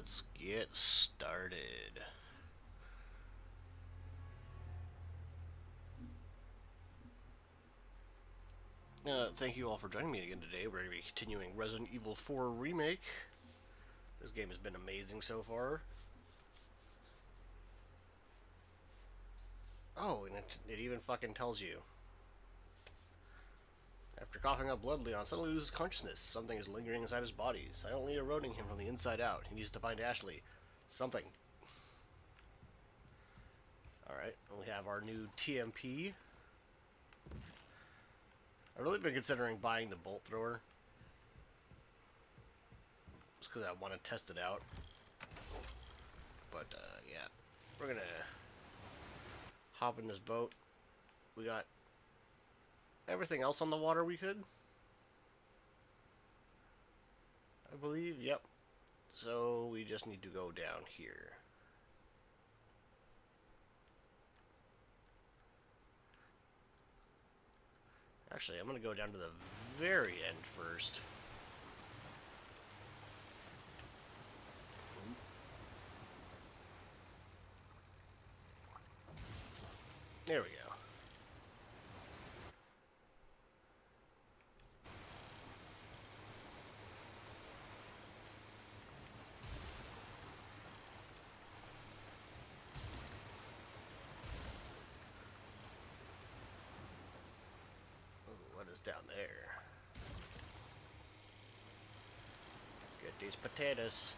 let's get started. Uh, thank you all for joining me again today. We're going to be continuing Resident Evil 4 Remake. This game has been amazing so far. Oh, and it, it even fucking tells you. Coughing up blood, Leon suddenly loses consciousness. Something is lingering inside his body, silently eroding him from the inside out. He needs to find Ashley. Something. Alright, we have our new TMP. I've really been considering buying the bolt thrower. Just because I want to test it out. But, uh, yeah. We're gonna hop in this boat. We got everything else on the water we could. I believe, yep. So we just need to go down here. Actually, I'm going to go down to the very end first. There we go. Ooh, what is down there? Get these potatoes.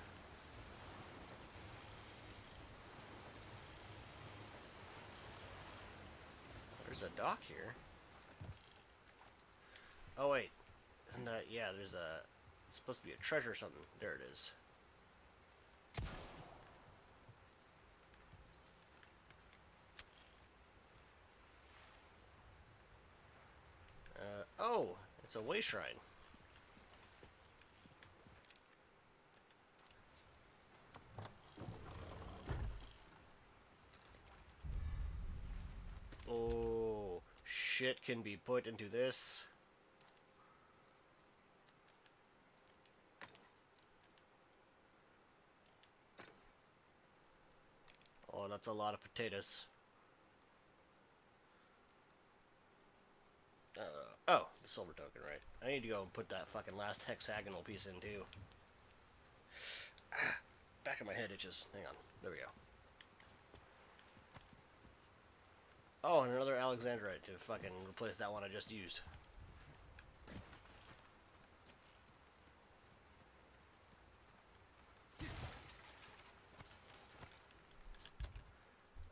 There's a dock here. Oh wait, isn't that yeah? There's a supposed to be a treasure or something. There it is. Uh, oh, it's a way shrine. Oh, shit can be put into this. Oh, that's a lot of potatoes. Uh, oh, the silver token, right. I need to go and put that fucking last hexagonal piece in, too. Ah, back of my head itches. Hang on. There we go. Oh, and another Alexandrite to fucking replace that one I just used.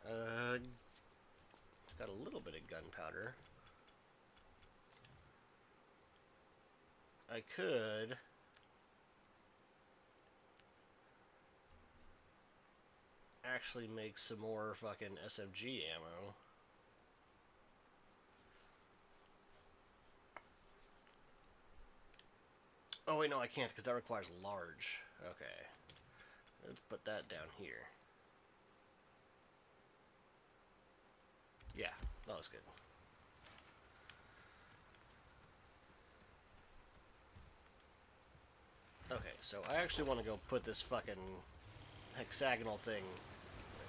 Uh, it's got a little bit of gunpowder. I could... actually make some more fucking SMG ammo. Oh wait, no, I can't because that requires large. Okay. Let's put that down here. Yeah, that was good. Okay, so I actually want to go put this fucking hexagonal thing.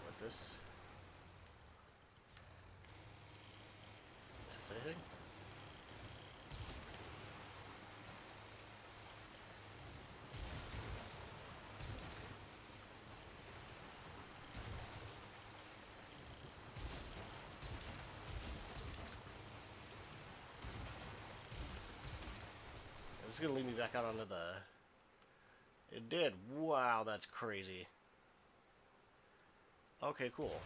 What's this? Is this anything? Gonna lead me back out onto the... It did. Wow, that's crazy. Okay, cool.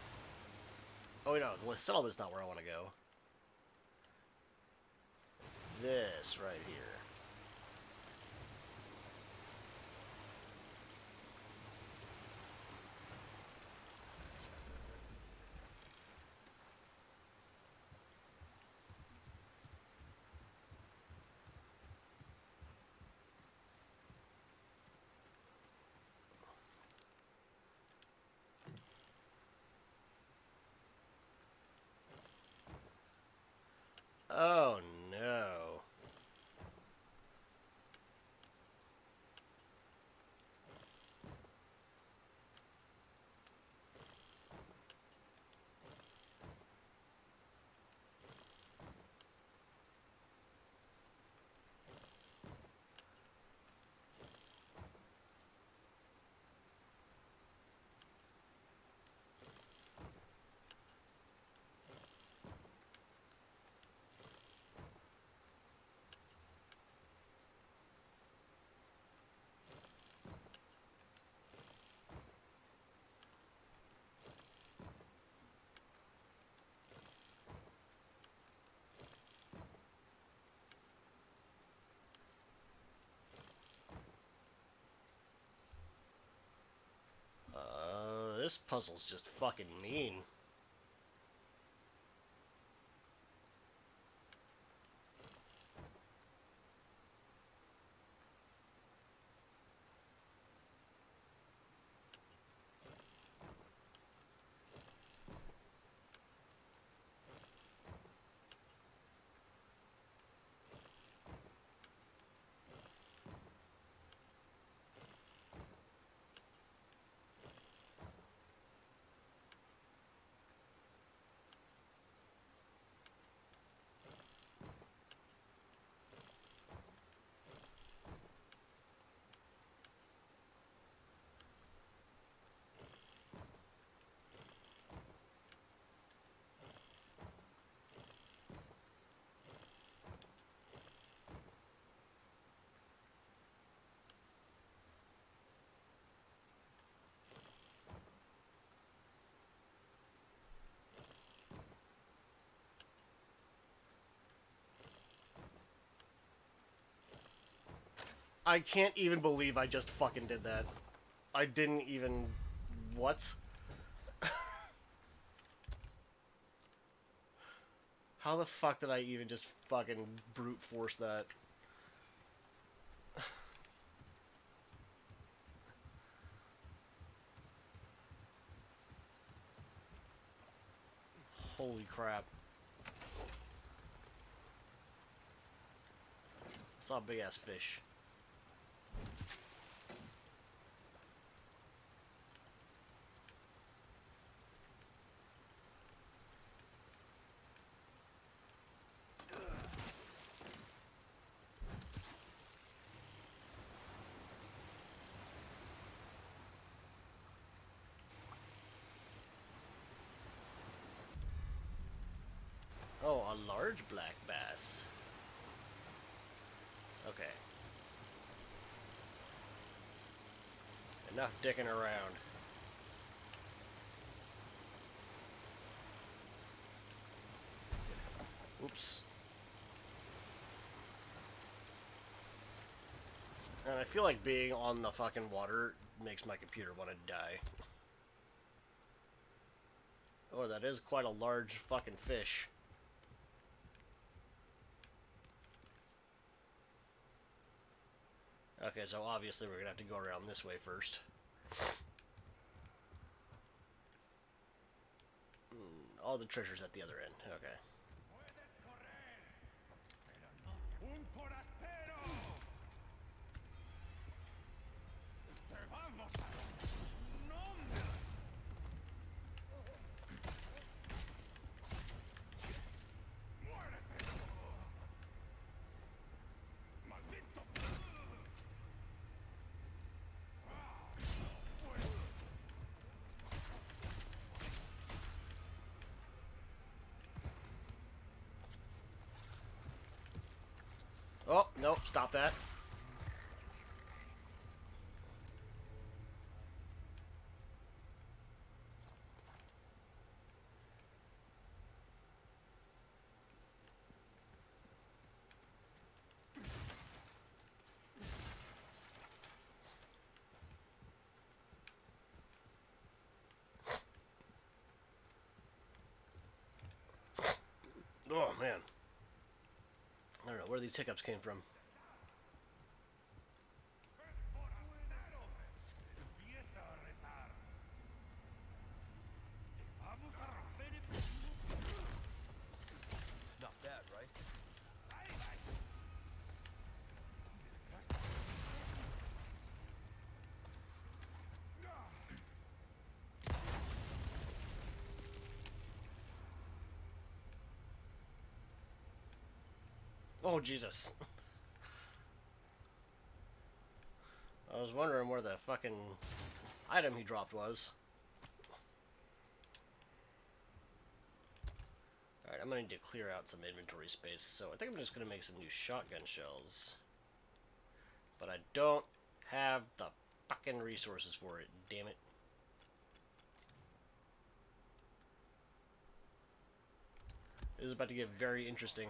Oh, wait, no. The settlement's not where I want to go. It's this right here. Oh no. This puzzle's just fucking mean. I can't even believe I just fucking did that. I didn't even... What? How the fuck did I even just fucking brute force that? Holy crap. Saw a big ass fish. Oh, a large black bass. Okay. Enough dicking around. Oops. And I feel like being on the fucking water makes my computer want to die. Oh, that is quite a large fucking fish. Okay, so obviously we're gonna have to go around this way first. Hmm, all the treasure's at the other end. Okay. Nope, stop that. Oh, man. I don't know where these hiccups came from. Not bad, right? Oh, Jesus. I was wondering where the fucking item he dropped was. Alright, I'm gonna need to clear out some inventory space, so I think I'm just gonna make some new shotgun shells. But I don't have the fucking resources for it, damn it. This is about to get very interesting.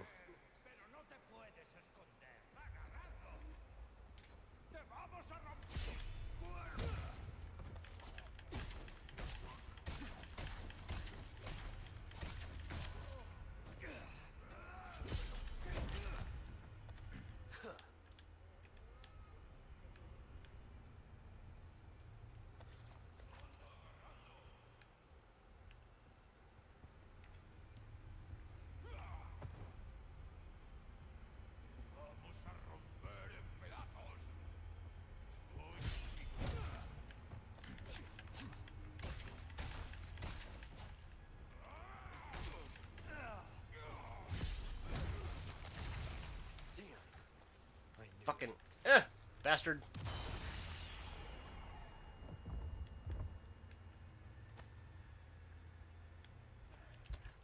Eh, bastard.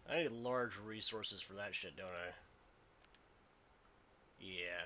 I need large resources for that shit, don't I? Yeah.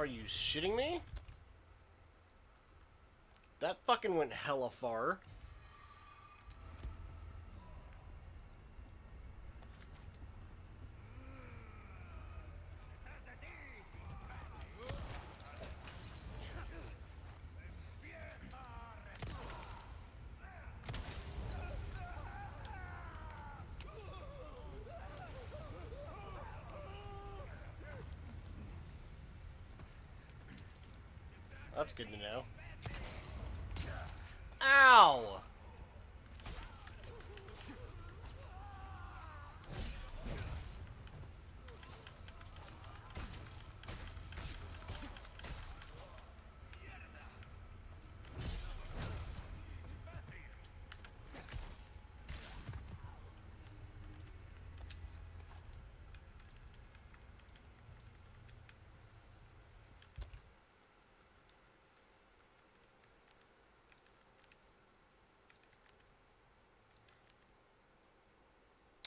Are you shitting me? That fucking went hella far. Good to know. Ow!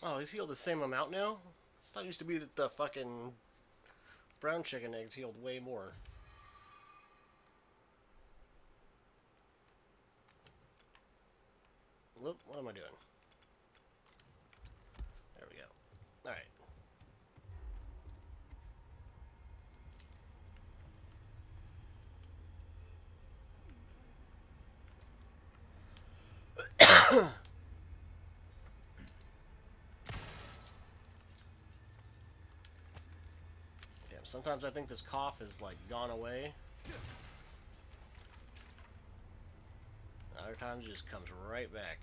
Oh, he's healed the same amount now? I thought it used to be that the fucking brown chicken eggs healed way more. Whoop, what am I doing? There we go. Alright. Damn, sometimes I think this cough has, like gone away. Other times it just comes right back.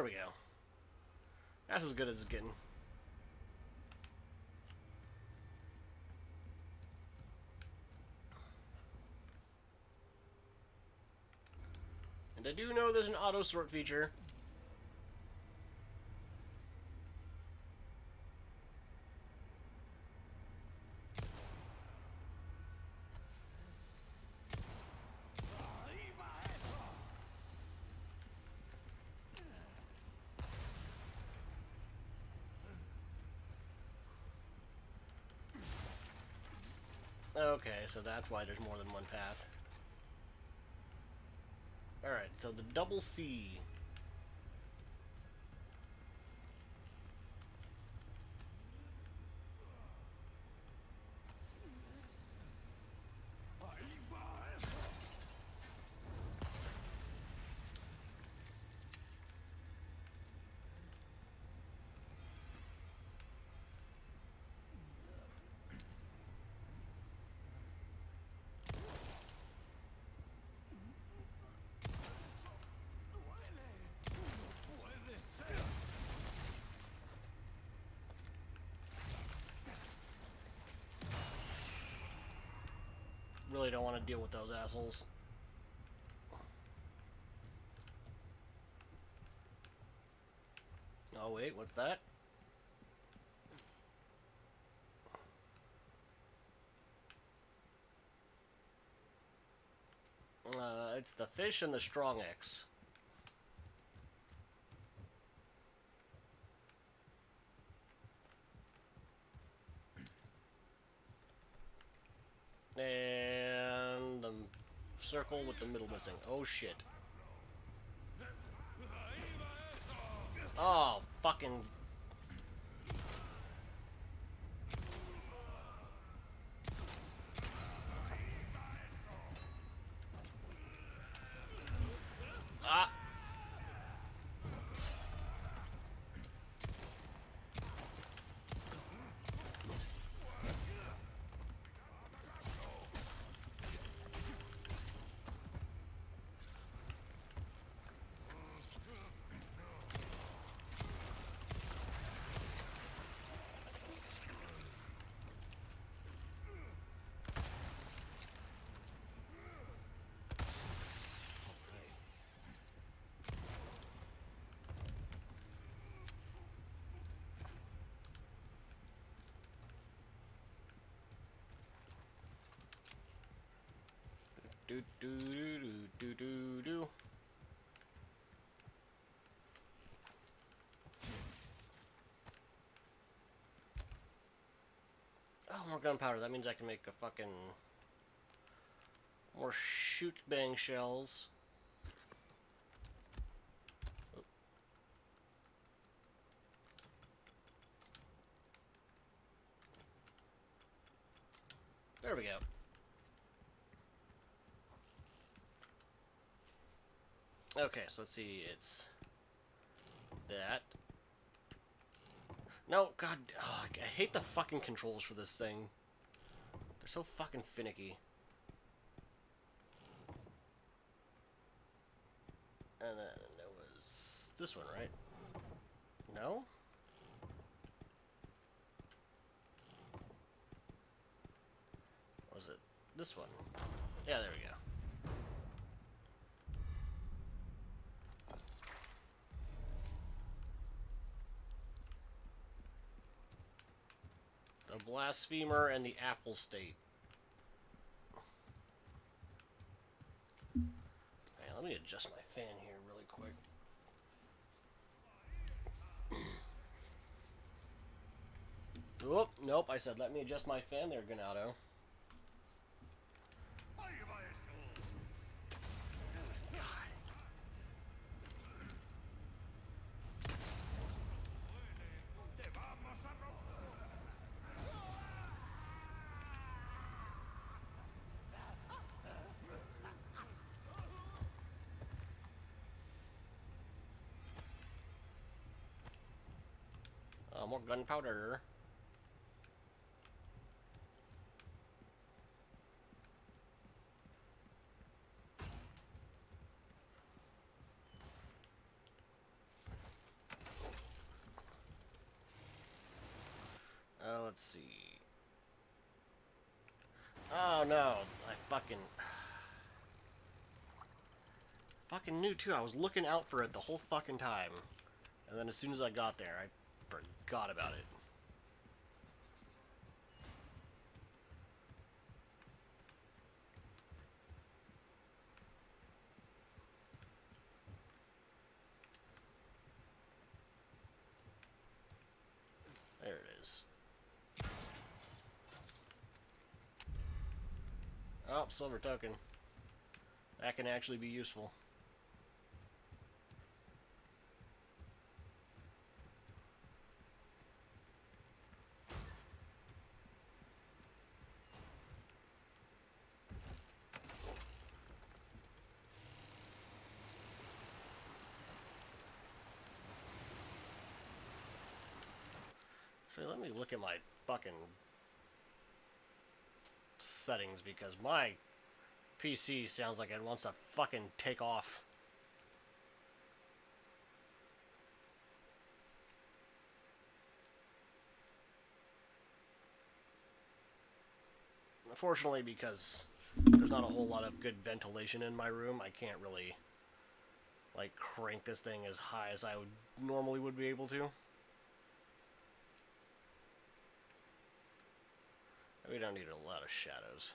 There we go. That's as good as it's getting. And I do know there's an auto sort feature. Okay, so that's why there's more than one path. Alright, so the double C. really don't want to deal with those assholes. Oh wait, what's that? Uh, it's the fish and the strong X. And the circle with the middle missing. Oh shit. Oh, fucking. Do do do do do do. Oh, more gunpowder. That means I can make a fucking more shoot bang shells. Okay, so let's see. It's that. No, God, oh, I hate the fucking controls for this thing. They're so fucking finicky. And then it was this one, right? No? Was it this one? Yeah, there we go. The Blasphemer and the Apostate. Let me adjust my fan here really quick. Oh, nope, I said let me adjust my fan there, Ganado. Te vamos a romper. Uh, more gunpowder. Uh, let's see. Oh no, I fucking... Fucking knew too, I was looking out for it the whole fucking time. And then as soon as I got there, I forgot about it. There it is. Oh, silver token. That can actually be useful. So let me look at my fucking settings because my PC sounds like it wants to fucking take off. Unfortunately, because there's not a whole lot of good ventilation in my room. I can't really like crank this thing as high as I would normally would be able to. We don't need a lot of shadows.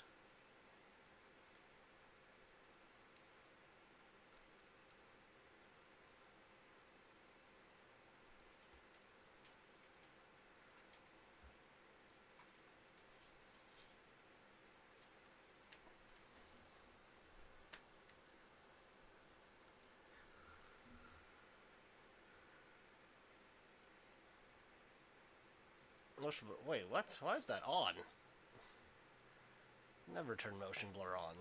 Wait, what? Why is that on? Never turn motion blur on.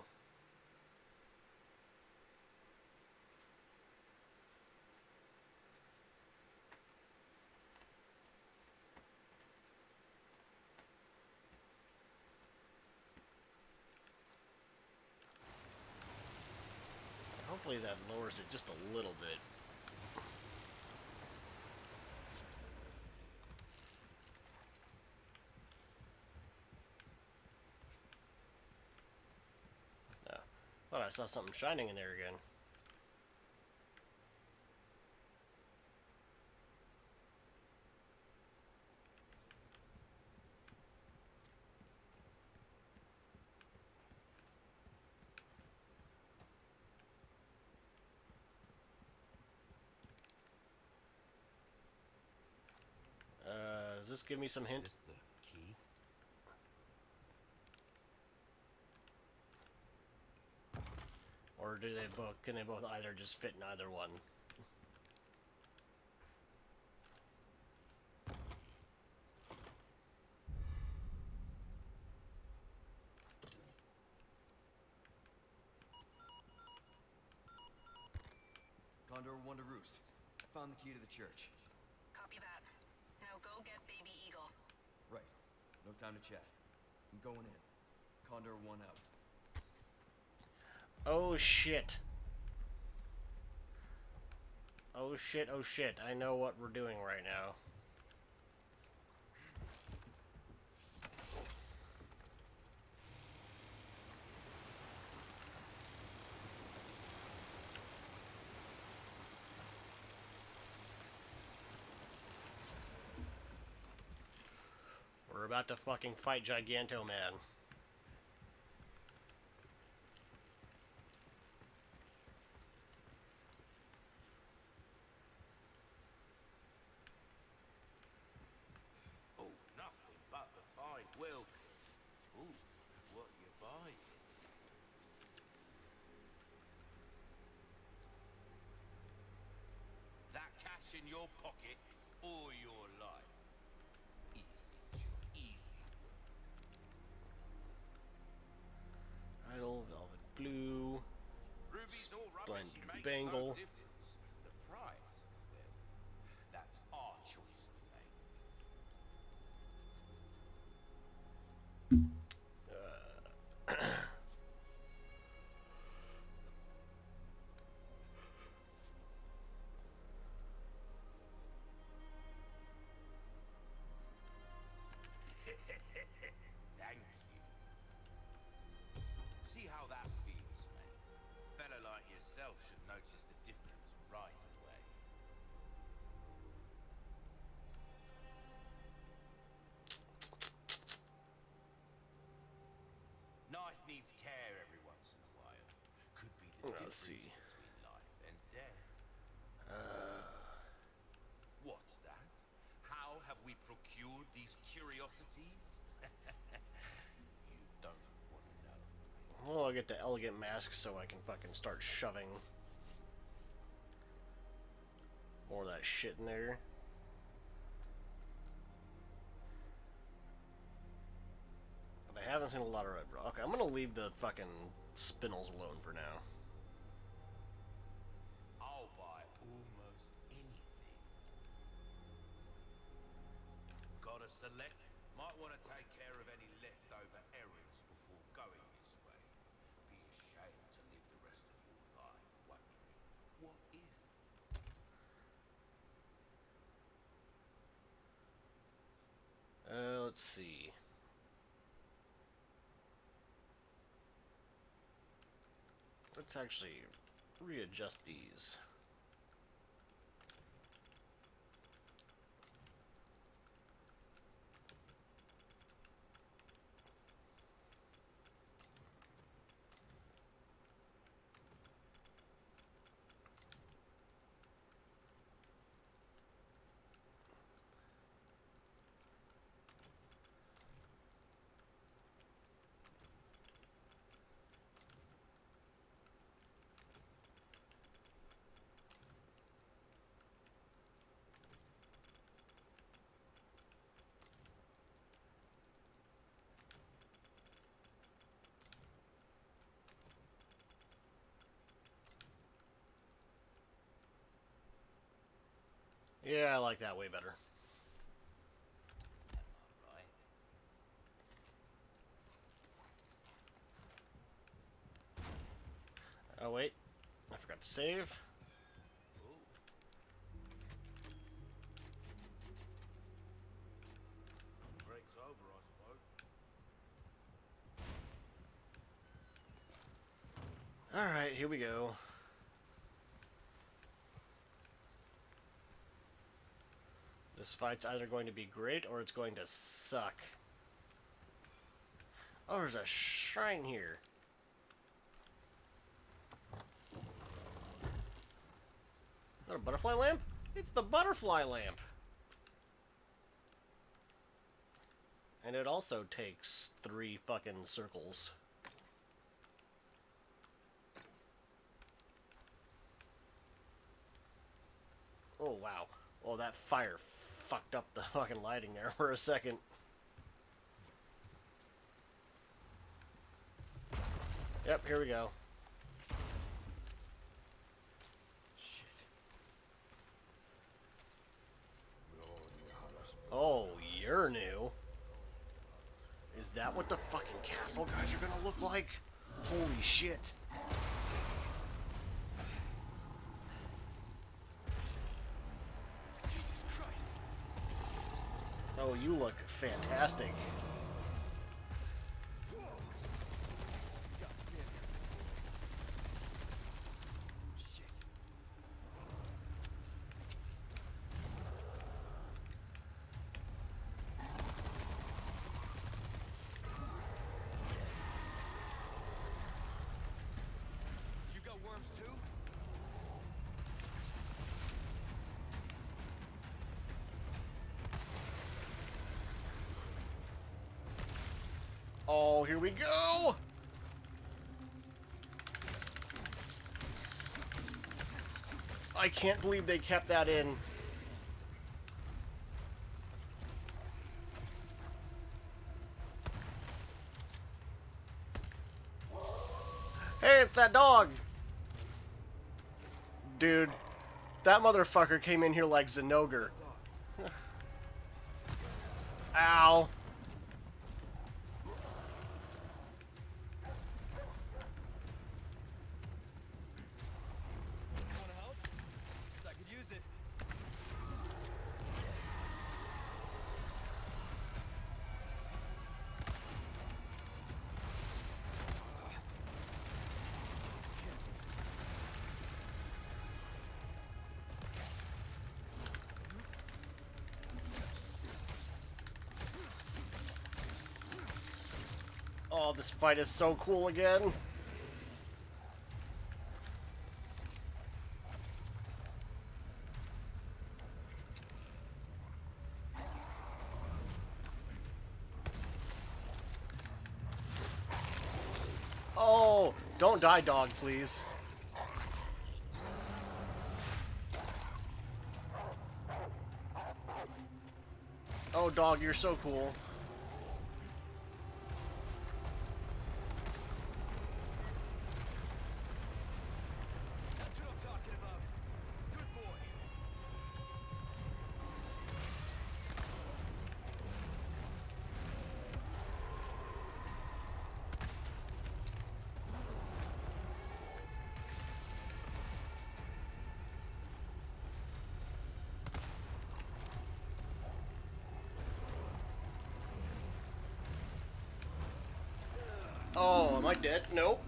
Hopefully that lowers it just a little bit. Yeah. Thought I saw something shining in there again. Uh, does this give me some hint? Is this the key? Or do they both, can they both either just fit in either one? Condor One to Roost. I found the key to the church. Copy that. Now go get Baby Eagle. Right. No time to chat. I'm going in. Condor One out. Oh shit. Oh shit, oh shit. I know what we're doing right now. We're about to fucking fight Giganto Man. Oh, nothing but the fine will. Ooh, what you buying? That cash in your pocket or your life? Easy, easy. Idle, Velvet Blue. Ruby's all rubbish, Splendid makes bangle. See. life and death. Uh, What's that? How have we procured these curiosities? you don't want to know. well, I'll get the elegant mask so I can fucking start shoving more of that shit in there. But I haven't seen a lot of red rock. Okay, I'm gonna leave the fucking spinels alone for now. I'll buy almost anything. Gotta select. Might want to take care of any leftover errands before going this way. Be ashamed to live the rest of your life wondering, what if? Uh, let's see. let's actually readjust these. Yeah, I like that way better. Oh wait, I forgot to save. Alright, here we go. This fight's either going to be great or it's going to suck. Oh, there's a shrine here. Is that a butterfly lamp? It's the butterfly lamp! And it also takes three fucking circles. Oh, wow. Oh, that fire fucked up the fucking lighting there for a second. Yep, here we go. Shit. Oh, you're new. Is that what the fucking castle guys are gonna look like? Holy shit. Oh, you look fantastic. Oh, here we go! I can't believe they kept that in. Hey, it's that dog! Dude, that motherfucker came in here like Zenogre. Ow. This fight is so cool again. Oh, don't die, dog, please. Oh, dog, you're so cool. dead. Nope.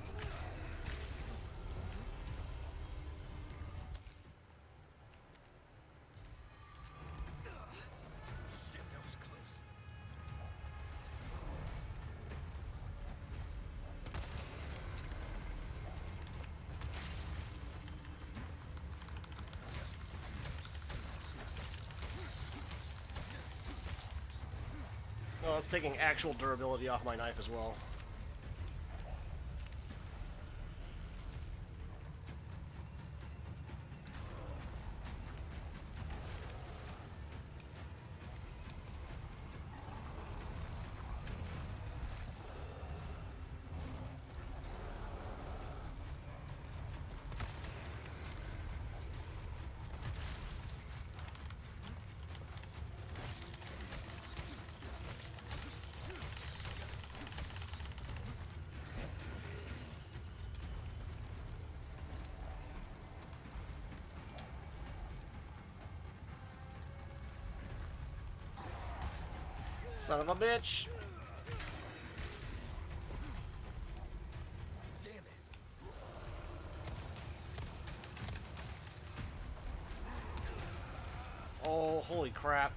Oh, it's taking actual durability off my knife as well. Son of a bitch! Oh, holy crap.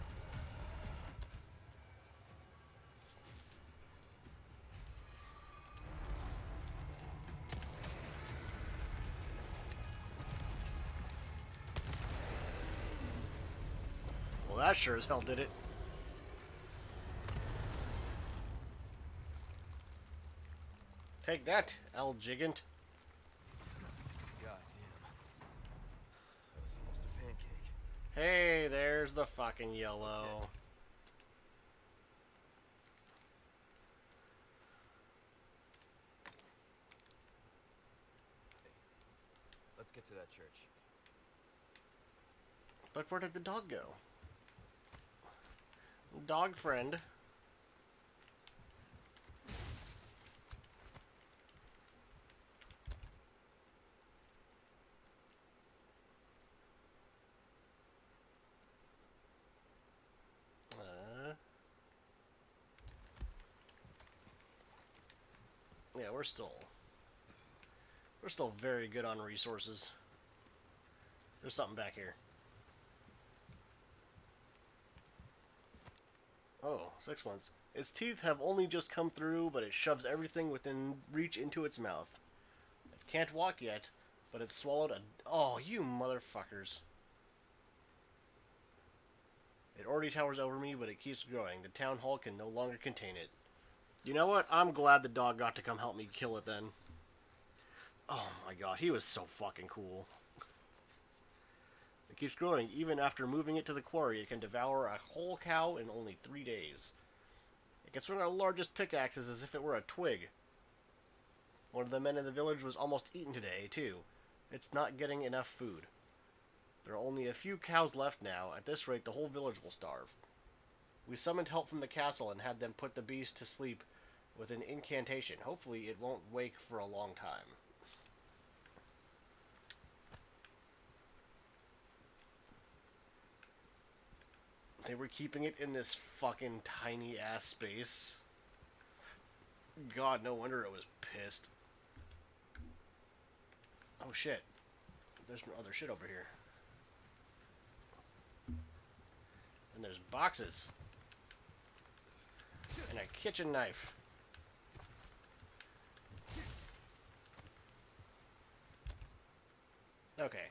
Well, that sure as hell did it. Take that, El Gigante. God damn. That was almost a pancake. Hey, there's the fucking yellow. Let's get to that church. But where did the dog go? Dog friend. We're still we're still very good on resources. There's something back here. Oh, six months. Its teeth have only just come through, but it shoves everything within reach into its mouth. It can't walk yet, but it's swallowed a. Oh, you motherfuckers. It already towers over me, but it keeps growing. The town hall can no longer contain it. You know what? I'm glad the dog got to come help me kill it then. Oh my god, he was so fucking cool. It keeps growing. Even after moving it to the quarry, it can devour a whole cow in only three days. It can swing our largest pickaxes as if it were a twig. One of the men in the village was almost eaten today, too. It's not getting enough food. There are only a few cows left now. At this rate, the whole village will starve. We summoned help from the castle and had them put the beast to sleep with an incantation. Hopefully, it won't wake for a long time. They were keeping it in this fucking tiny ass space. God, no wonder it was pissed. Oh shit. There's some other shit over here. And there's boxes. And a kitchen knife. Okay.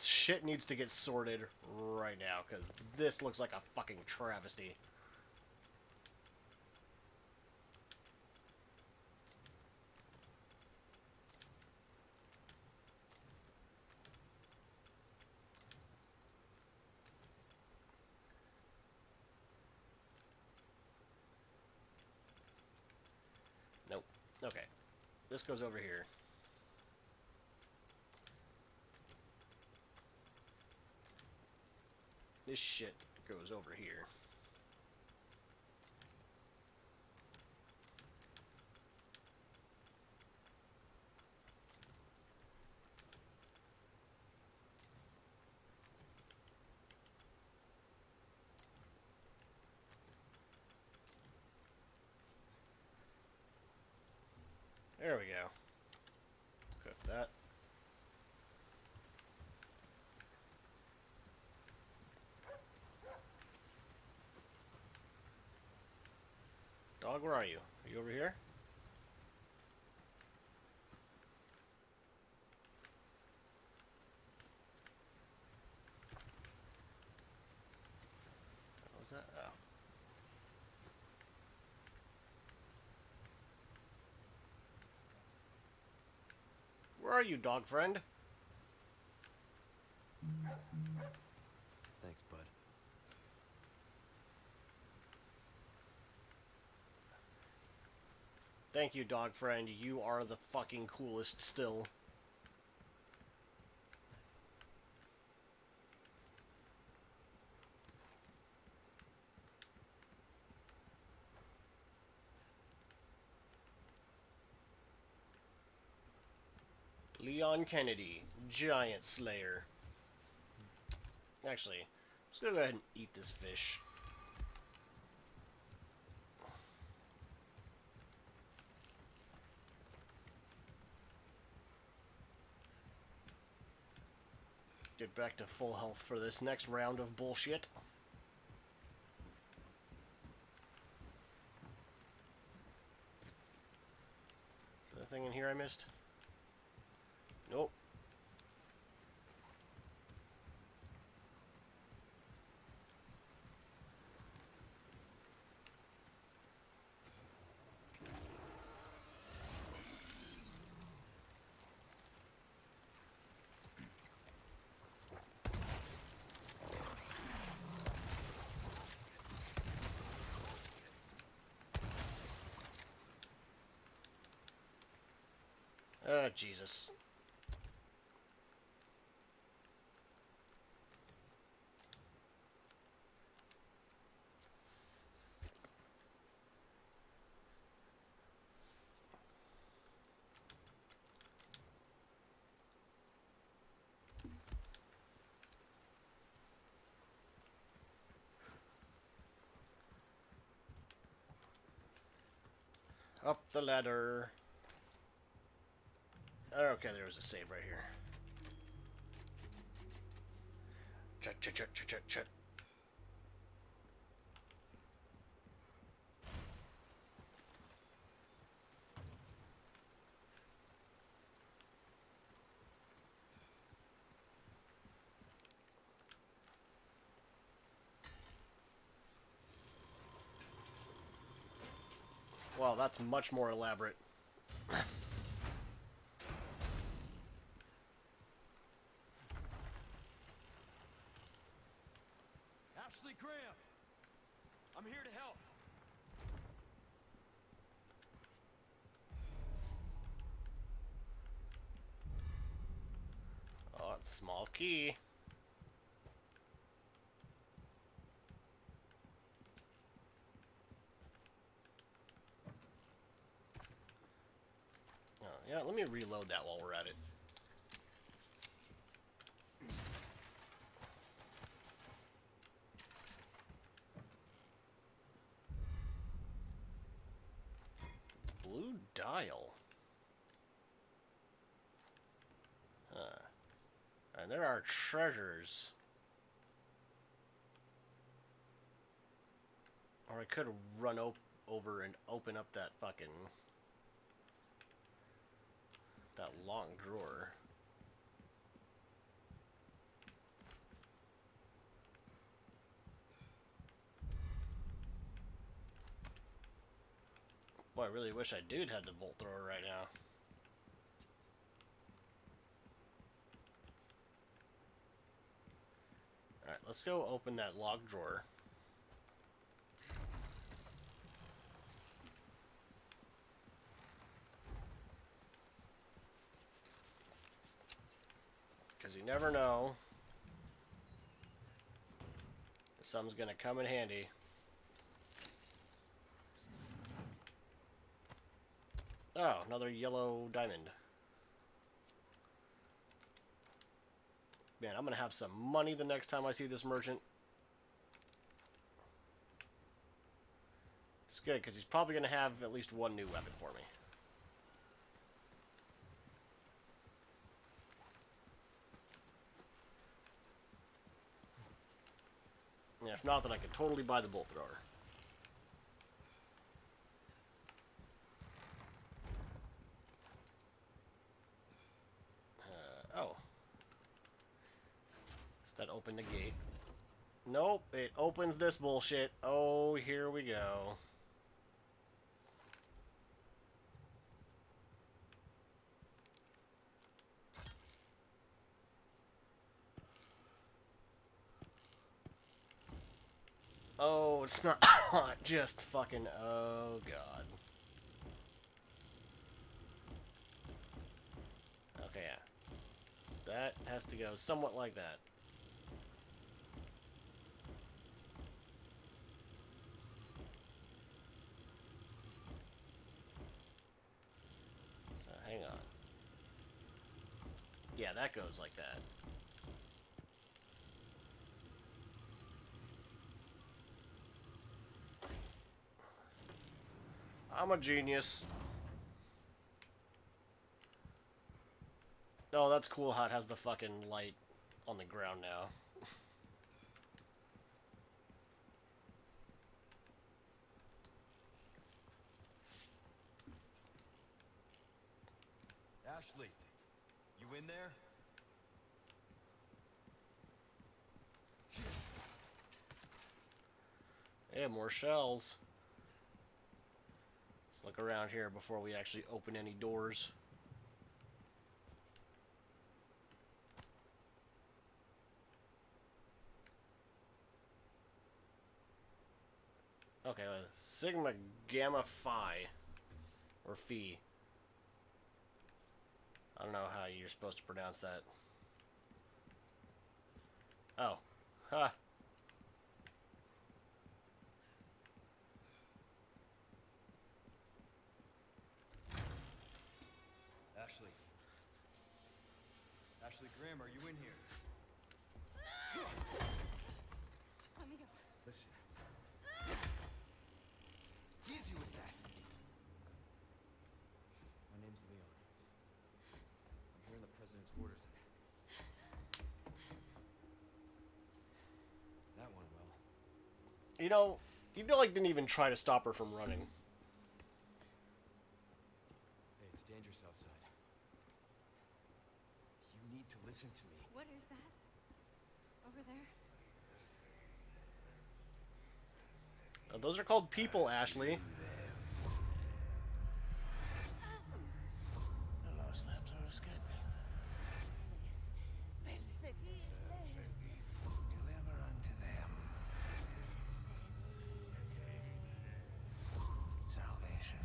Shit needs to get sorted right now, because this looks like a fucking travesty. Nope. Okay. This goes over here. This shit goes over here. There we go. Dog, where are you? Are you over here? Oh. Where are you, dog friend? Thank you, dog friend. You are the fucking coolest still. Leon Kennedy, Giant Slayer. Actually, gonna go ahead and eat this fish. Get back to full health for this next round of bullshit. Is there anything in here I missed? Nope. Oh, Jesus. Up the ladder. Okay, there was a save right here. Chut, chut, chut, chut, chut, chut. Wow, that's much more elaborate. Ashley Graham! I'm here to help. Oh, it's small key. Oh, yeah, let me reload that while we're at it. Blue dial. Huh. Are treasures. Or I could run over and open up that fucking... That long drawer. Boy, I really wish I did had the bolt thrower right now. Let's go open that log drawer. Because you never know. Something's going to come in handy. Oh, another yellow diamond. Man, I'm going to have some money the next time I see this merchant. It's good, because he's probably going to have at least one new weapon for me. If not, then I could totally buy the bolt thrower. that open the gate. Nope, it opens this bullshit. Oh, here we go. Oh, it's not just fucking, oh god. Okay, yeah. That has to go somewhat like that. Hang on. Yeah, that goes like that. I'm a genius. Oh, that's cool how it has the fucking light on the ground now. Ashley, you in there? Yeah, more shells. Let's look around here before we actually open any doors. Okay, Sigma Gamma Phi. Or Phi. I don't know how you're supposed to pronounce that. Oh. Huh. Ashley. Ashley Graham, are you in here? Just let me go. Listen. Easy with that. My name's Leon. I'm hearing the president's orders. That went well. You know, you like didn't even try to stop her from running. Hey, it's dangerous outside. You need to listen to me. What is that? Over there? Uh, those are called people, Ashley. The lost lambs are escaping. Deliver unto them salvation.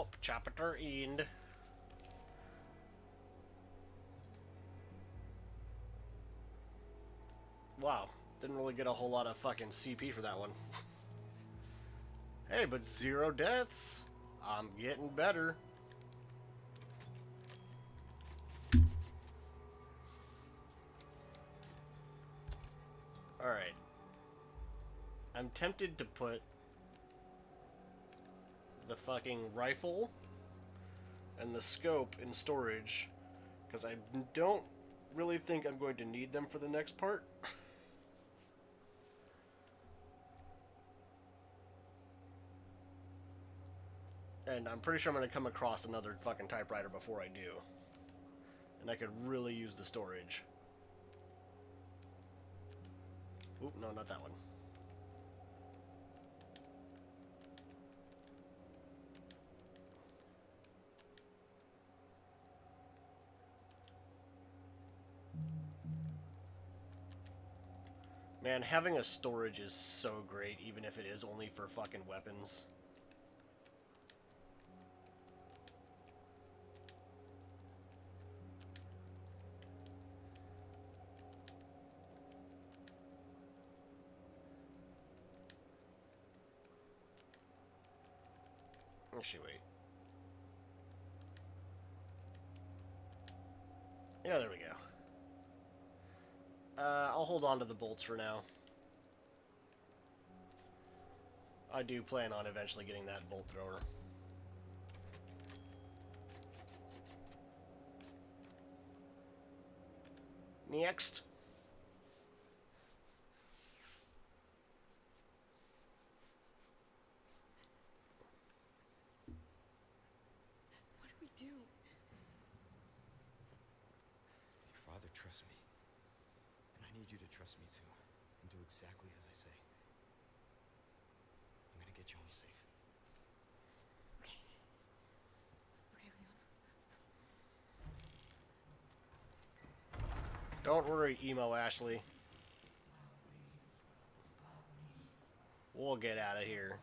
Oh, chapter end. Wow, didn't really get a whole lot of fucking CP for that one. hey, but zero deaths. I'm getting better. Alright. I'm tempted to put the fucking rifle and the scope in storage because I don't really think I'm going to need them for the next part. and I'm pretty sure I'm going to come across another fucking typewriter before I do. And I could really use the storage. Oop, no, not that one. Man, having a storage is so great, even if it is only for fucking weapons. Actually, wait. Yeah, there we go. Uh, I'll hold on to the bolts for now. I do plan on eventually getting that bolt thrower. Next. What do we do? Your father trusts me. And I need you to trust me too, and do exactly as I say. I'm gonna get you home safe. Okay. Okay, Leon. Don't worry, emo Ashley. We'll get out of here.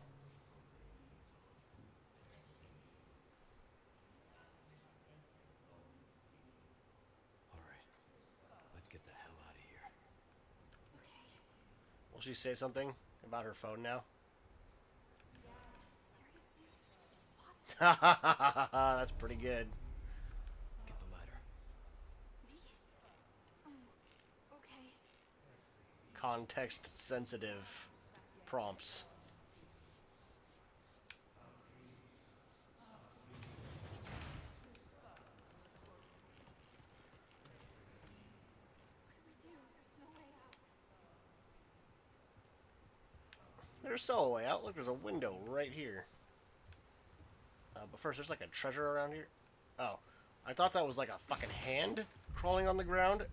All right, let's get the hell out of here. Okay. Will she say something about her phone now? Seriously? Just what? That's pretty good. Get the ladder. Me? Um, okay. Context sensitive prompts. There's out. A way out. Look, there's a window right here. Uh, but first, there's like a treasure around here. Oh, I thought that was like a fucking hand crawling on the ground.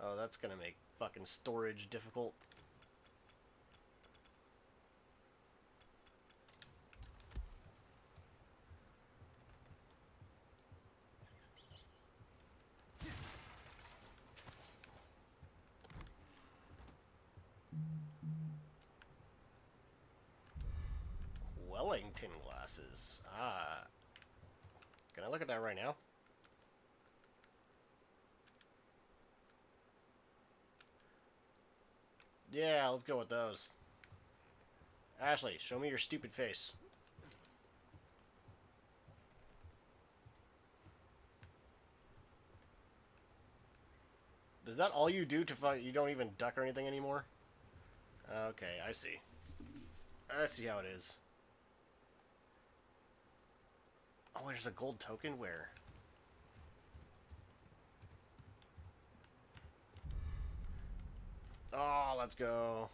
Oh, that's gonna make fucking storage difficult. Wellington glasses. Ah. Can I look at that right now? Yeah, let's go with those. Ashley, show me your stupid face. Is that all you do to fight? You don't even duck or anything anymore? Okay, I see. I see how it is. Oh, there's a gold token? Where? Oh, let's go.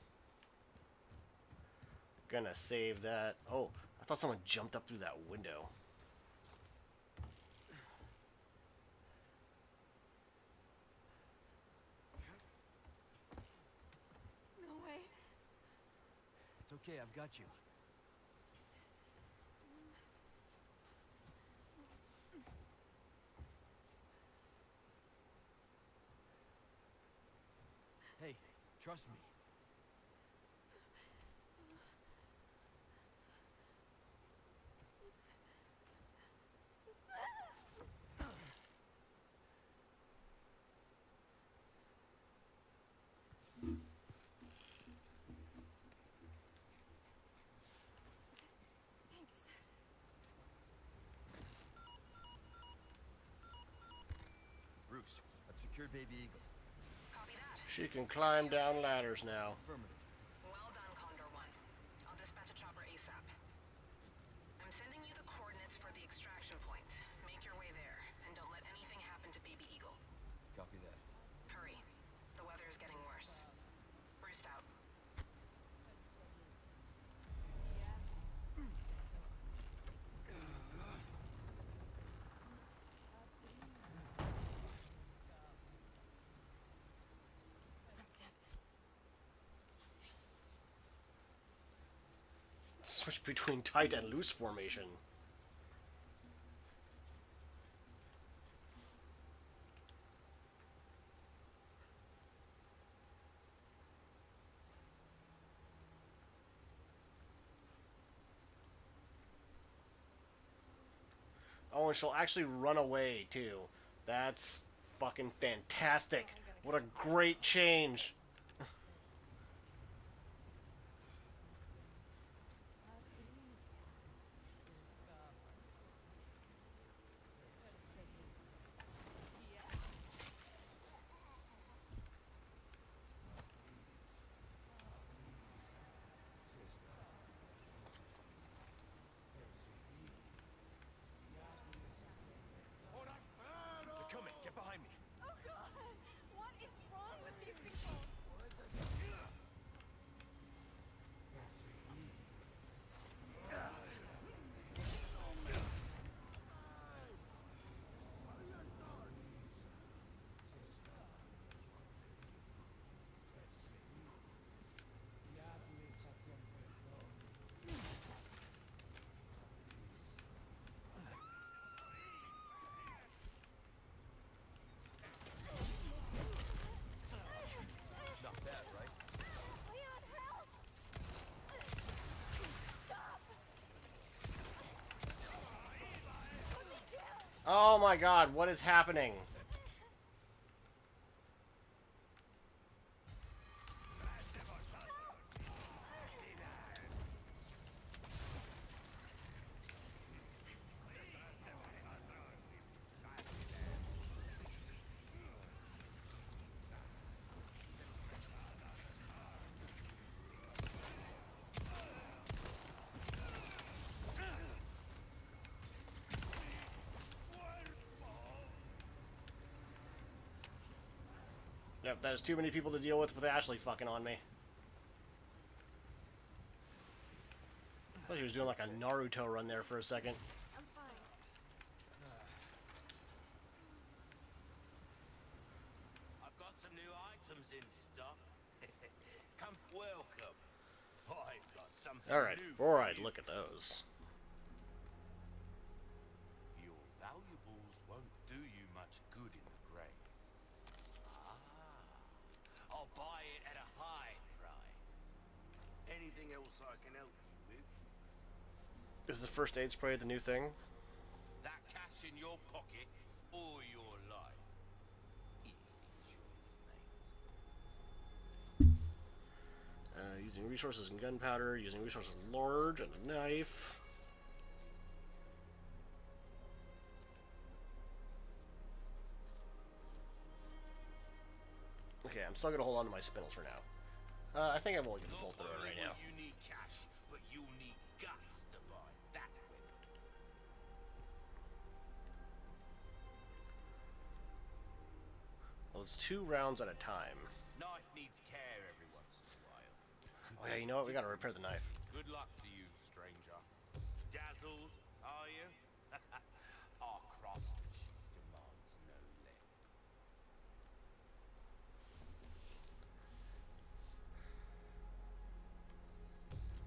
Gonna save that. Oh, I thought someone jumped up through that window. No way. It's okay, I've got you. Hey, trust me. Roost, I've secured Baby Eagle. She can climb down ladders now. Affirmative. Well done, Condor One. I'll dispatch a chopper ASAP. I'm sending you the coordinates for the extraction point. Make your way there, and don't let anything happen to Baby Eagle. Copy that. Hurry. The weather is getting worse. Roost out. I'm dead. Switch between tight and loose formation. Oh, and she'll actually run away too. That's fucking fantastic. What a great change. They're coming. Get behind me. Oh god! What is wrong with these people? Oh my god, what is happening? Yep, that is too many people to deal with with Ashley fucking on me. I thought he was doing like a Naruto run there for a second. I'm fine. I've got some new items in stock. Come, welcome. I've got something Alright, new before for I you. look at those. Your valuables won't do you much good in the grave. Ah, I'll buy it at a high price. Anything else I can help you with? Is the first aid spray the new thing? That cash in your pocket or your life? Easy choice. Uh, using resources and gunpowder, using resources large and a knife. Okay, I'm still gonna hold on to my spindles for now. Uh, I think I'm only gonna bolt through it right now. It's two rounds at a time. Knife needs care every once in a while. Oh yeah, you know what? We gotta repair the knife. Good luck to you, stranger. Dazzled, are you? Our craftsmanship demands no less.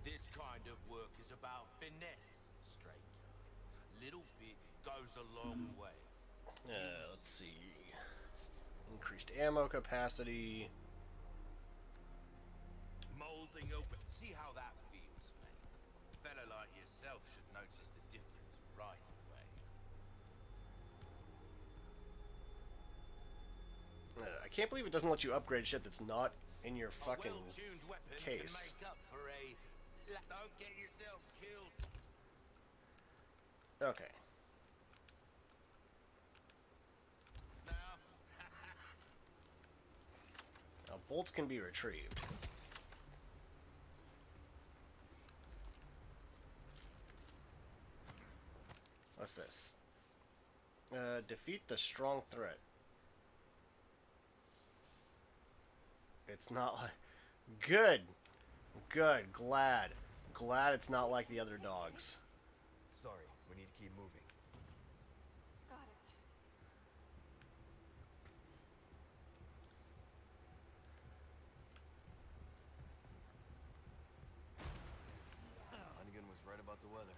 This kind of work is about finesse, stranger. Little bit goes a long way. Uh, let's see. Increased ammo capacity. Molding open. See how that feels, mate. A fellow like yourself should notice the difference right away. Uh, I can't believe it doesn't let you upgrade shit that's not in your fucking. case. can make up for a. Don't get yourself killed. Okay. Now, Now, bolts can be retrieved. What's this? Uh, defeat the strong threat. It's not like. Good! Good. Glad. Glad it's not like the other dogs. Sorry, we need to keep moving. Got it. Hunnigan was right about the weather.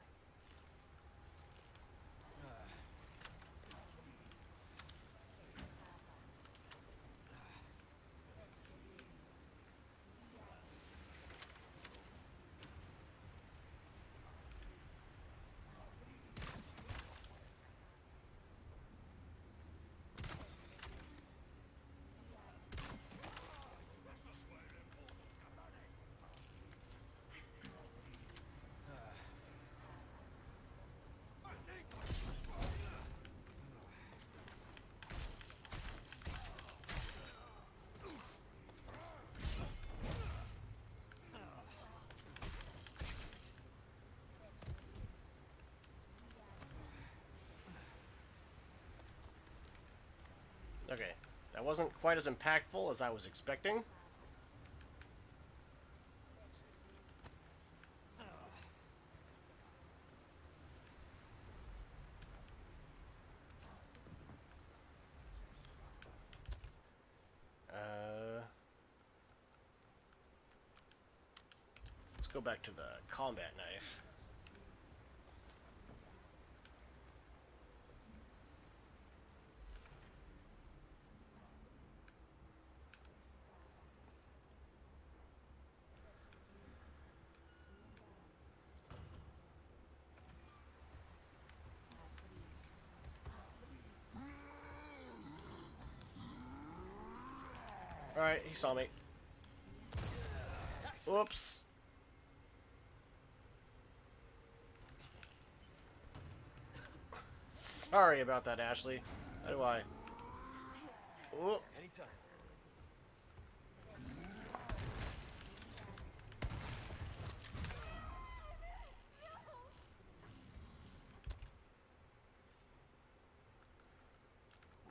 Okay. That wasn't quite as impactful as I was expecting. Uh, let's go back to the combat knife. Alright, he saw me. Whoops. Sorry about that, Ashley. How do I? Anytime.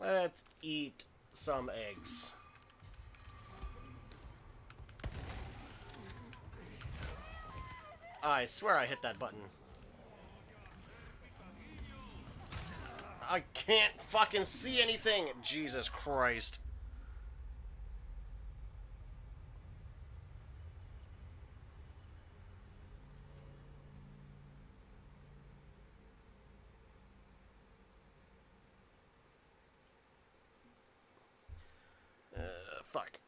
Let's eat some eggs. I swear I hit that button. I can't fucking see anything! Jesus Christ. Uh, fuck.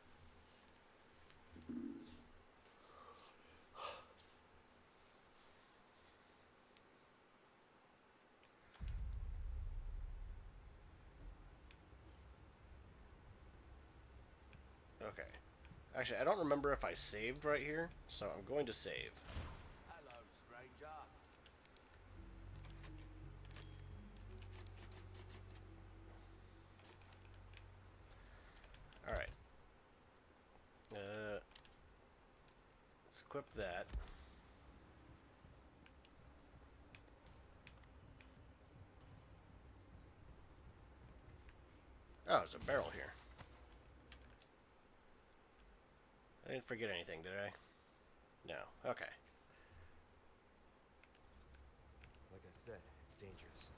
Okay. Actually, I don't remember if I saved right here, so I'm going to save. Hello, stranger. Alright. Uh, let's equip that. Oh, there's a barrel here. I didn't forget anything, did I? No. Okay. Like I said, it's dangerous.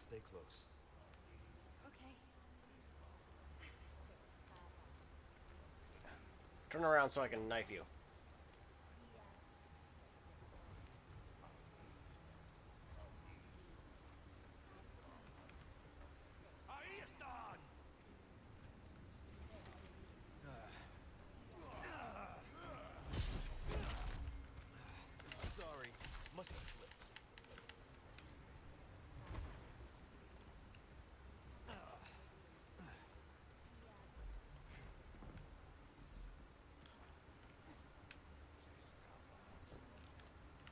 Stay close. Okay. Turn around so I can knife you. Ahí están. Sorry. Must have slipped.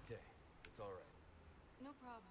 Okay, it's all right. No problem.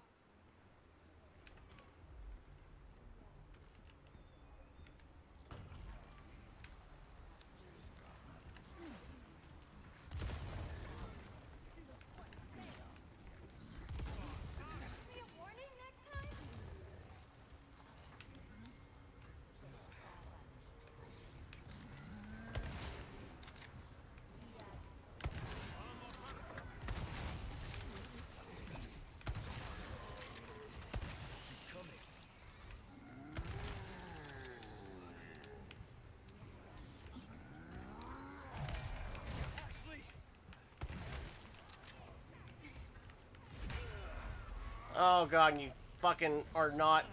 Oh god, you fucking are not.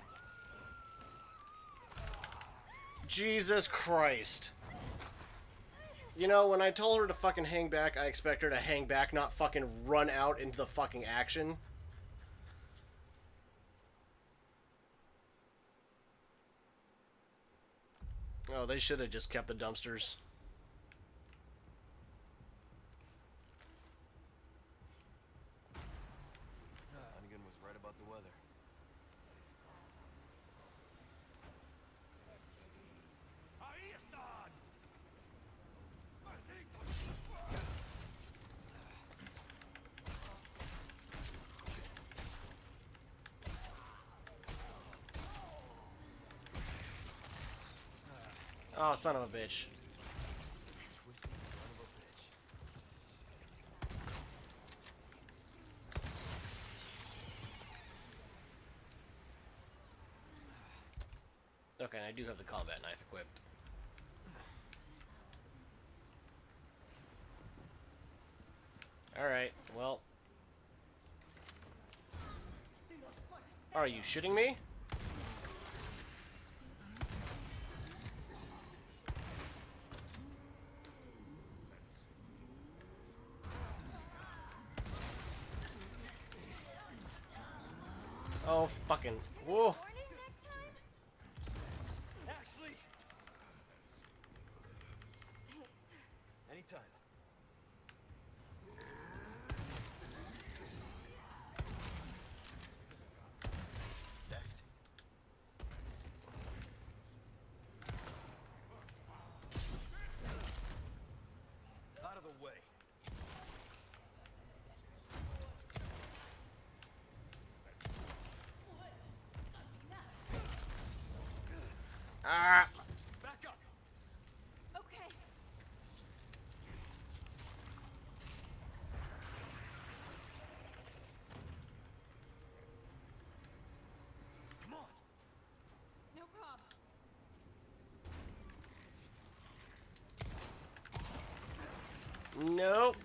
Jesus Christ. You know, when I told her to fucking hang back, I expect her to hang back, not fucking run out into the fucking action. Oh, they should have just kept the dumpsters. Hunnigan was right about the weather. Ahí están. Oh, son of a bitch. Okay, I do have the combat knife equipped. Alright, well. Are you shooting me? Fucking. Whoa. Warning next time? Ashley. Ah! Back up! Okay. Come on! No problem. Nope.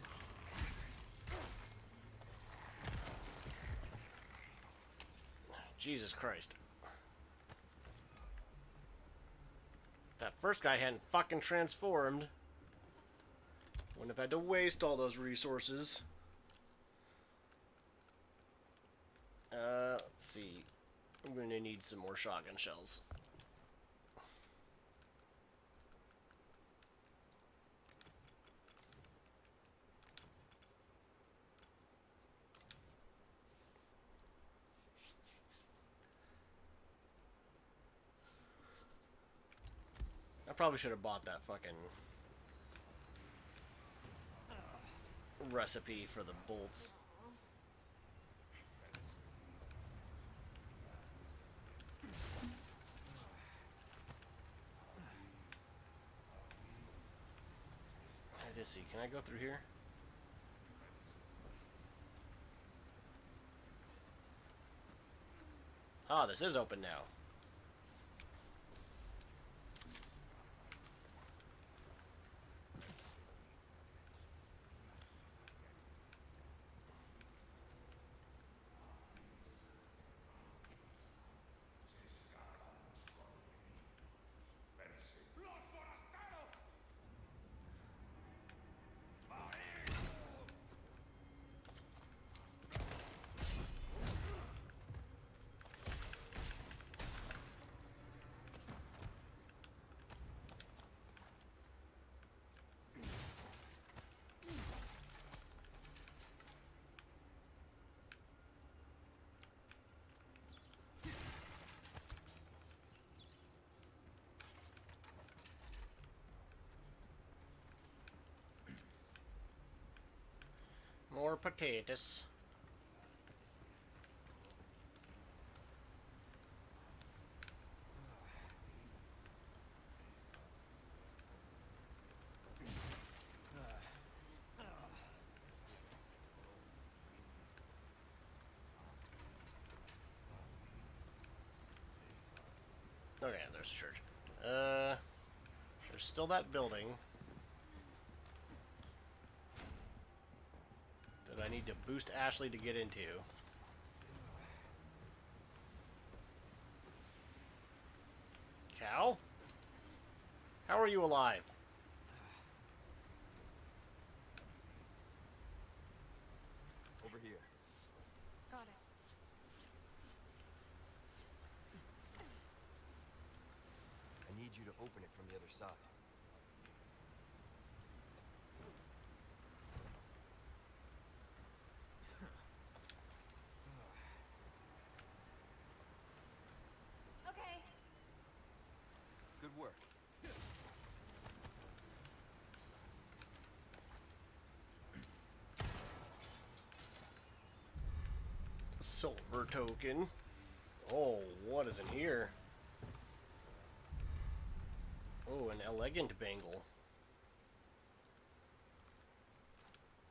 Jesus Christ. That first guy hadn't fucking transformed. Wouldn't have had to waste all those resources. Uh, let's see. I'm gonna need some more shotgun shells. Probably should have bought that fucking recipe for the bolts. See. Can I go through here? Ah, this is open now. More potatoes. Okay, there's the church. Uh, there's still that building. I need to boost Ashley to get into. Cow? How are you alive? Over here. Got it. I need you to open it from the other side. Okay. Good work. Silver token. Oh, what is in here? Oh, an elegant bangle.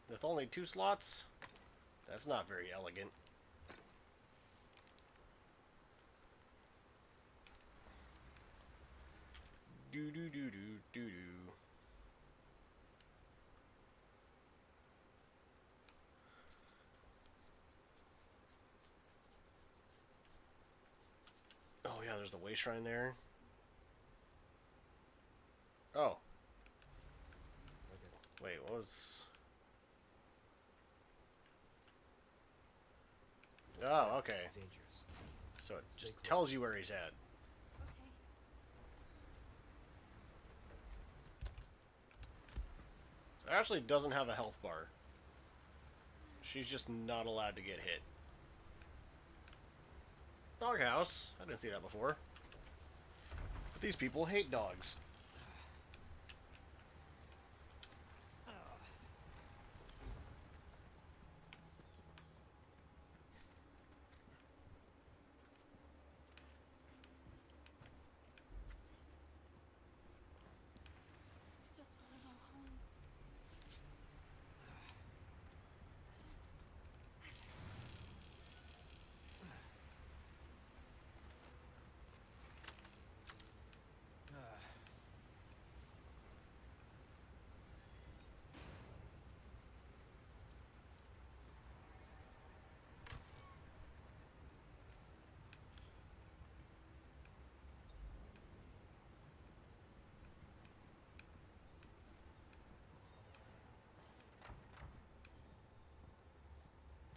With only two slots? That's not very elegant. Do do do do do do. Oh yeah, there's the way shrine there. Oh, wait, what was? Oh, okay. So it just tells you where he's at. So Ashley doesn't have a health bar. She's just not allowed to get hit. Doghouse. I didn't see that before. But these people hate dogs.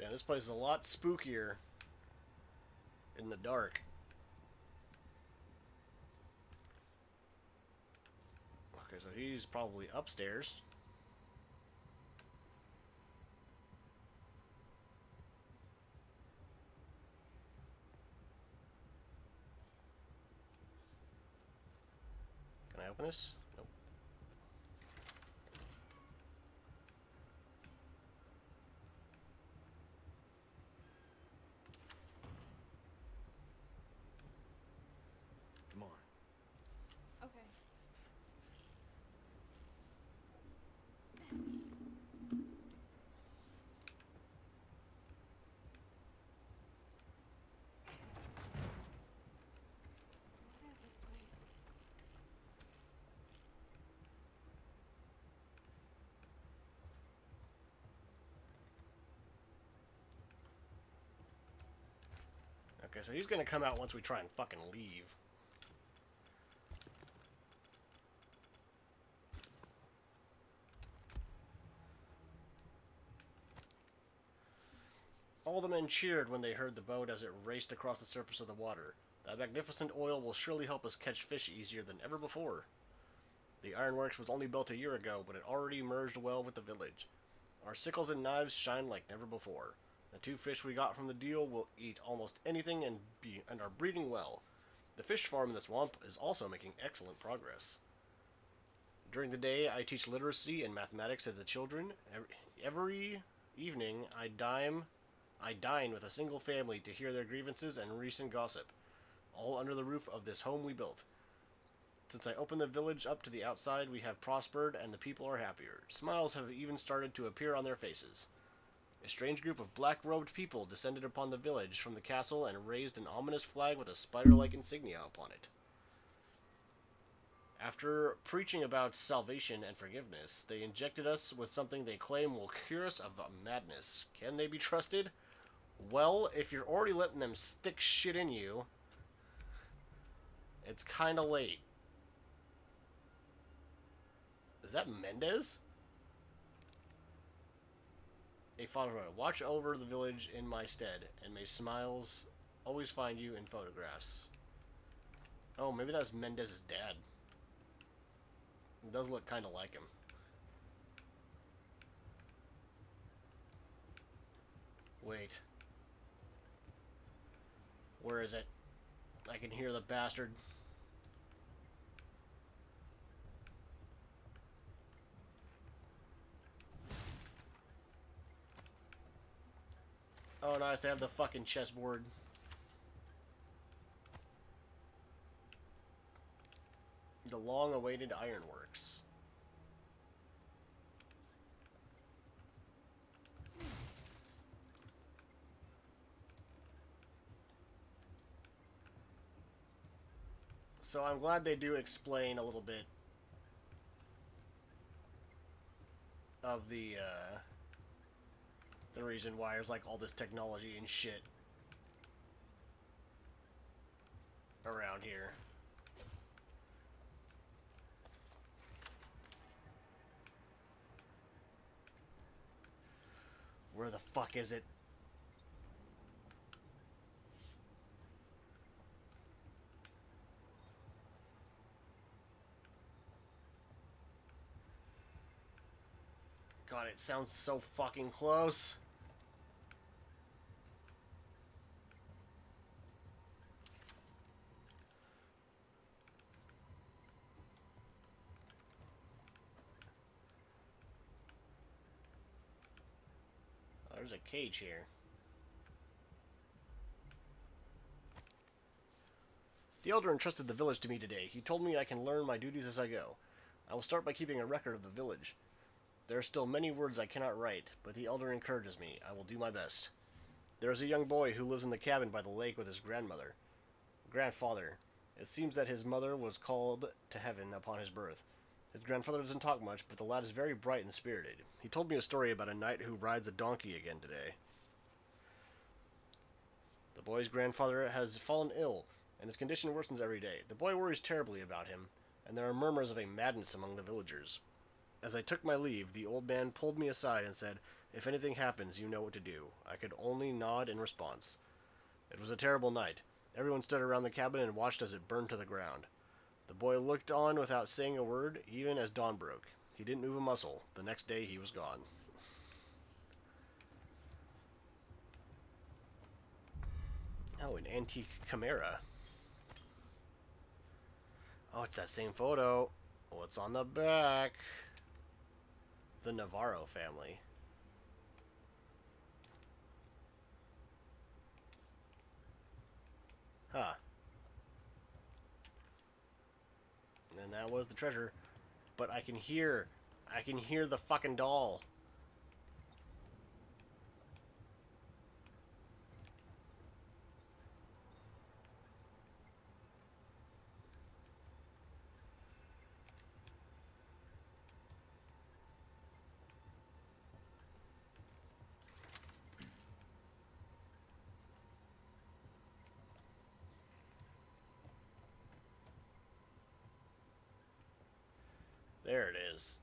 Yeah, this place is a lot spookier in the dark. Okay, so he's probably upstairs. Can I open this? Nope. Come on. Okay. What is this place? Okay, so he's gonna come out once we try and fucking leave. All the men cheered when they heard the boat as it raced across the surface of the water. That magnificent oil will surely help us catch fish easier than ever before. The ironworks was only built a year ago, but it already merged well with the village. Our sickles and knives shine like never before. The two fish we got from the deal will eat almost anything and be and are breeding well. The fish farm in the swamp is also making excellent progress. During the day, I teach literacy and mathematics to the children. Every, evening, I dine, I dine with a single family to hear their grievances and recent gossip, all under the roof of this home we built. Since I opened the village up to the outside, we have prospered and the people are happier. Smiles have even started to appear on their faces. A strange group of black robed people descended upon the village from the castle and raised an ominous flag with a spider like insignia upon it. After preaching about salvation and forgiveness, they injected us with something they claim will cure us of madness. Can they be trusted? Well, if you're already letting them stick shit in you, it's kind of late. Is that Mendez? A father, watch over the village in my stead, and may smiles always find you in photographs. Oh, maybe that's Mendez's dad. It does look kind of like him. Wait. Where is it? I can hear the bastard. Oh, nice. They have the fucking chessboard. The long-awaited ironworks. So I'm glad they do explain a little bit of the uh, the reason why there's like all this technology and shit around here. Where the fuck is it? God, it sounds so fucking close. There's a cage here. The Elder entrusted the village to me today. He told me I can learn my duties as I go. I will start by keeping a record of the village. There are still many words I cannot write, but the Elder encourages me. I will do my best. There is a young boy who lives in the cabin by the lake with his grandmother. Grandfather. It seems that his mother was called to heaven upon his birth. His grandfather doesn't talk much, but the lad is very bright and spirited. He told me a story about a knight who rides a donkey again today. The boy's grandfather has fallen ill, and his condition worsens every day. The boy worries terribly about him, and there are murmurs of a madness among the villagers. As I took my leave, the old man pulled me aside and said, If anything happens, you know what to do. I could only nod in response. It was a terrible night. Everyone stood around the cabin and watched as it burned to the ground. The boy looked on without saying a word, even as dawn broke. He didn't move a muscle. The next day, he was gone. Oh, an antique Camera. Oh, it's that same photo. What's on the back? The Navarro family. Huh. And that was the treasure. But I can hear, I can hear the fucking doll. There it is.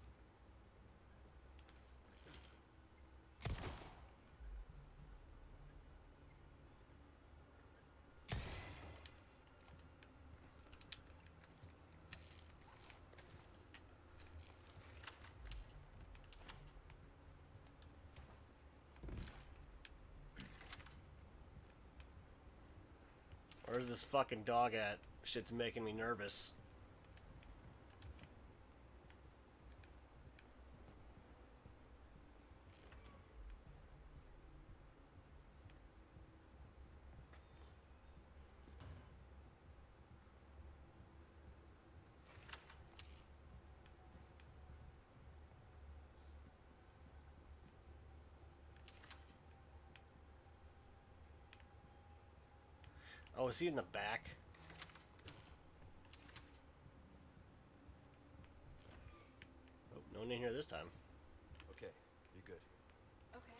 Where's this fucking dog at? Shit's making me nervous. Is he in the back? Oh, no one in here this time. Okay, you're good. Okay.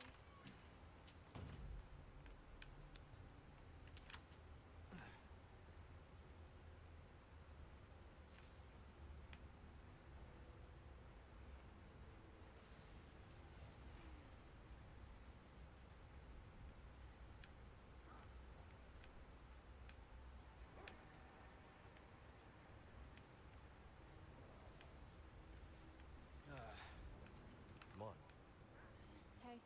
Come on. Hey.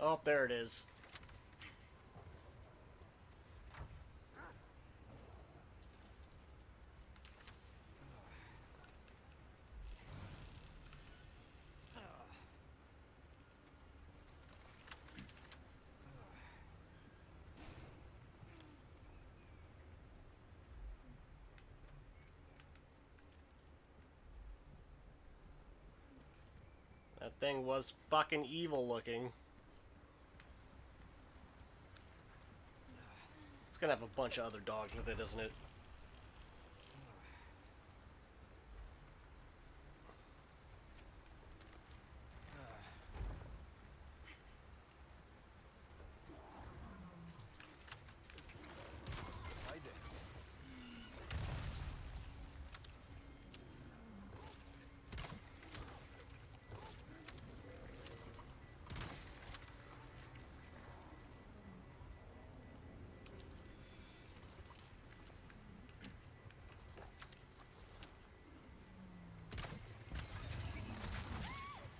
Oh, there it is. That thing was fucking evil looking. It's gonna have a bunch of other dogs with it, isn't it? Hide there.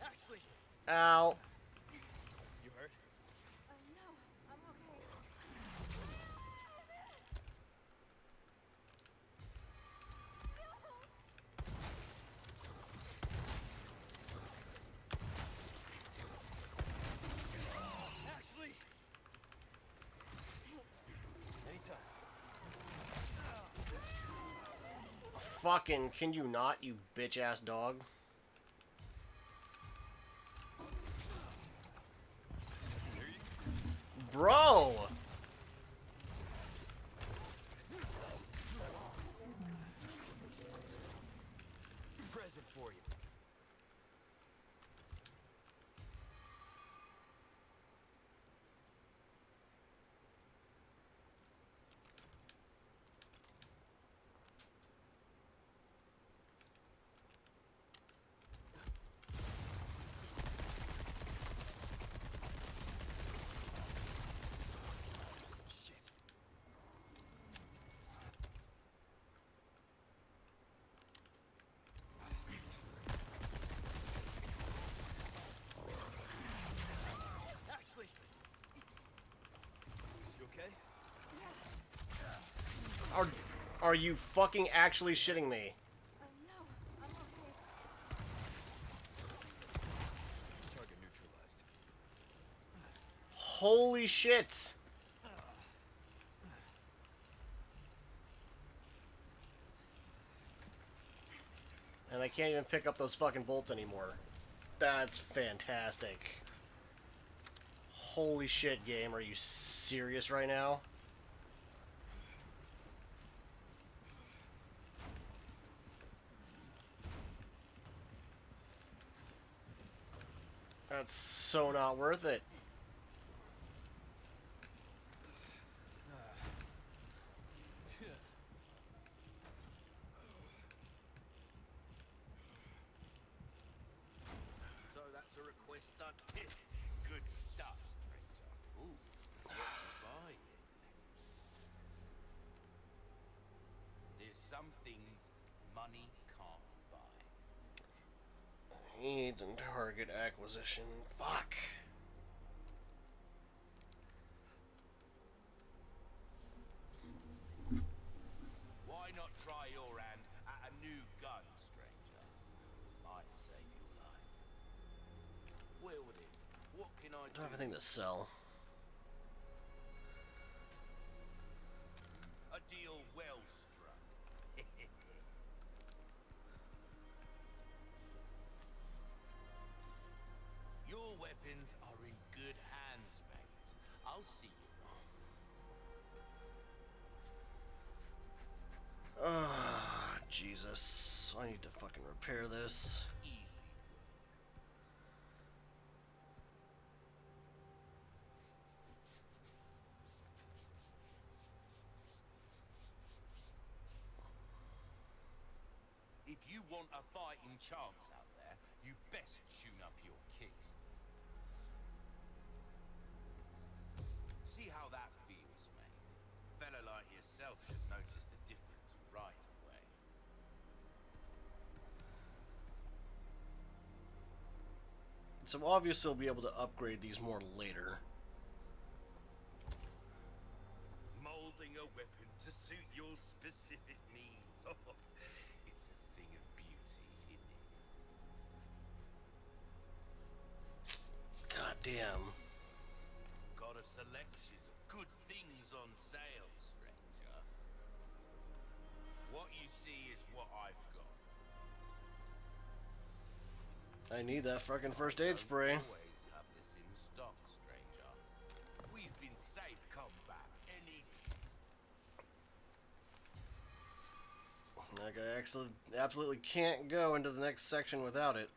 Ashley! Ow. You hurt? Uh, no, I'm okay. Ashley! Anytime. Fucking, can you not, you bitch ass dog? Bro! Present for you. Are you fucking actually shitting me? Holy shit! And I can't even pick up those fucking bolts anymore. That's fantastic. Holy shit, game. Are you serious right now? So not worth it. So that's a request done. Good stuff, stranger. Ooh, what you buying? There's some things money can't buy. Needs and target acquisition. Fuck. Why not try your hand at a new gun, stranger? Might save your life. Well then, what can I I don't have anything to sell. Jesus. I need to fucking repair this. If you want a fighting chance out there, you best So obviously we'll be able to upgrade these more later. Molding a weapon to suit your specific needs. Oh, it's a thing of beauty, isn't it? God damn. Got a selection of good things on sale, stranger. What you I need that fucking first aid spray. Like I actually absolutely can't go into the next section without it.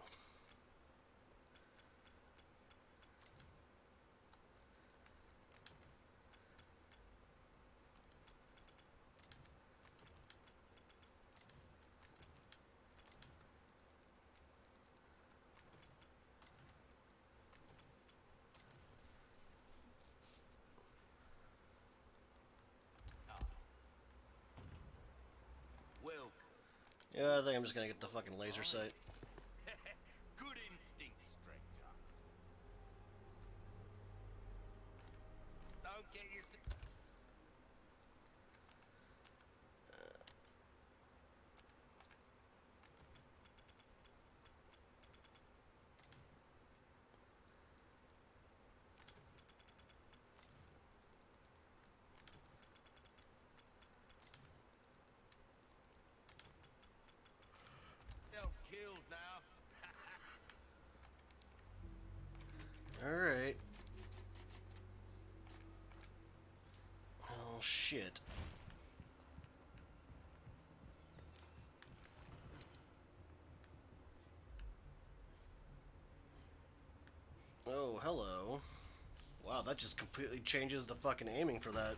Welcome. Yeah, I think I'm just gonna get the fucking laser sight. Good instinct, stranger. Don't get yourself. Self-killed now. Alright. Oh shit. Oh, hello. Wow, that just completely changes the fucking aiming for that.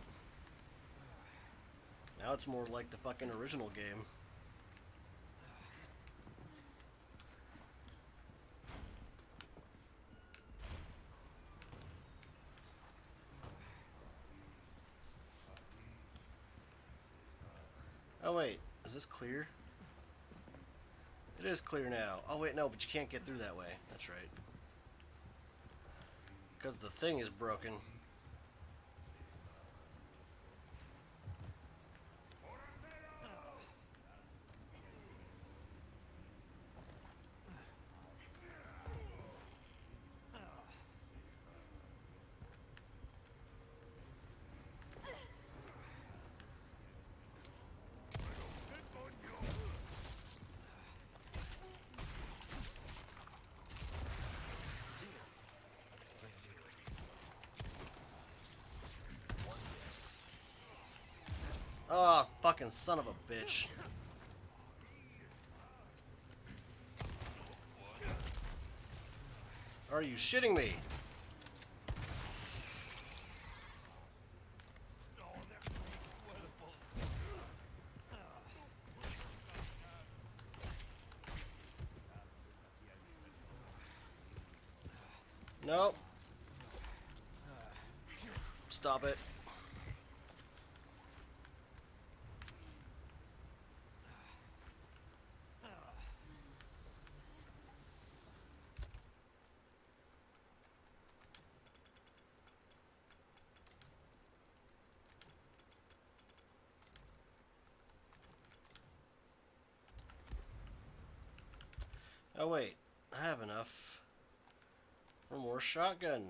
Now it's more like the fucking original game. Oh wait, is this clear? It is clear now. Oh wait, no, but you can't get through that way. That's right. Because the thing is broken. Fucking son of a bitch. Are you shitting me? Oh wait, I have enough for more shotgun.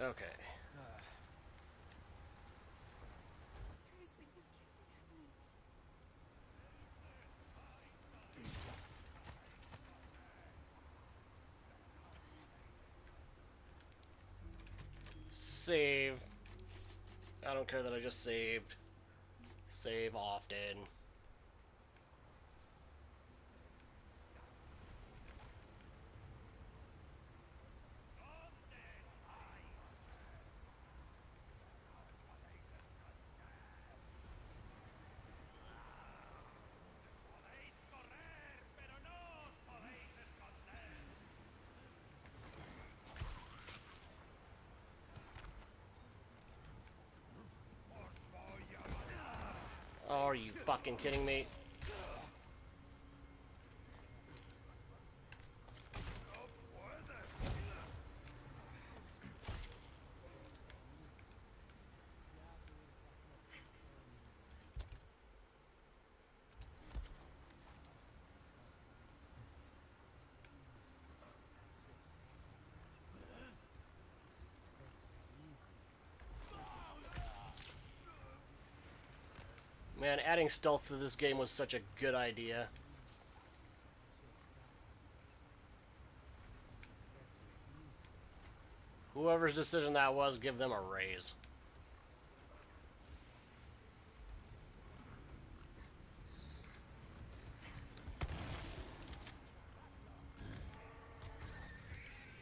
Okay. Seriously, this can't be happening. Save. I don't care that I just saved. Save often. Fucking kidding me? Man, adding stealth to this game was such a good idea. Whoever's decision that was, give them a raise.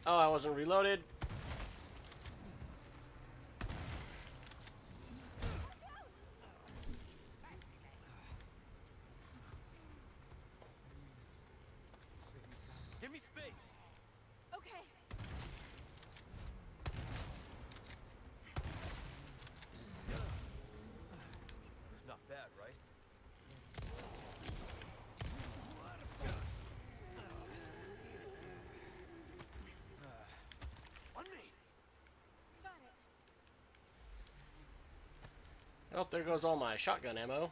Oh, I wasn't reloaded. Give me space. Okay. Not bad, right? On me. Got it. Oh, there goes all my shotgun ammo.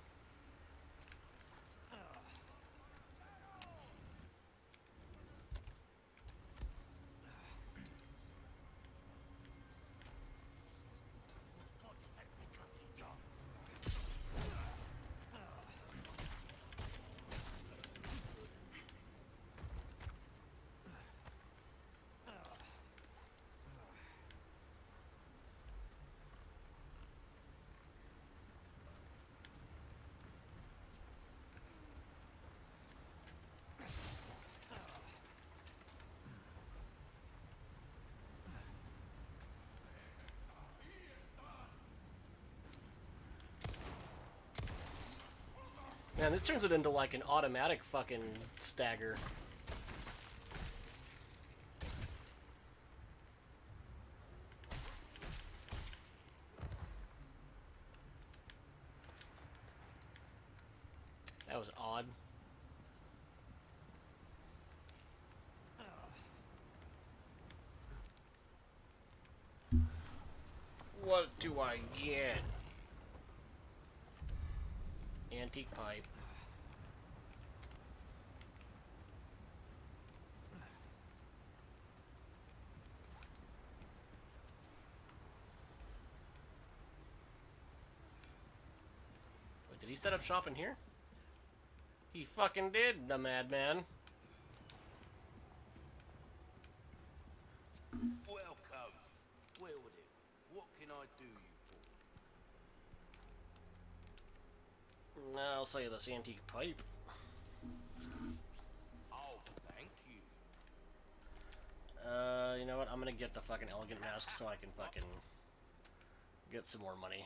Man, this turns it into like an automatic fucking stagger. That was odd. What do I get? Antique pipe. Did he set up shop in here? He fucking did, the madman. Welcome. Well then, what can I do you for? I'll sell you this antique pipe. Oh, thank you. Uh, you know what? I'm gonna get the fucking elegant mask so I can fucking get some more money.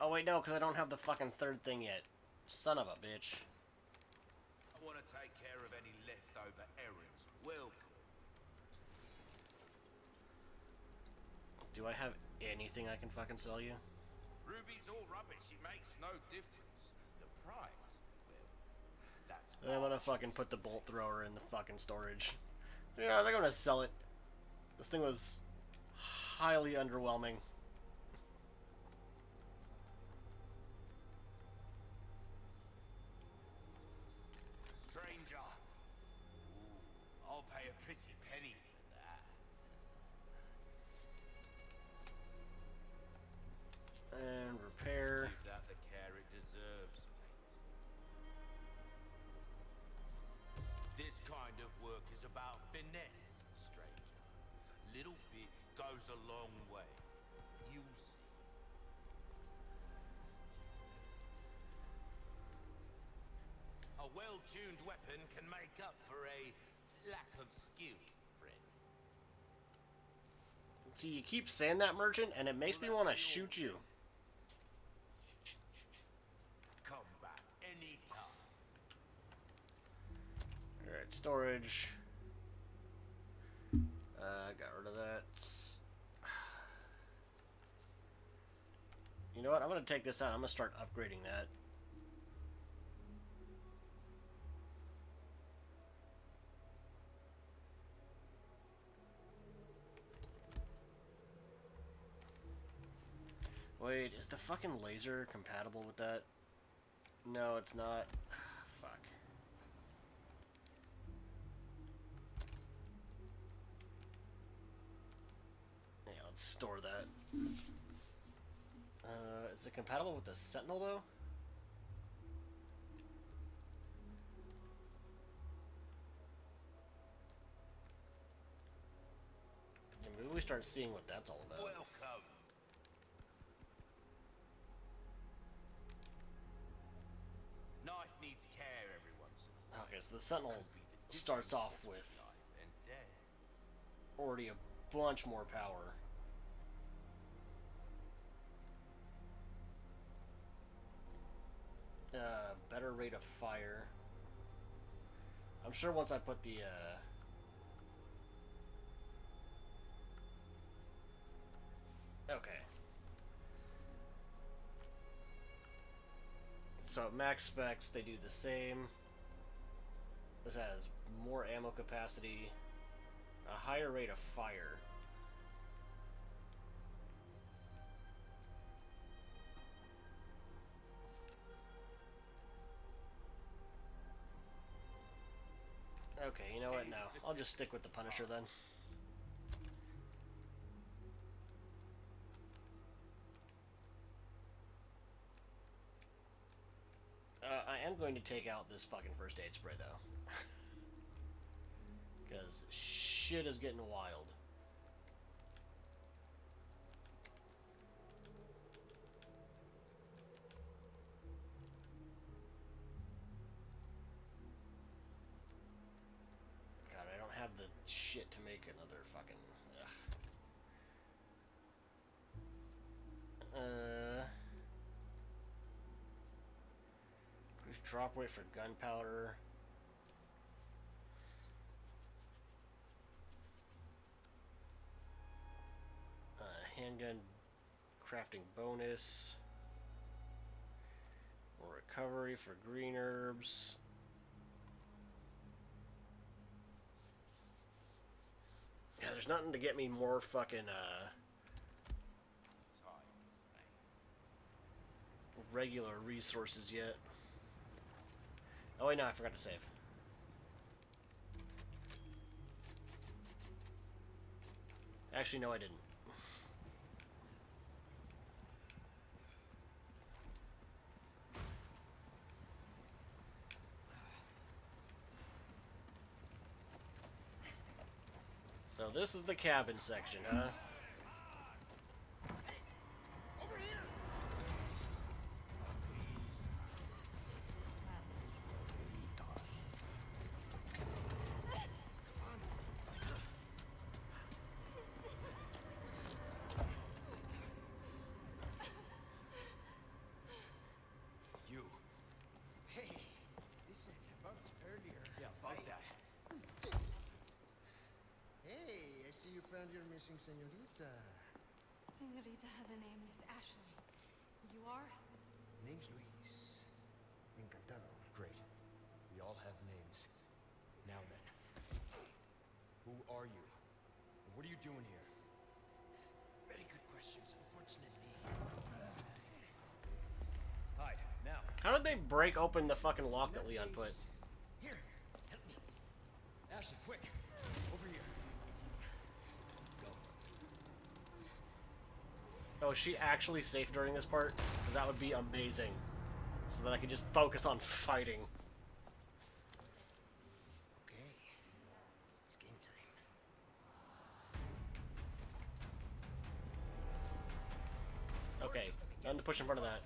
Oh wait, no, because I don't have the fucking third thing yet. Son of a bitch. I want to take care of any leftover errands. Welcome. Do I have anything I can fucking sell you? Ruby's all rubbish. It makes no difference. The price, well, that's. I'm gonna fucking put the bolt thrower in the fucking storage. Yeah, I think I'm gonna sell it. This thing was highly underwhelming. See, you keep saying that, merchant, and it makes me want to shoot you. Come back anytime. Alright, storage. Uh, got rid of that. You know what? I'm gonna take this out. I'm gonna start upgrading that. Wait, is the fucking laser compatible with that? No, it's not. Fuck. Yeah, let's store that. Uh, is it compatible with the Sentinel, though? Maybe we start seeing what that's all about. Welcome. Knife needs care every once the Sentinel starts off with already a bunch more power. Uh, better rate of fire. I'm sure once I put the, uh... Okay. So max specs, they do the same. This has more ammo capacity, a higher rate of fire. Okay, you know what? No, I'll just stick with the Punisher then. Uh, I am going to take out this fucking first aid spray though. Because shit is getting wild. God, I don't have the shit to make another fucking. Ugh. Uh. Drop weight for gunpowder. Uh, handgun crafting bonus. More recovery for green herbs. Yeah, there's nothing to get me more fucking uh, regular resources yet. Oh wait, no, I forgot to save. Actually, no, I didn't. So this is the cabin section, huh? What are you doing here? Very good questions, unfortunately. Hide, now. How did they break open the fucking lock that Leon put? Here, help me. Ashley, quick! Over here. Oh, is she actually safe during this part? Because that would be amazing. So that I could just focus on fighting. Push in front of that.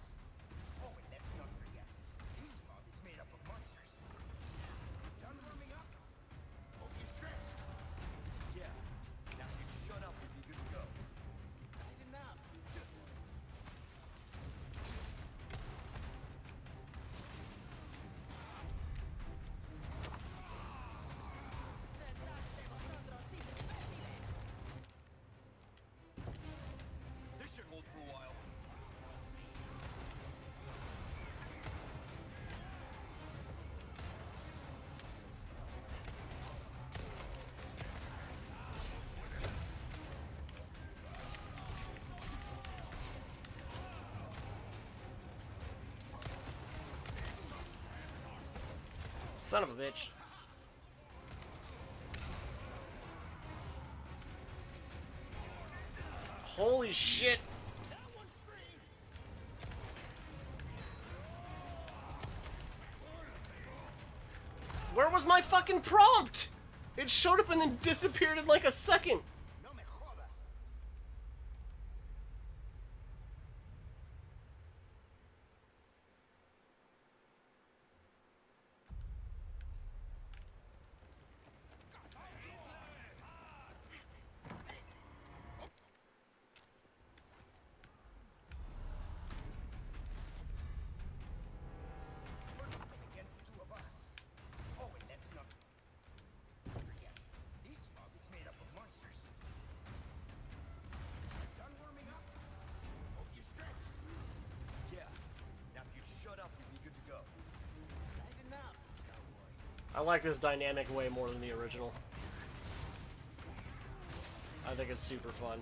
Son of a bitch. Holy shit! Where was my fucking prompt? It showed up and then disappeared in like a second. Like this dynamic way more than the original. I think it's super fun.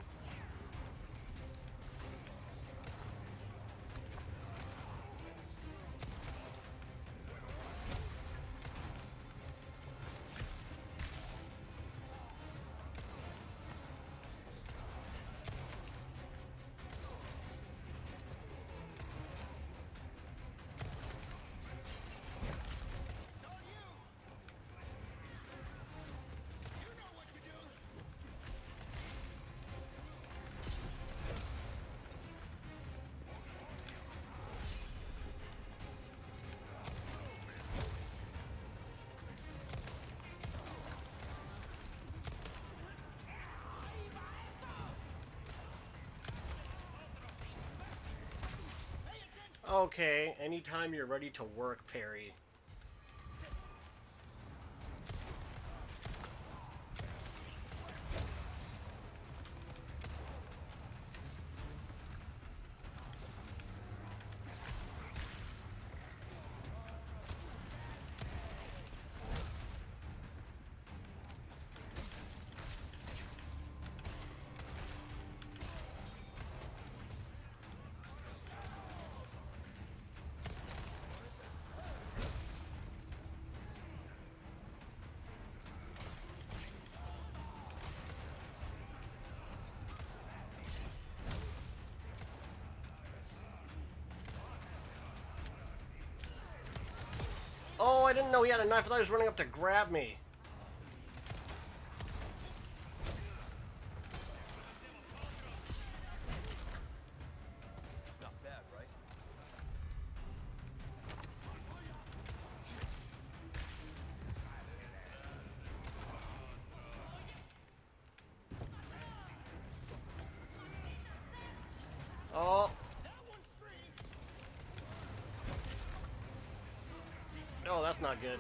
Okay, anytime you're ready to work, Perry. Didn't know he had a knife. I thought he was running up to grab me. Not good.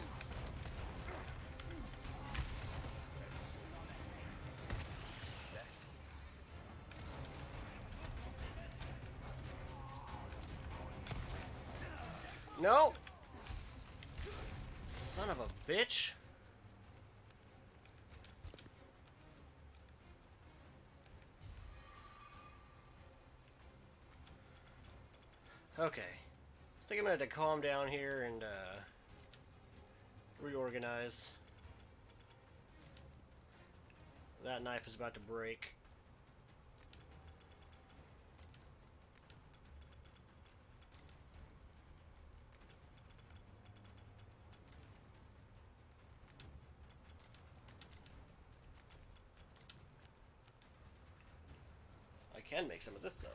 No! Son of a bitch. Okay. Let's take a minute to calm down here and uh, reorganize. That knife is about to break. I can make some of this though.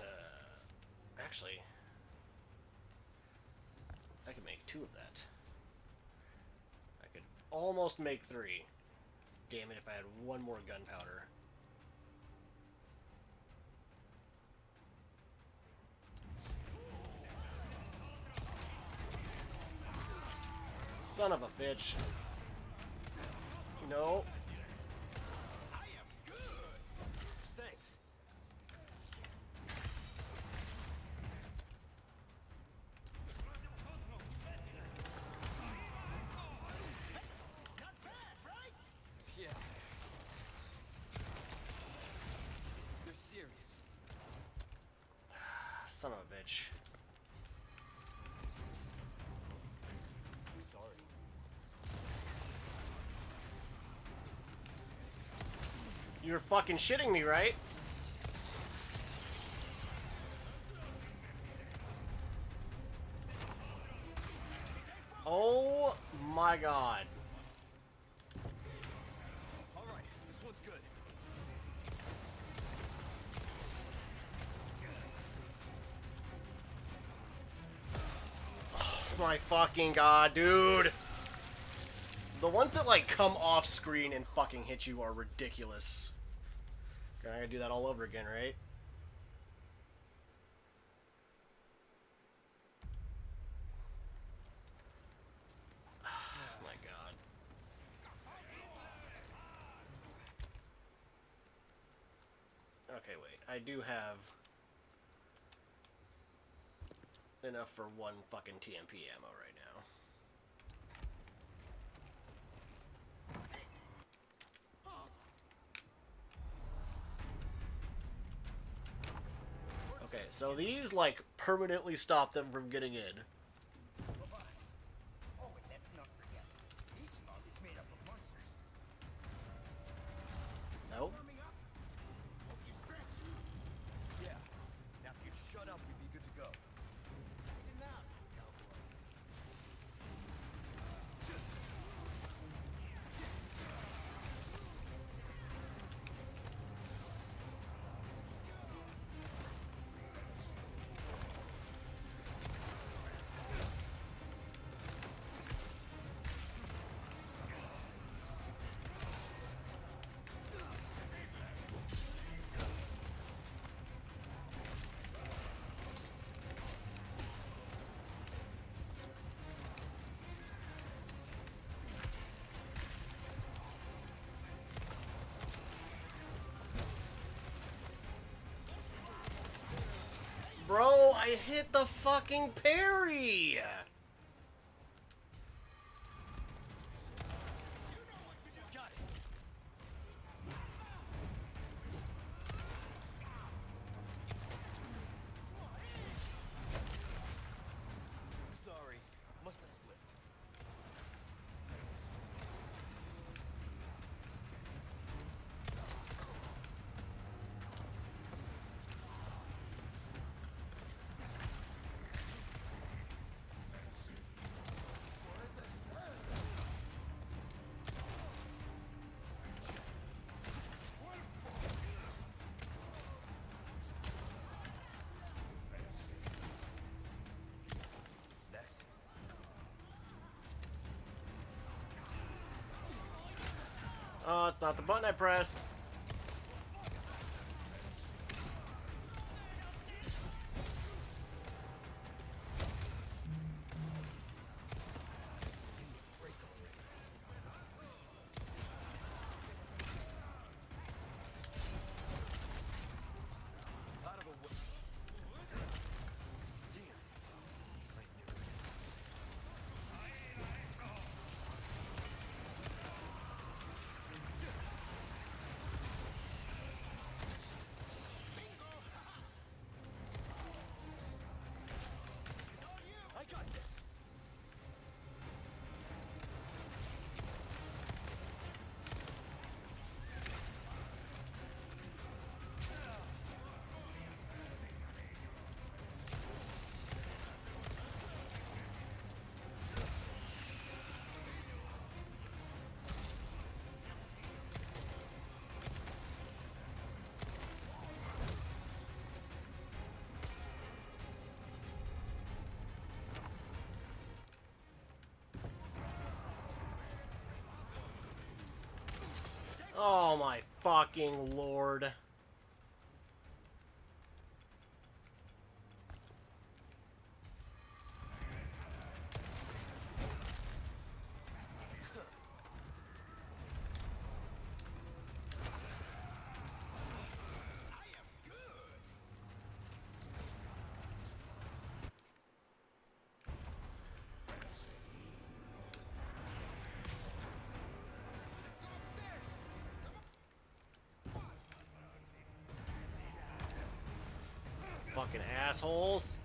Uh, actually, I could make two of that. I could almost make three. Damn it, if I had one more gunpowder. Son of a bitch. No. Thanks. Yeah. You're serious. Son of a bitch. Sorry. You're fucking shitting me, right? Oh my god. All right, this one's good. Oh my fucking god, dude. The ones that like come off screen and fucking hit you are ridiculous. I gotta do that all over again, right? Oh my god. Okay, wait. I do have enough for one fucking TMP ammo right so these like permanently stop them from getting in. I hit the fucking parry! Button I pressed. Fucking lord. Fucking assholes.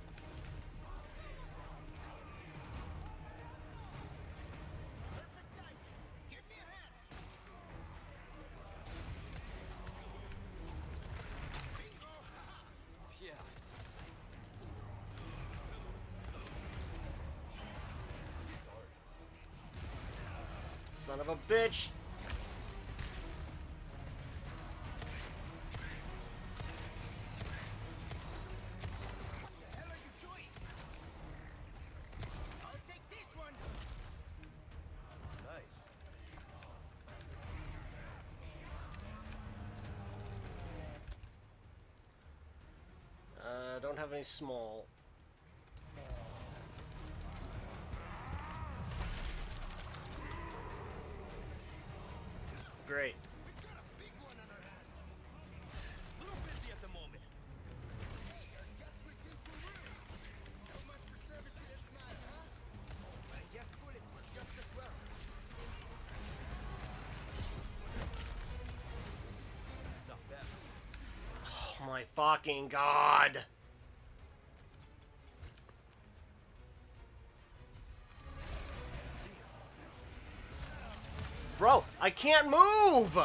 Son of a bitch. Well. Not bad. Oh my fucking god. I can't move!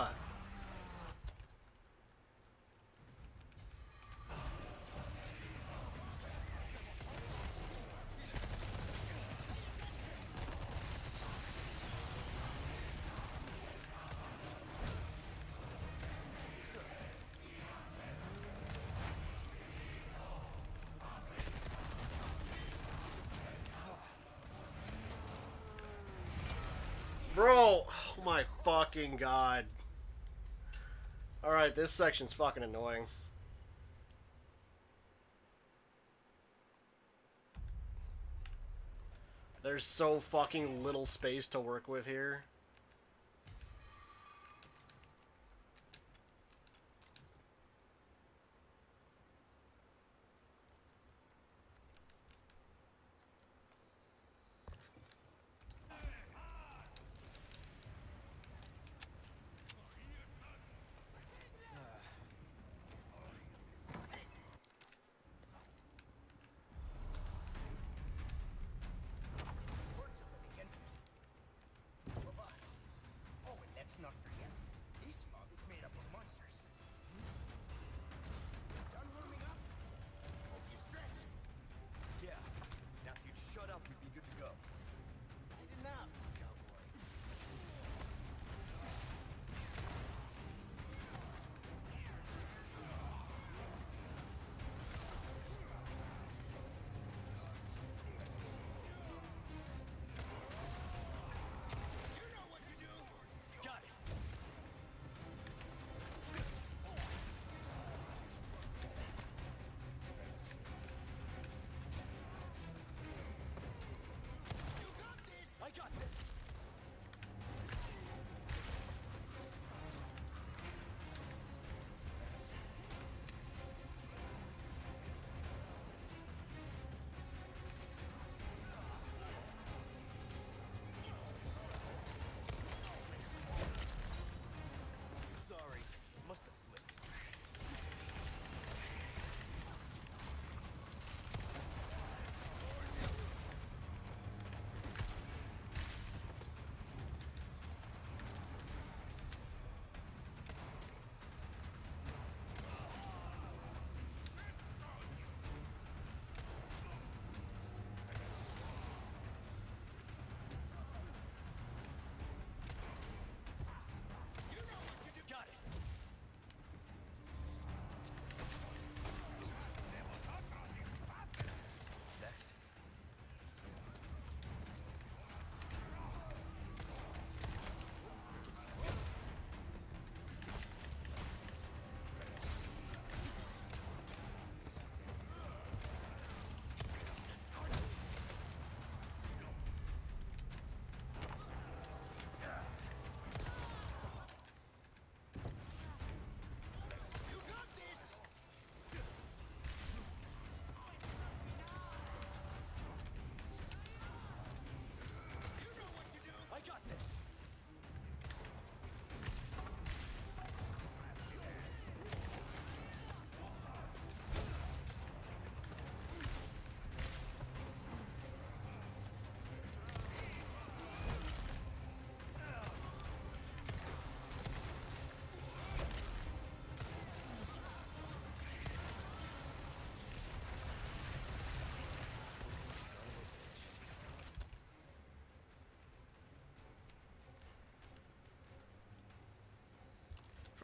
Bro, oh my fucking god. Alright, this section's fucking annoying. There's so fucking little space to work with here.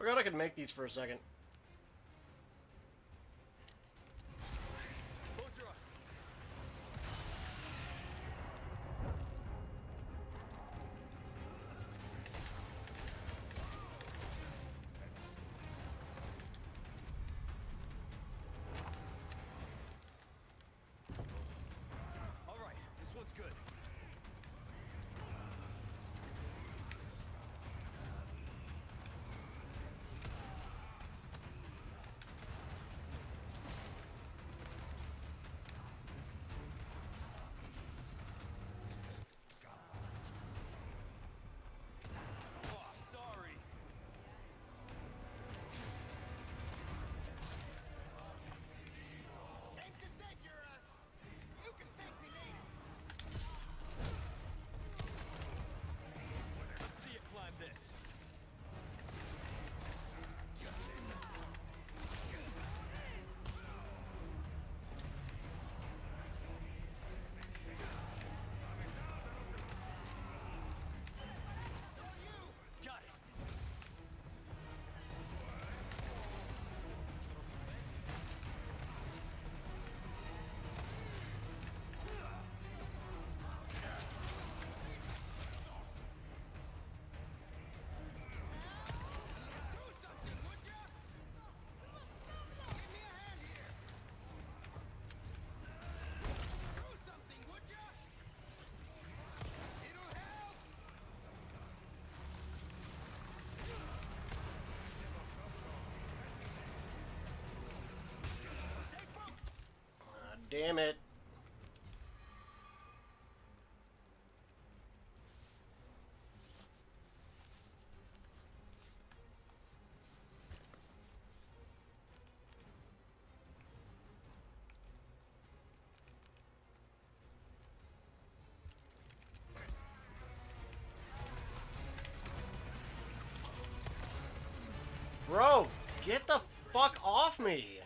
Forgot I could make these for a second. Damn it. Bro, get the fuck off me!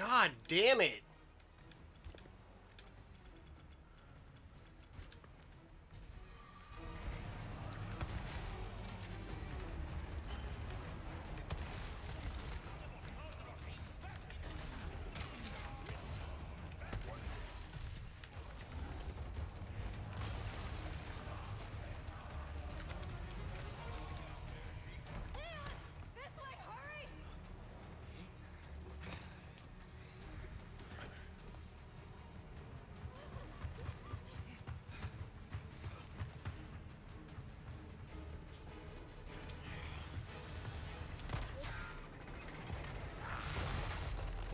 God damn it!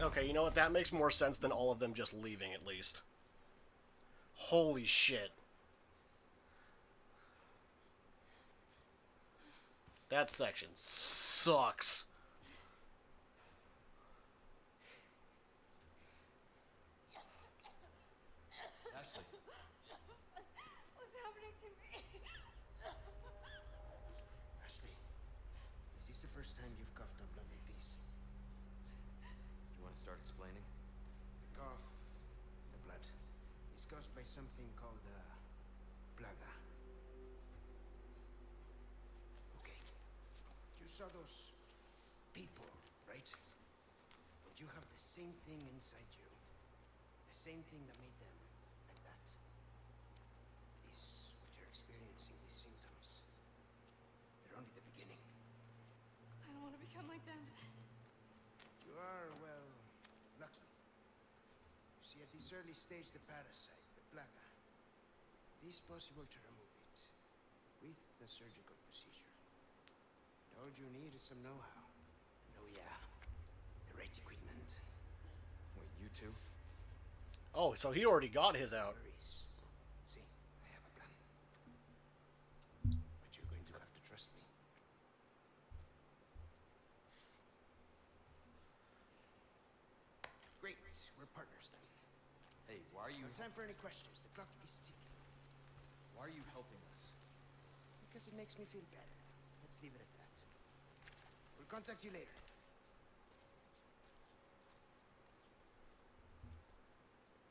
Okay, you know what? That makes more sense than all of them just leaving, at least. Holy shit. That section sucks. Ashley, What's happening to me? Ashley, is this the first time you've coughed up blood like this? do you want to start explaining? The cough, the blood, is caused by something called uh, plaga. Okay. You saw those people, right? But you have the same thing inside you. The same thing that made them like that. This, what you're experiencing, these symptoms, they're only the beginning. I don't want to become like them. You are, well, lucky. You see, at this early stage, the parasite, the plaga, it is possible to remove it with the surgical procedure. And all you need is some know-how. Oh yeah, the right equipment. Wait, you two? Oh, so he already got his out. worries. See, I have a plan. But you're going to have to trust me. Great, we're partners then. Hey, why are you... No time for any questions. The clock is ticking. Why are you helping us? Because it makes me feel better. Let's leave it at that. We'll contact you later.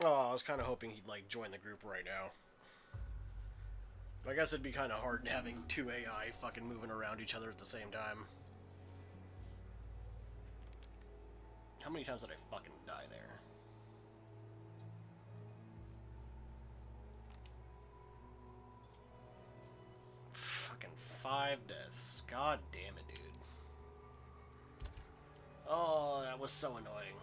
Oh, I was kind of hoping he'd like join the group right now. I guess it'd be kind of hard having two AI fucking moving around each other at the same time. How many times did I fucking die there? Fucking five deaths. God damn it, dude. Oh, that was so annoying.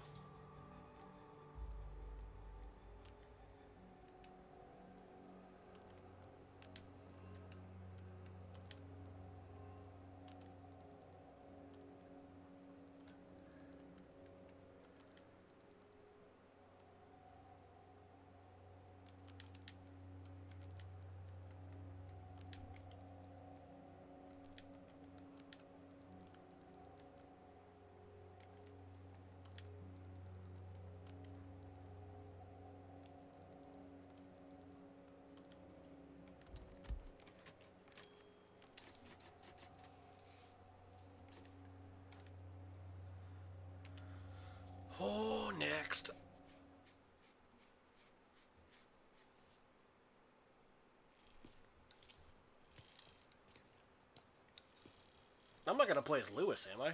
Oh, next. I'm not gonna play as Lewis, am I?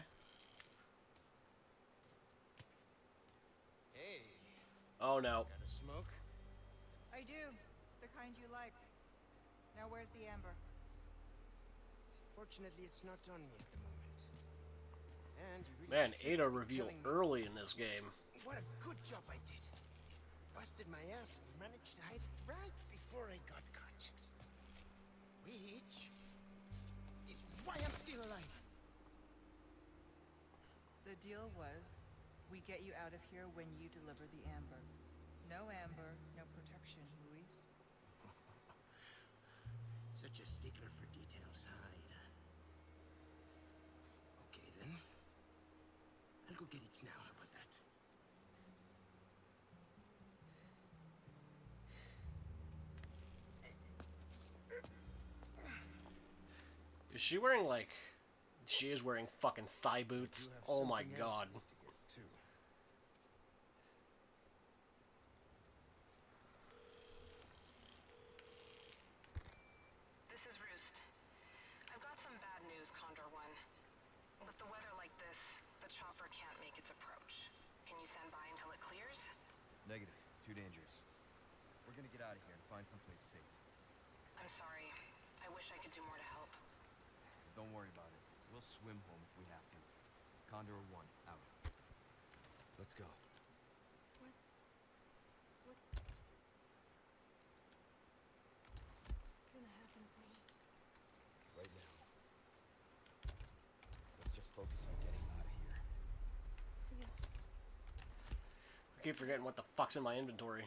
Hey, Oh no. got a smoke? I do. The kind you like. Now where's the amber? Fortunately, it's not on me at the moment. And really Man, should Ada be revealed early in this game. What a good job I did. Busted my ass and managed to hide it right before I got caught. Which is why I'm still alive. The deal was, we get you out of here when you deliver the amber. No amber, no protection, Luis. Such a stickler for details, huh, Ada? Okay, then. I'll go get it now. How about that? Is she wearing like? She is wearing fucking thigh boots. Oh my god. This is Roost. I've got some bad news, Condor One. With the weather like this, the chopper can't make its approach. Can you stand by until it clears? Negative. Too dangerous. We're gonna get out of here and find someplace safe. I'm sorry. I wish I could do more to help. Don't worry about it. We'll swim home if we have to. Condor 1, out. Let's go. What's... What's... gonna happen to me? Right now. Let's just focus on getting out of here. Yeah. I keep forgetting what the fuck's in my inventory.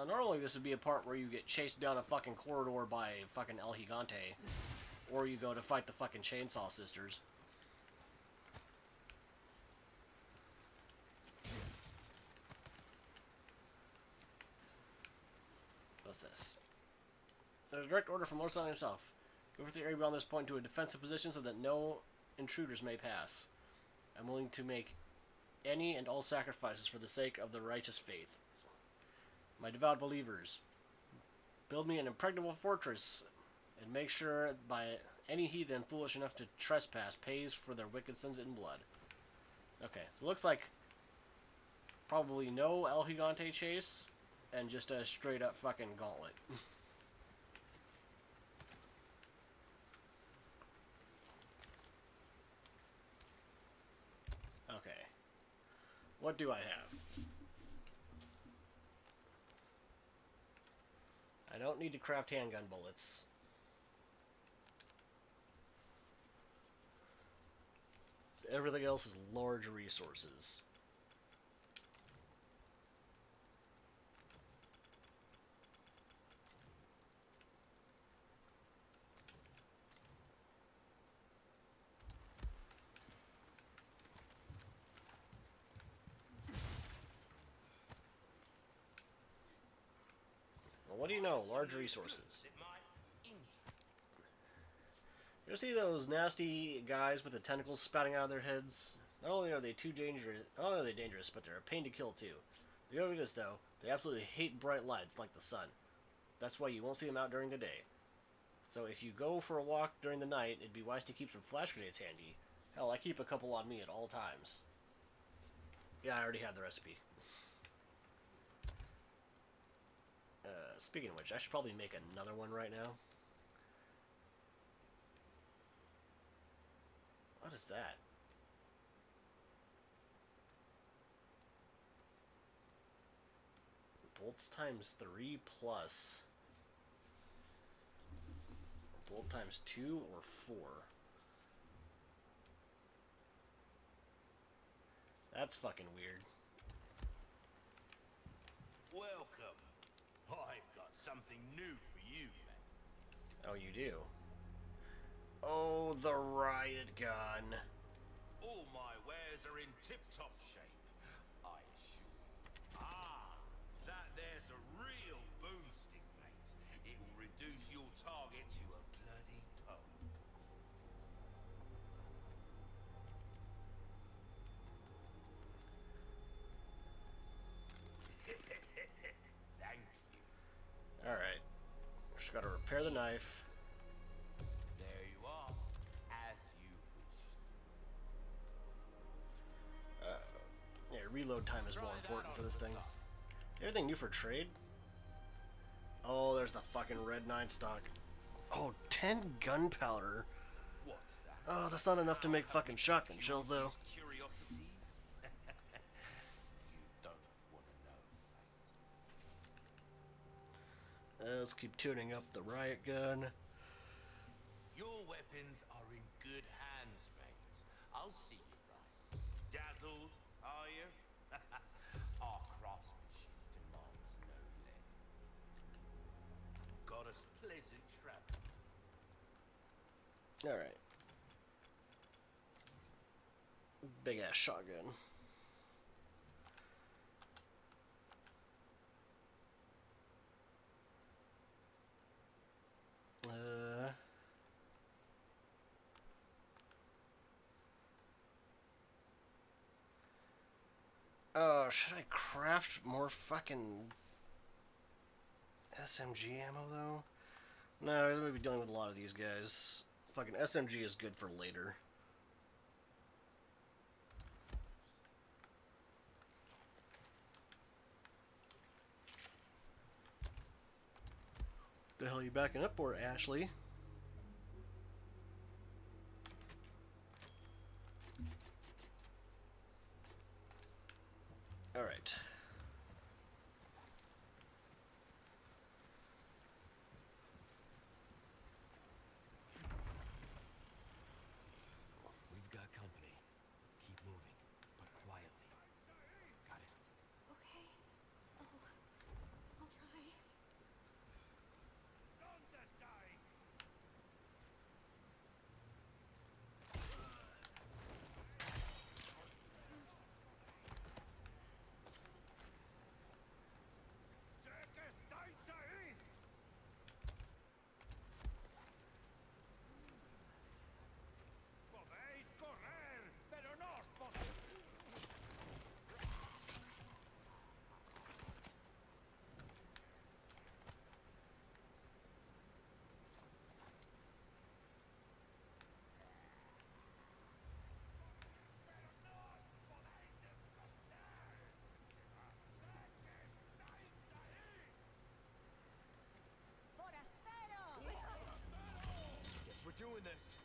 Now, normally this would be a part where you get chased down a fucking corridor by fucking El Gigante, or you go to fight the fucking Chainsaw Sisters. What's this? There's a direct order from Lord himself. Go with the area beyond this point to a defensive position so that no intruders may pass. I'm willing to make any and all sacrifices for the sake of the righteous faith. My devout believers, build me an impregnable fortress and make sure by any heathen foolish enough to trespass pays for their wicked sins in blood. Okay, so it looks like probably no El Gigante chase and just a straight up fucking gauntlet. okay. What do I have? I don't need to craft handgun bullets. Everything else is large resources. What do you know? Large resources. You see those nasty guys with the tentacles spouting out of their heads? Not only are they too dangerous, not only are they dangerous, but they're a pain to kill too. The thing is though, they absolutely hate bright lights like the sun. That's why you won't see them out during the day. So if you go for a walk during the night, it'd be wise to keep some flash grenades handy. Hell, I keep a couple on me at all times. Yeah, I already have the recipe. Uh, speaking of which, I should probably make another one right now. What is that? Bolts times 3 plus. Bolt times 2 or 4? That's fucking weird. Welcome. Something new for you, man. Oh, you do? Oh, the riot gun. All my wares are in tip-top Just gotta repair the knife. There you are, as you wished. Uh, yeah, reload time is more important for this thing. Everything new for trade? Oh, there's the fucking red 9 stock. Oh, 10 gunpowder. What's that? Oh, that's not enough to make fucking shotgun shells, though. Curiosities? you don't want to know, mate. Uh, let's keep tuning up the riot gun. Your weapons are in good hands, mate. I'll see you right. Dazzled, are you? Our craftsmanship demands no less. Got us pleasant travel. Alright. Big ass shotgun. Oh, should I craft more fucking SMG ammo though? No, I'm gonna be dealing with a lot of these guys. Fucking SMG is good for later. The hell are you backing up for, Ashley? Alright. this.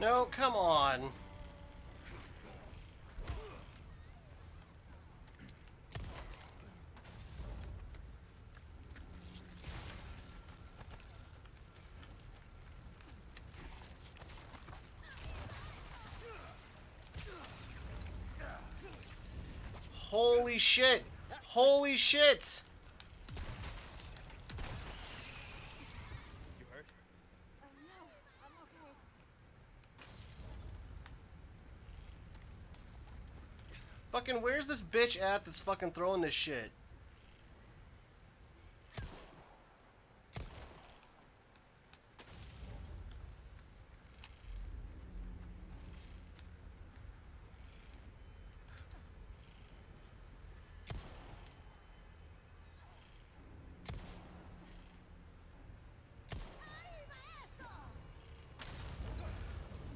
No, come on. Holy shit! Holy shit! You hurt? Uh, no, I'm okay. Fucking where's this bitch at that's fucking throwing this shit?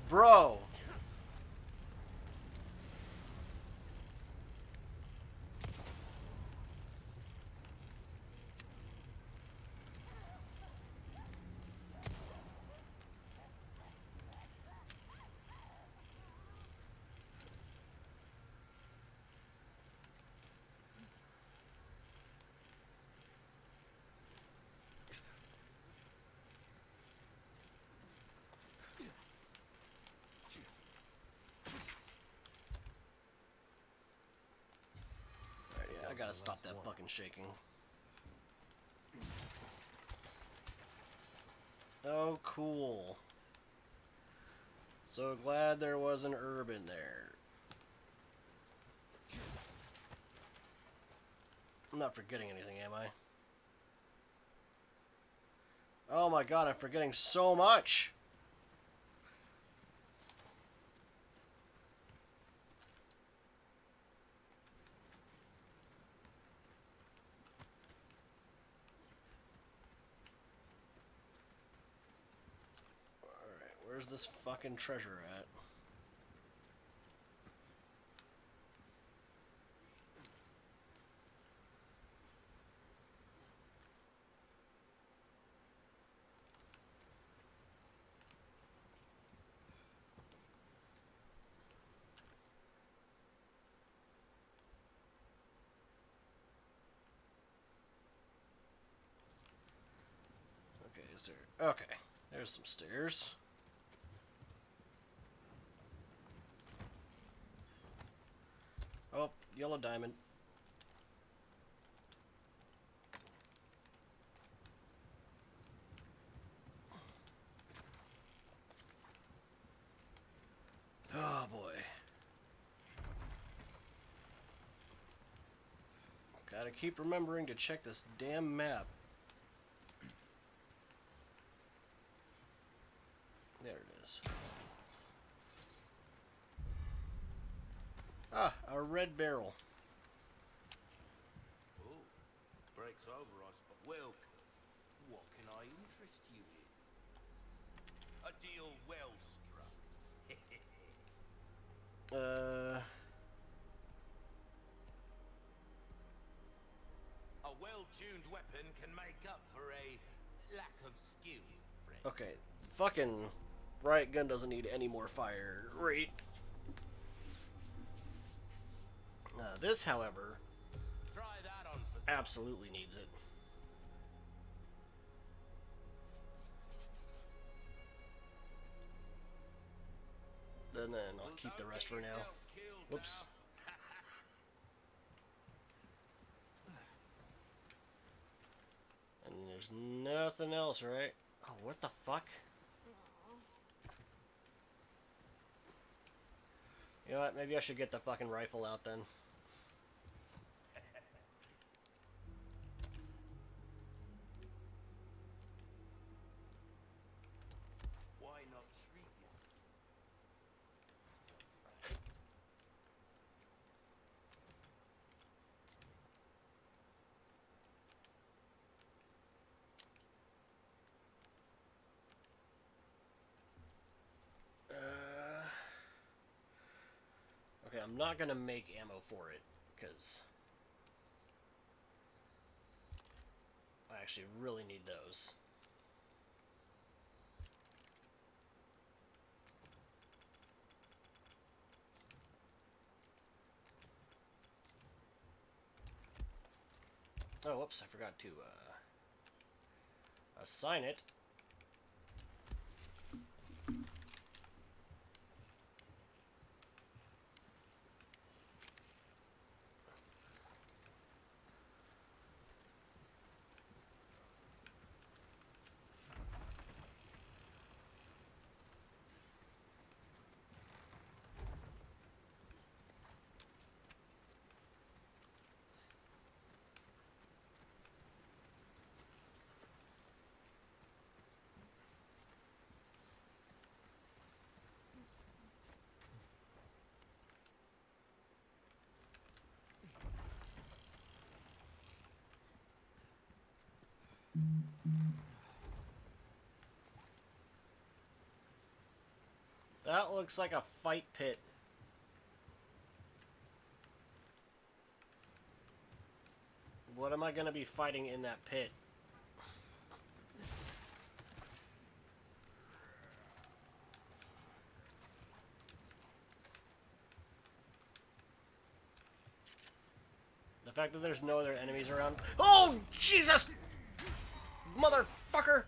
Bro. Alright, yeah, I gotta stop that fucking shaking. Oh, cool. So glad there was an herb in there. I'm not forgetting anything, am I? Oh my god, I'm forgetting so much! Alright, where's this fucking treasure at? Okay, is there... Okay, there's some stairs. Oh, yellow diamond. Oh boy. Gotta keep remembering to check this damn map. There it is. Ah, a red barrel. Oh, breaks over, I suppose. Welcome. What can I interest you in? A deal well struck. Uh, A well-tuned weapon can make up for a lack of skill, friend. okay. Fucking riot gun doesn't need any more fire rate. Uh, this, however, Try that on for absolutely needs it. And then I'll keep the rest for now. Whoops. And there's nothing else, right? Oh, what the fuck? You know what? Maybe I should get the fucking rifle out then. I'm not going to make ammo for it, because I actually really need those. Oh, whoops, I forgot to uh, assign it. That looks like a fight pit. What am I going to be fighting in that pit? The fact that there's no other enemies around. Oh, Jesus! Motherfucker!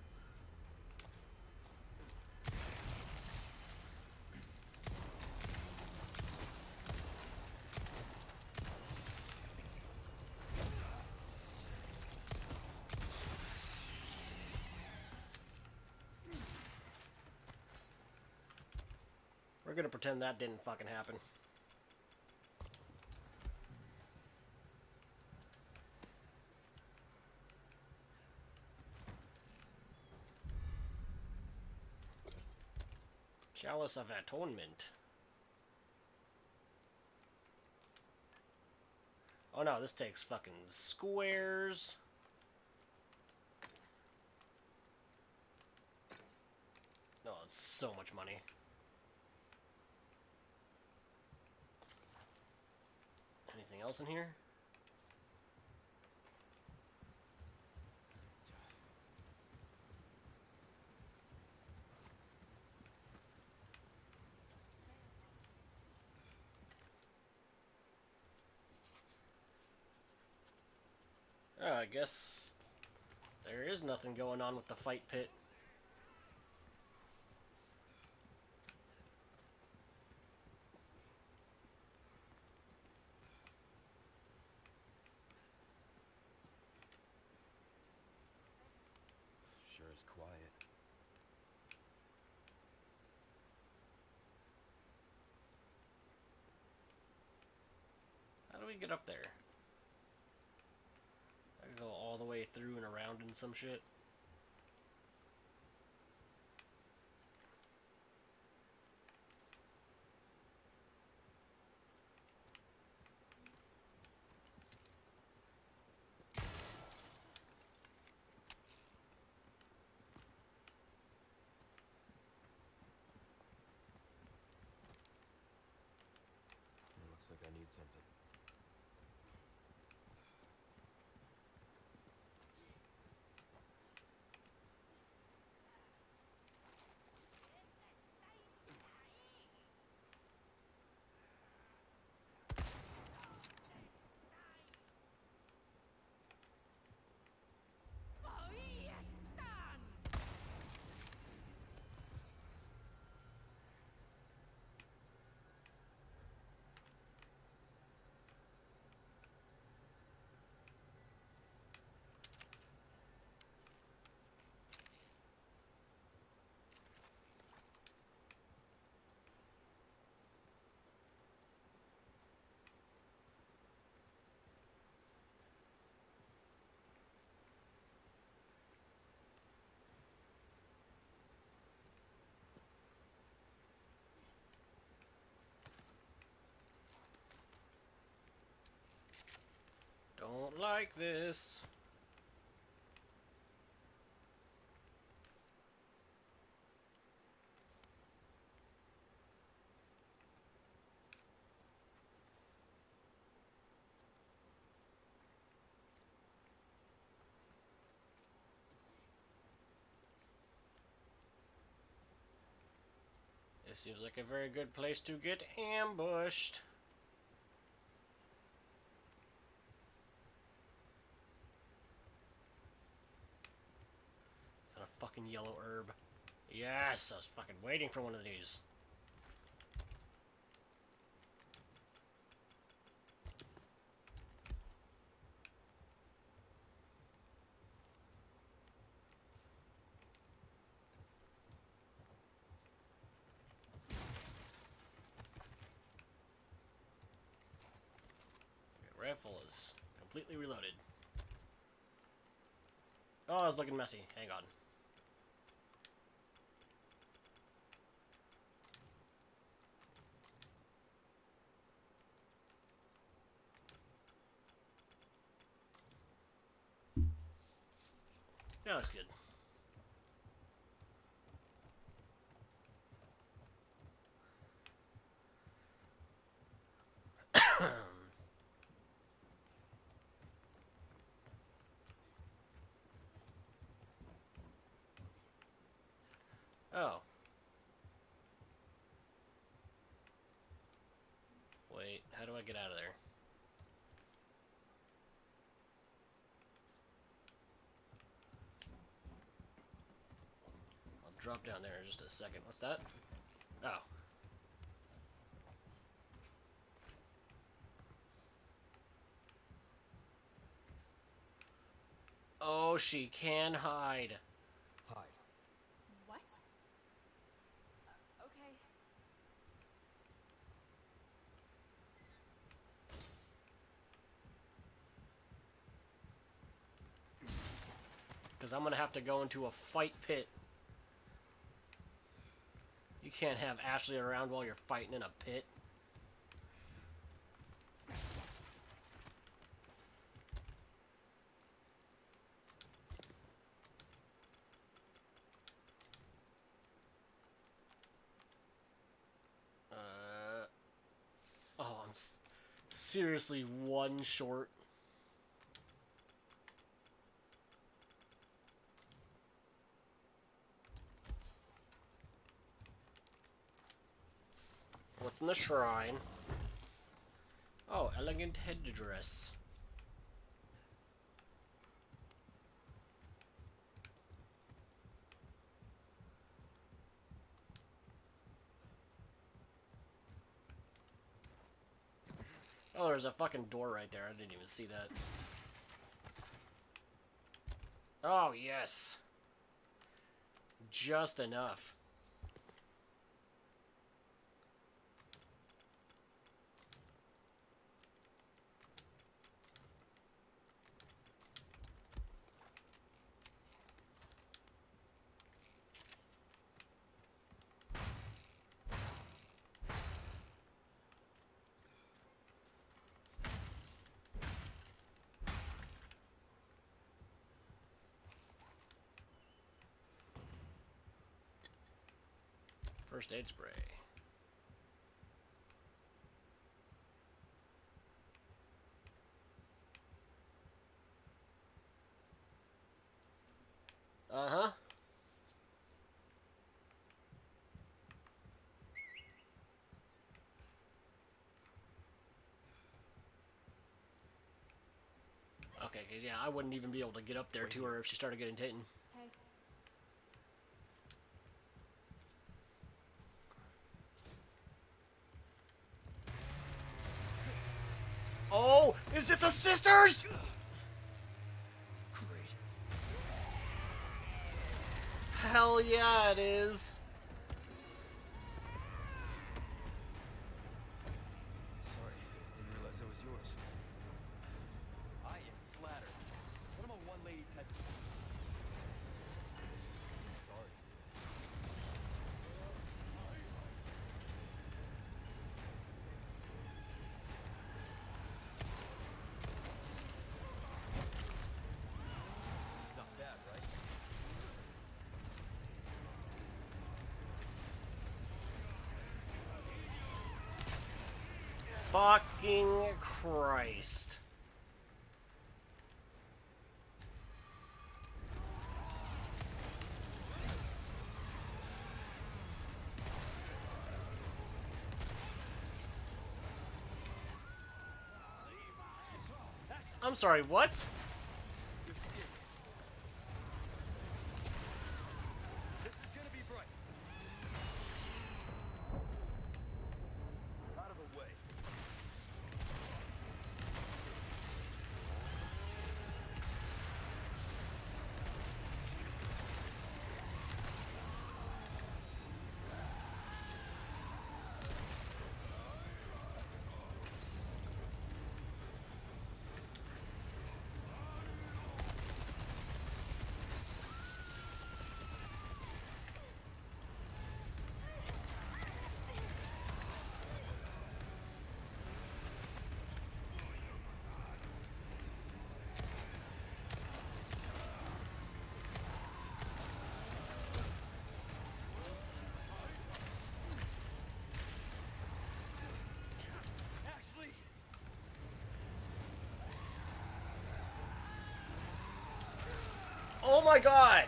We're gonna pretend that didn't fucking happen. Of Atonement. Oh no, this takes fucking squares. No, it's so much money. Anything else in here? Oh, I guess there is nothing going on with the fight pit. Sure is quiet. How do we get up there? I can go all the way through and around and some shit. It looks like I need something. Don't like this. This seems like a very good place to get ambushed. Fucking yellow herb. Yes, I was fucking waiting for one of these. Rifle is completely reloaded. Oh, it's looking messy. Hang on. Yeah, that's good. oh. Wait, how do I get out of there? Drop down there in just a second. What's that? Oh. Oh, she can hide. Hide. What? Uh, okay. Because I'm going to have to go into a fight pit. Can't have Ashley around while you're fighting in a pit. Uh, oh, I'm seriously one short. In the shrine? Oh, elegant headdress. Oh, there's a fucking door right there. I didn't even see that. Oh, yes. Just enough. First aid spray. Uh-huh. Okay, yeah, I wouldn't even be able to get up there to her if she started getting hit. Hey. Oh, is it the Great. Hell yeah, it is. Sorry, didn't realize it was yours. I am flattered. What am a one-lady type of... Sorry. Not bad, right? Fucking Christ. I'm sorry, what? My god!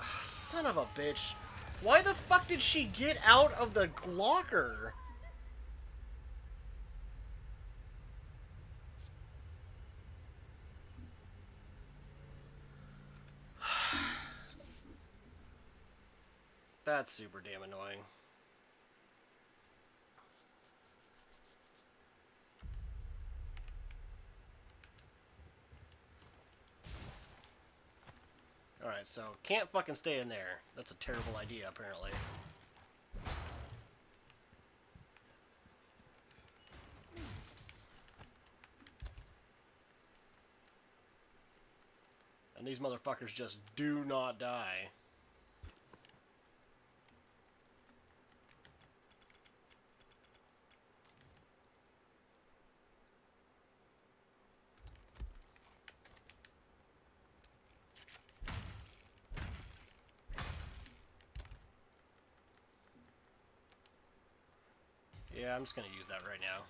Ah, son of a bitch. Why the fuck did she get out of the locker? That's super damn annoying. Alright, so can't fucking stay in there. That's a terrible idea, apparently. And these motherfuckers just do not die. Yeah, I'm just gonna use that right now.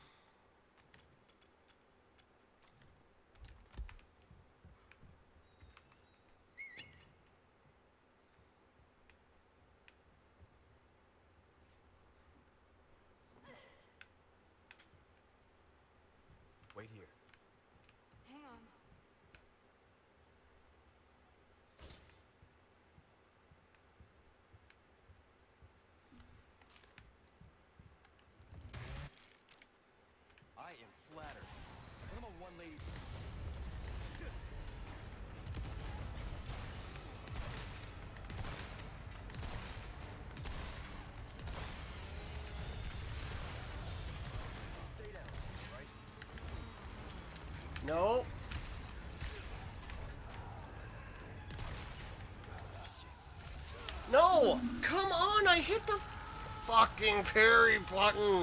Come on! I hit the fucking parry button!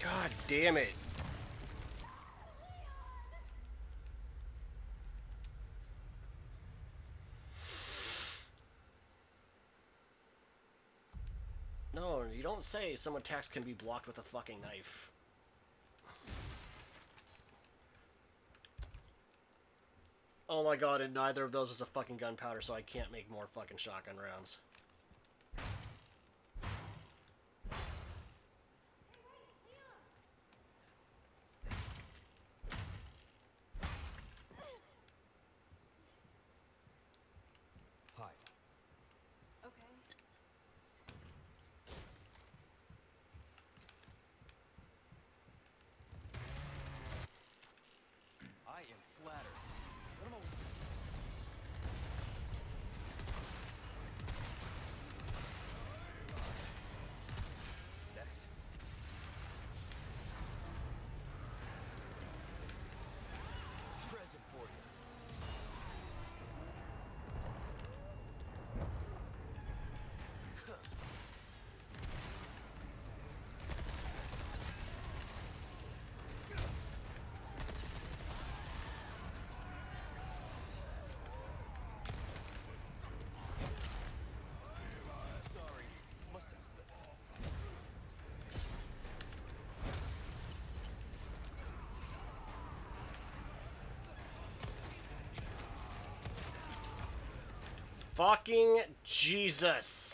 God damn it. No, you don't say some attacks can be blocked with a fucking knife. Oh my god, and neither of those is a fucking gunpowder, so I can't make more fucking shotgun rounds. Hide. Okay. I am flattered. I'm a Next. Present for you. Sorry, must have slipped. Fucking Jesus.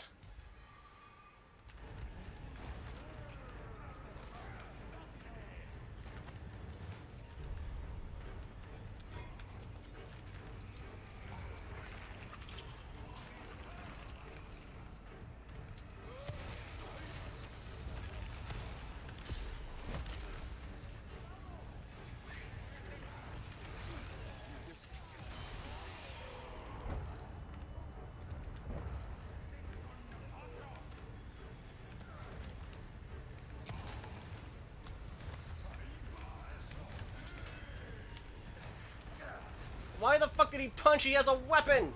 Why the he punch? He has a weapon!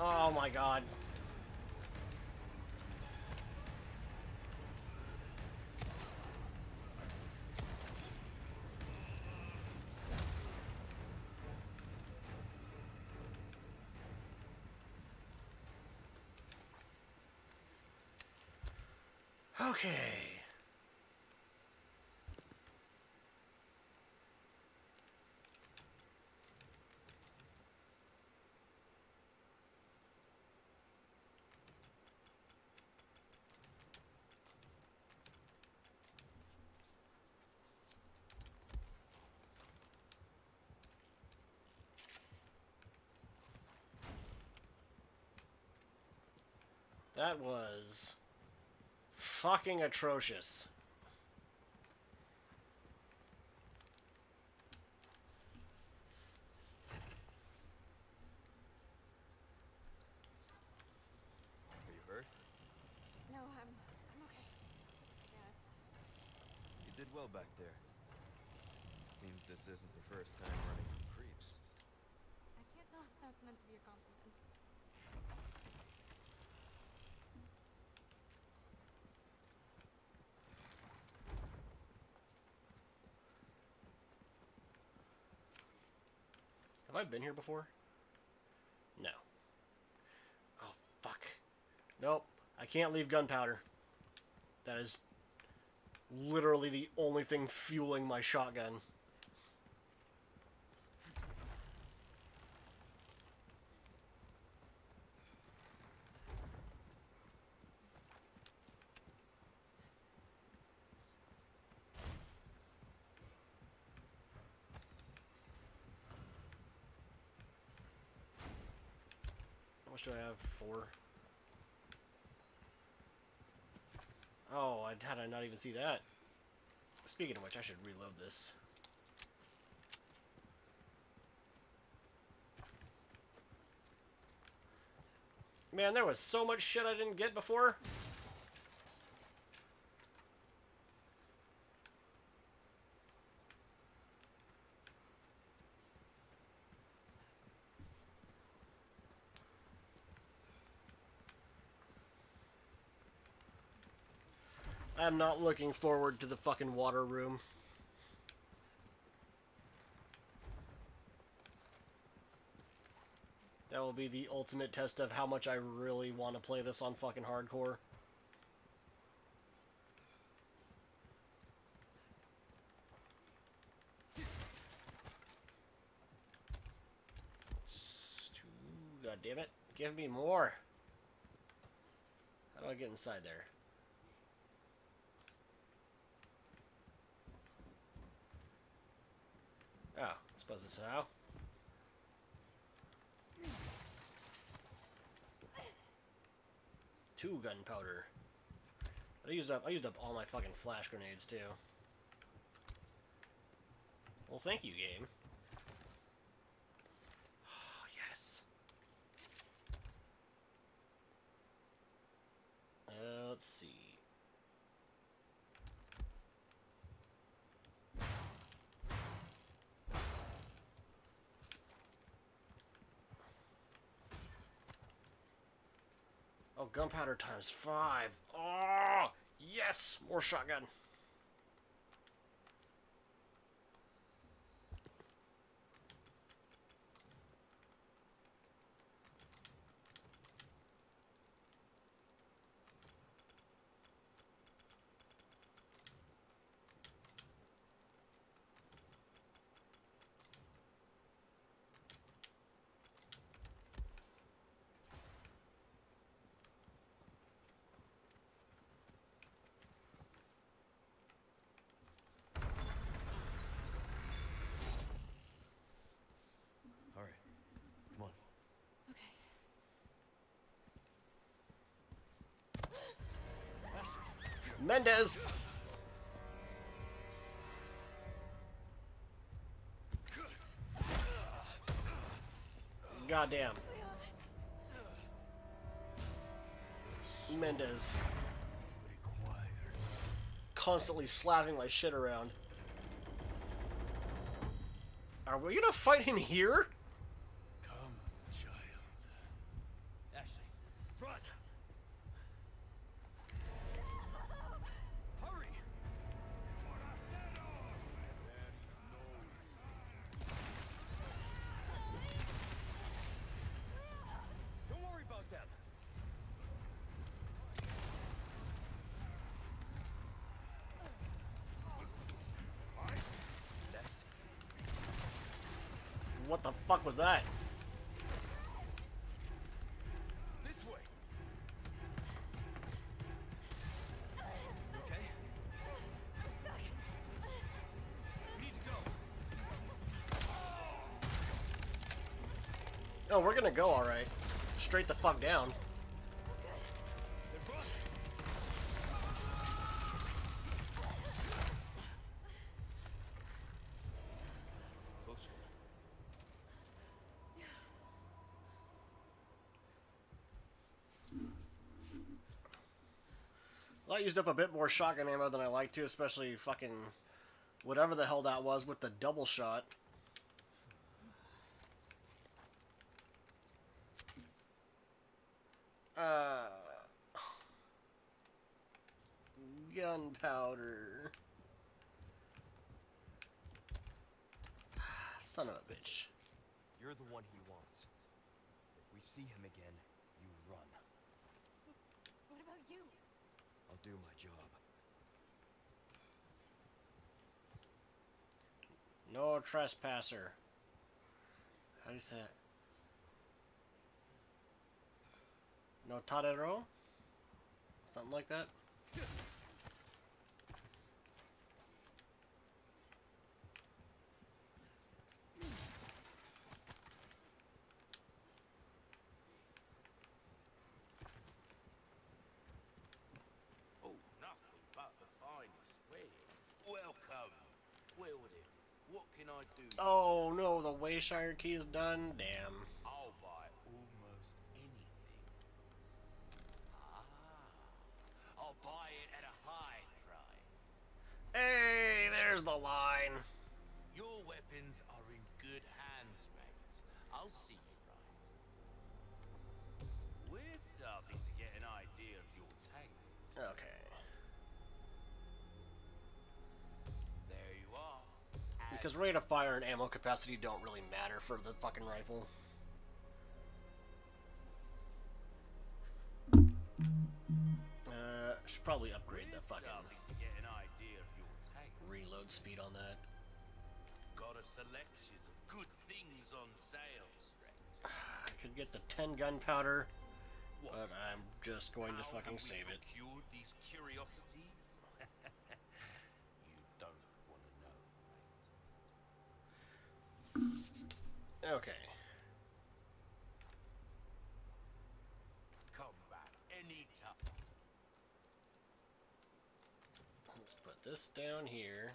Oh my god. Okay. That was fucking atrocious. Are you hurt? No, I'm. I'm okay. Yes. You did well back there. Seems this isn't the first time running from creeps. I can't tell if that's meant to be a compliment. Have I been here before? No. Oh, fuck. Nope. I can't leave gunpowder. That is literally the only thing fueling my shotgun. Four. Oh, I, how did I not even see that? Speaking of which, I should reload this. Man, there was so much shit I didn't get before. I'm not looking forward to the fucking water room. That will be the ultimate test of how much I really want to play this on fucking hardcore. God damn it. Give me more. How do I get inside there? Oh, I suppose this is how. Two gunpowder. I used up I used up all my fucking flash grenades too. Well thank you, game. Oh, yes. Uh, let's see. Oh, gunpowder times five. Oh, yes! More shotgun. Mendez! Goddamn. Mendez. Constantly slapping my shit around. Are we gonna fight in here? Come, child. Ashley, run! Hurry! Don't worry about them. what the fuck was that? This way. Okay? I'm stuck. We need to go. Oh, we're gonna go alright. Straight the fuck down. Used up a bit more shotgun ammo than I like to, especially fucking whatever the hell that was with the double shot. Uh, gunpowder. Son of a bitch. You're the one he wants. If we see him again, you run. What about you? Do my job. No trespasser. How do you say? No tarero? Something like that? Oh, nothing but the finest wares. Welcome. Wilden, what can I do? Oh no, the Wayshire key is done? Damn. I'll buy almost anything. Ah, I'll buy it at a high price. Hey, there's the line. Your weapons are in good hands, mate. I'll see you right. We're starting to get an idea of your tastes. Okay. Because rate of fire and ammo capacity don't really matter for the fucking rifle. Uh, should probably upgrade the fucking get an idea of your reload speed on that. Got a selection of good things on sale. I could get the 10 gunpowder, but I'm just going to fucking save it. procured these curiosities? you don't want to know, mate. Okay. Come back anytime. Let's put this down here.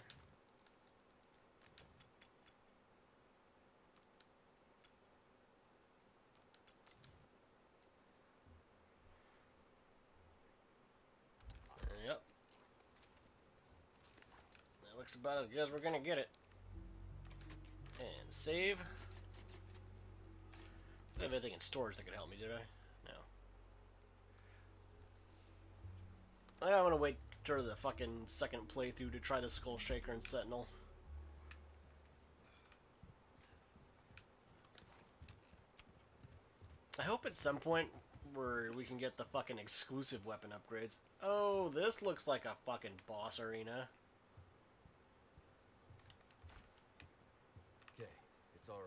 Yep. That looks about as good as we're gonna get it. And save. I didn't have anything in storage that could help me, did I? No. I'm gonna wait for the fucking second playthrough to try the Skull Shaker and Sentinel. I hope at some point where we can get the fucking exclusive weapon upgrades. Oh, this looks like a fucking boss arena. Okay, it's alright.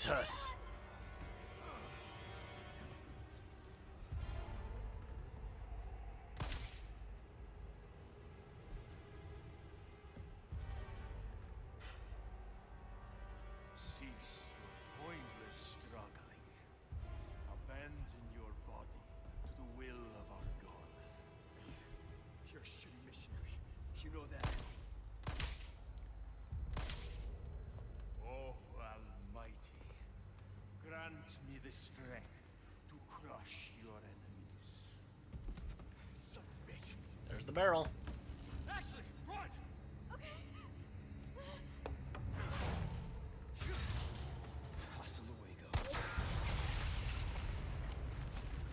Jesus. Cease your pointless struggling. Abandon your body to the will of our God. You're a shitty missionary. You know that. Oh, Almighty, grant me the strength to crush your enemies. Son of a bitch. There's the barrel. Ashley, run! Hasta luego.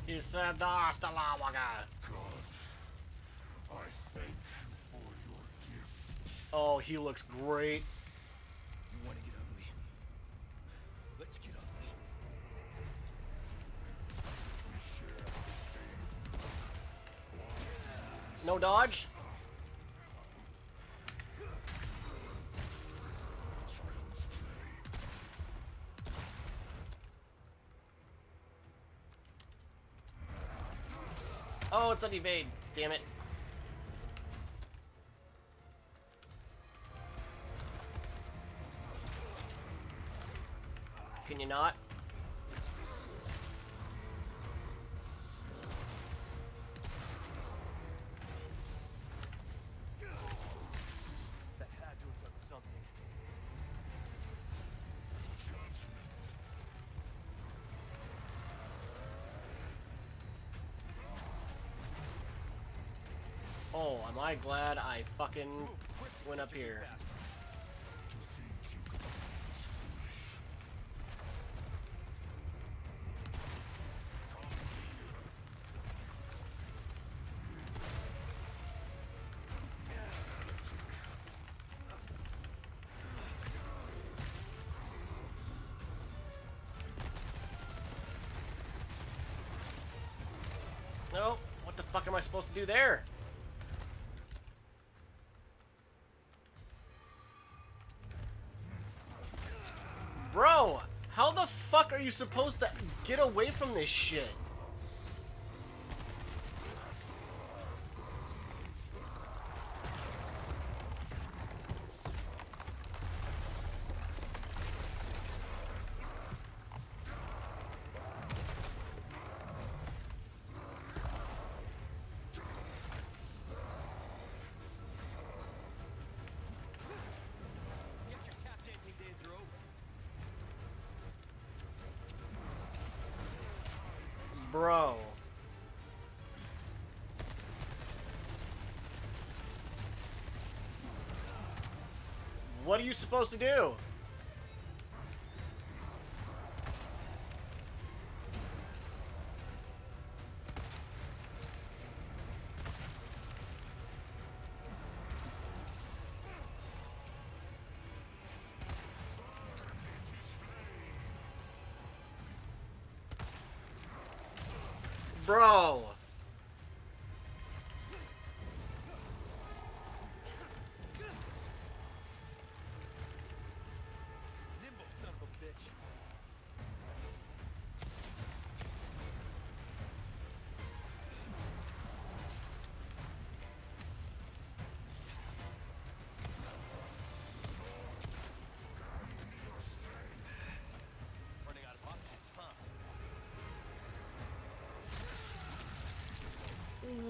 He said the hasta la waga. I thank you for your gift. Oh, he looks great. dodge. Oh, it's an evade. Damn it. Can you not? I glad I fucking went up here. No, what the fuck am I supposed to do there? Bro, how the fuck are you supposed to get away from this shit? You supposed to do?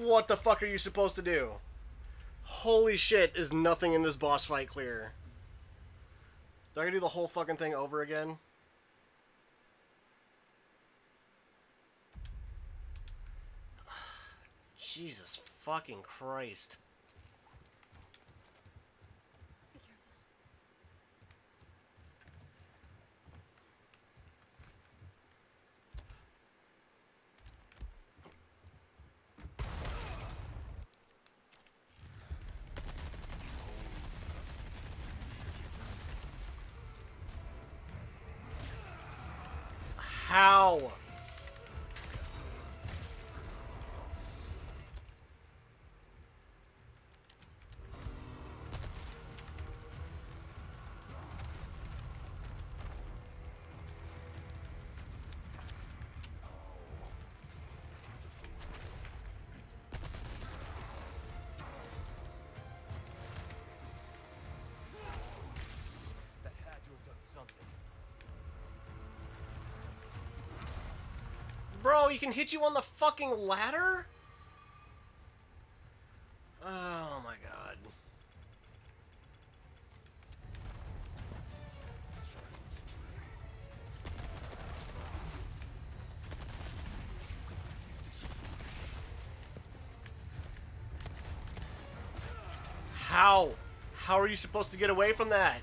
What the fuck are you supposed to do? Holy shit, is nothing in this boss fight clear. Do I gotta do the whole fucking thing over again? Jesus fucking Christ. How? Bro, you can hit you on the fucking ladder? Oh my god. How? How are you supposed to get away from that?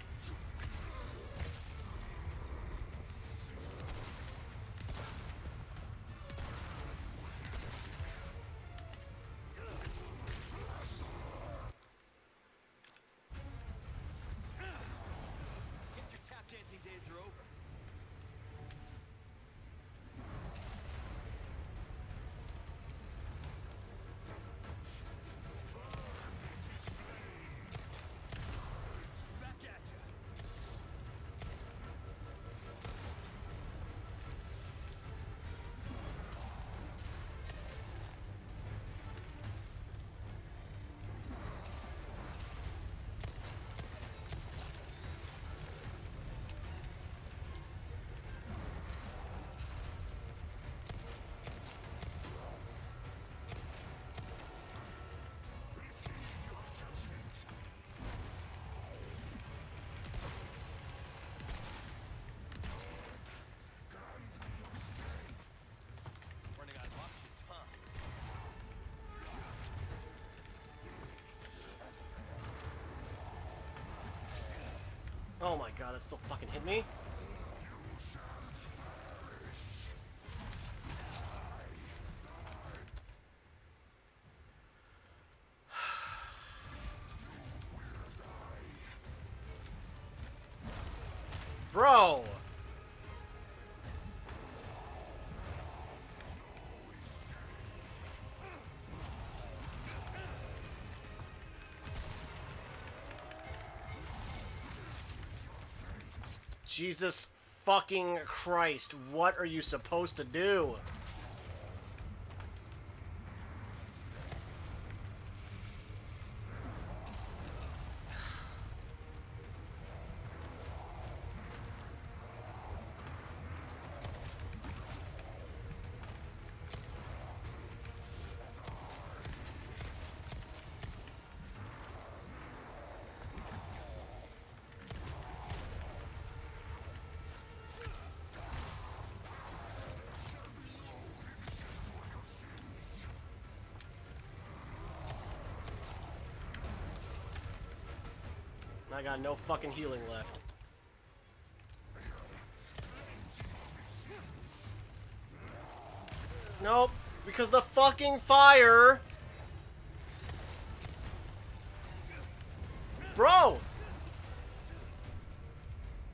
That still fucking hit me. Jesus fucking Christ, what are you supposed to do? I got no fucking healing left. Nope, because the fucking fire. Bro!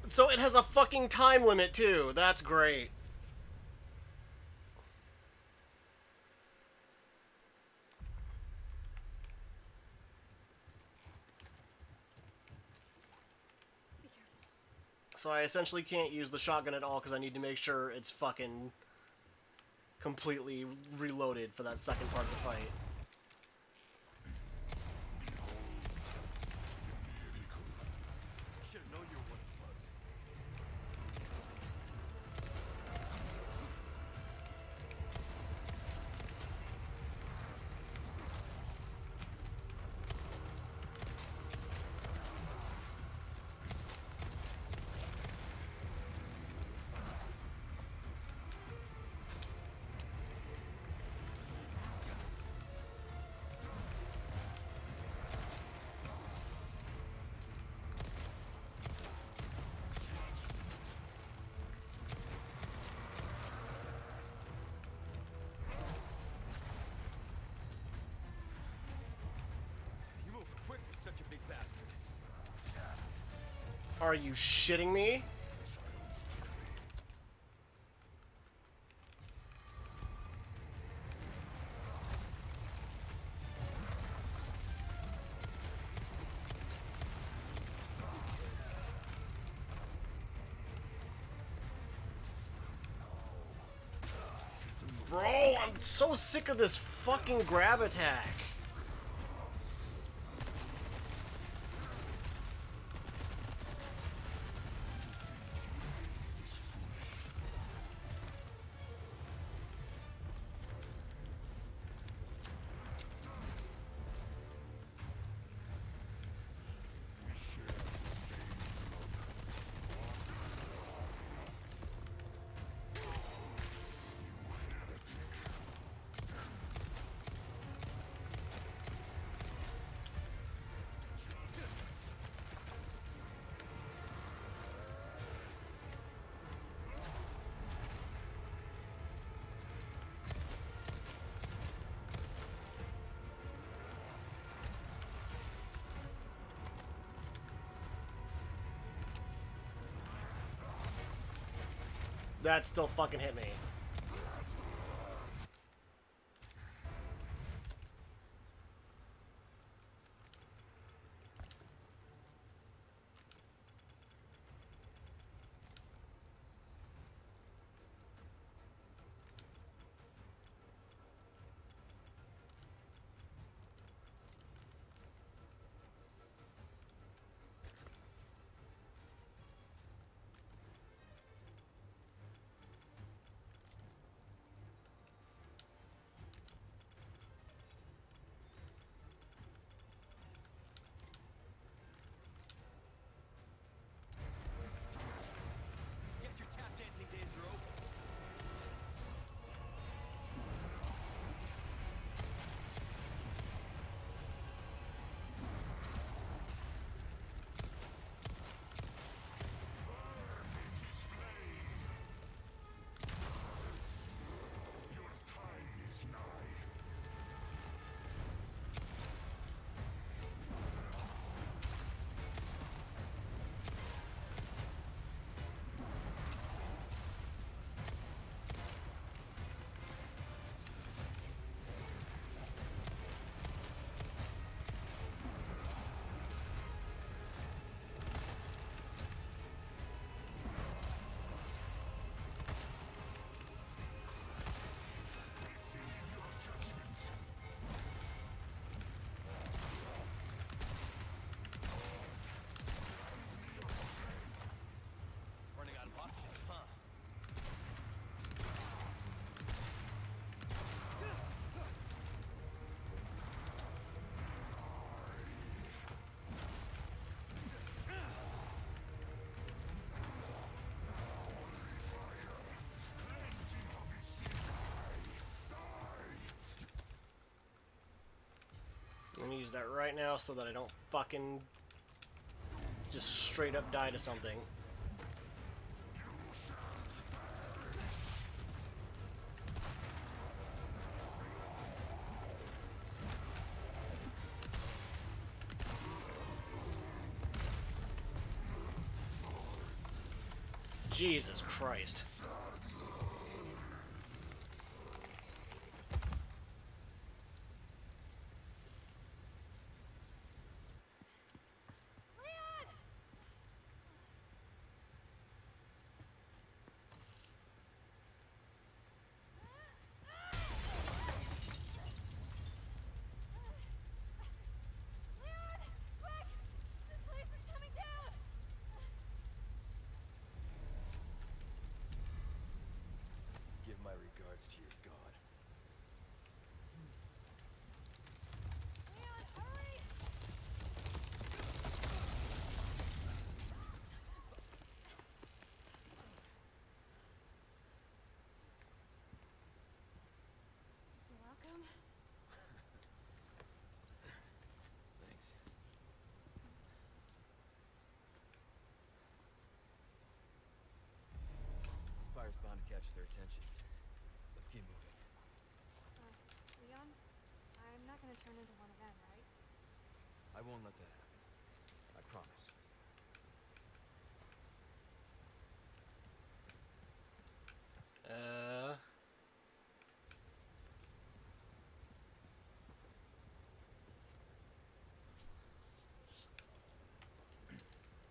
So it has a fucking time limit too. That's great. I essentially can't use the shotgun at all because I need to make sure it's fucking completely reloaded for that second part of the fight. Are you shitting me? Bro, I'm so sick of this fucking grab attack. That still fucking hit me. Use that right now so that I don't fucking just straight up die to something. Jesus Christ. Leon! Leon! Quick! This place is coming down! Give my regards to your god. Leon, hurry! You're welcome. Thanks. This fire's bound to catch their attention. Let's keep moving. Uh, Leon, I'm not gonna turn into one of them, right? I won't let that happen. I promise. Uh.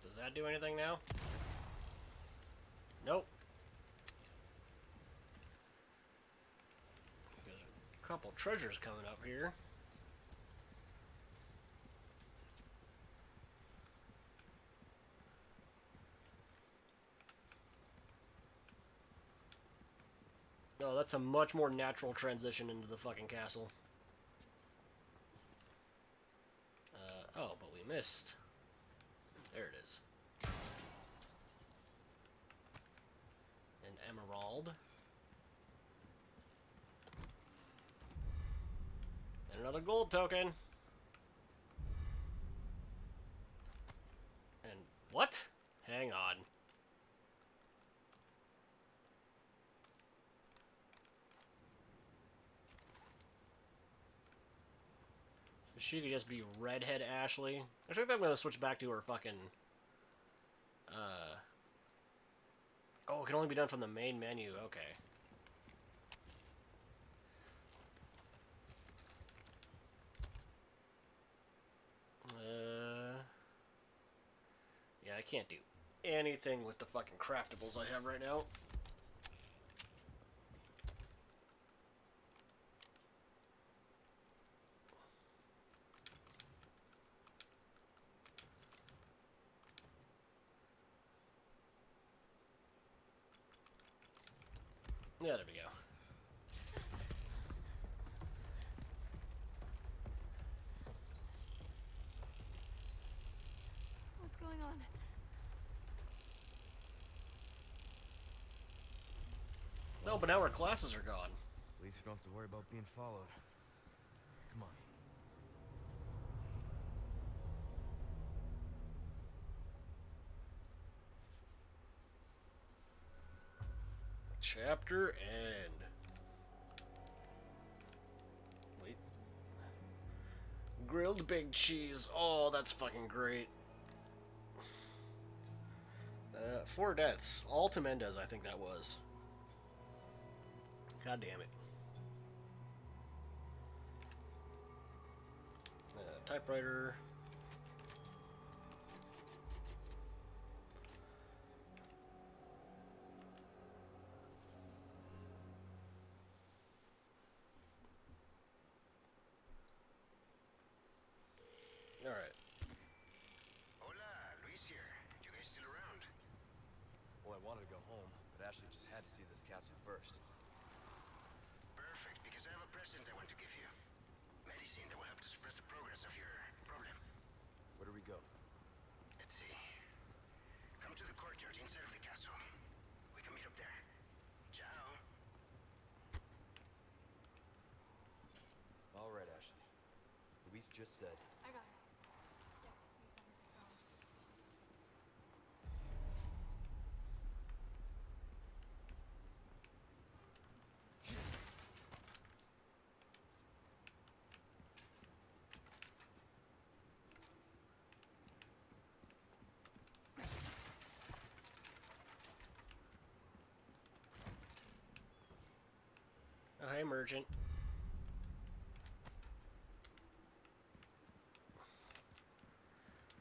Does that do anything now? Nope. There's a couple treasures coming up here. No, that's a much more natural transition into the fucking castle. Uh, oh, but we missed. There it is. An emerald. Another gold token. And what? Hang on. She could just be redhead Ashley. I think I'm gonna switch back to her fucking. Uh. Oh, it can only be done from the main menu. Okay. Uh. Yeah, I can't do anything with the fucking craftables I have right now. But now our classes are gone. At least we don't have to worry about being followed. Come on. Chapter end. Wait. Grilled big cheese. Oh, that's fucking great. Uh, four deaths. All to Mendez, I think that was. God damn it. Uh, typewriter. Alright. Hola, Luis here. You guys still around? Well, I wanted to go home, but Ashley just had to see this castle first. Perfect, because I present I want to give you. Medicine that will help to suppress the progress of your problem. Where do we go? Let's see. Come to the courtyard inside of the castle. We can meet up there. Ciao. All right, Ashley. Luis just said. I got it. Yes, we better get going. Merchant.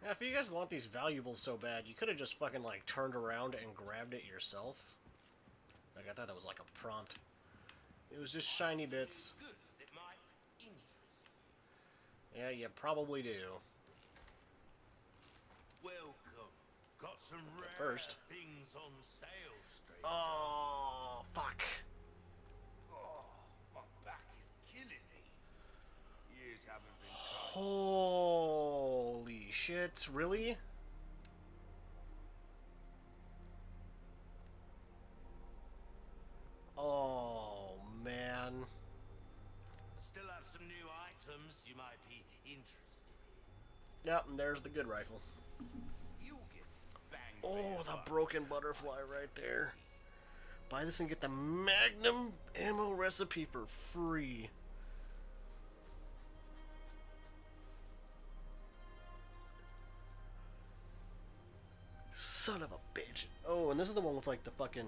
Now, if you guys want these valuables so bad, you could have just fucking, like, turned around and grabbed it yourself. Like, I thought that was, like, a prompt. It was just shiny bits. Goods that might interest. Yeah, you probably do. Welcome. Got some rare first- things on sale. Oh, fuck. Oh, my back is killing me. Years haven't been cut. Holy shit, really? Oh, man. Still have some new items you might be interested in. Yep, and there's the good rifle. You'll get some bang for Oh, the broken butterfly right there. Buy this and get the Magnum ammo recipe for free. Son of a bitch. Oh, and this is the one with like the fucking.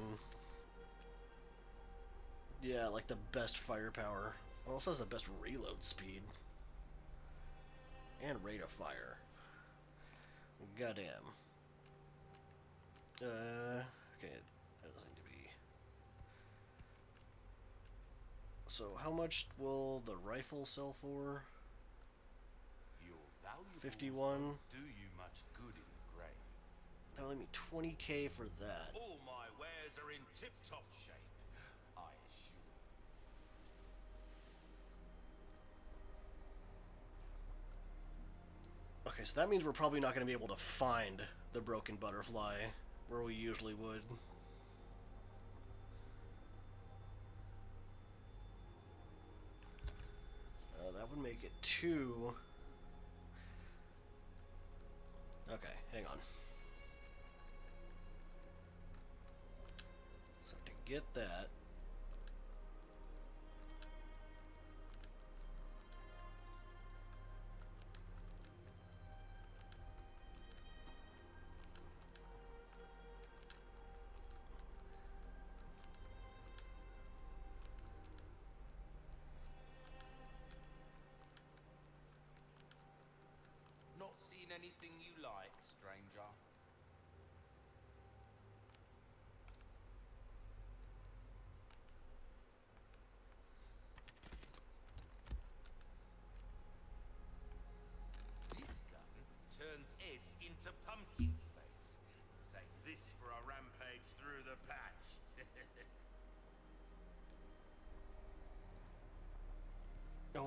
Yeah, like the best firepower. Also has the best reload speed. And rate of fire. Goddamn. Uh, okay, that doesn't need to be. So, how much will the rifle sell for? Your valuables 51. That'll let me 20k for that. All my wares are in tip-top shape, I assure you. Okay, so that means we're probably not going to be able to find the broken butterfly where we usually would. Uh, that would make it two. Okay, hang on. Get that,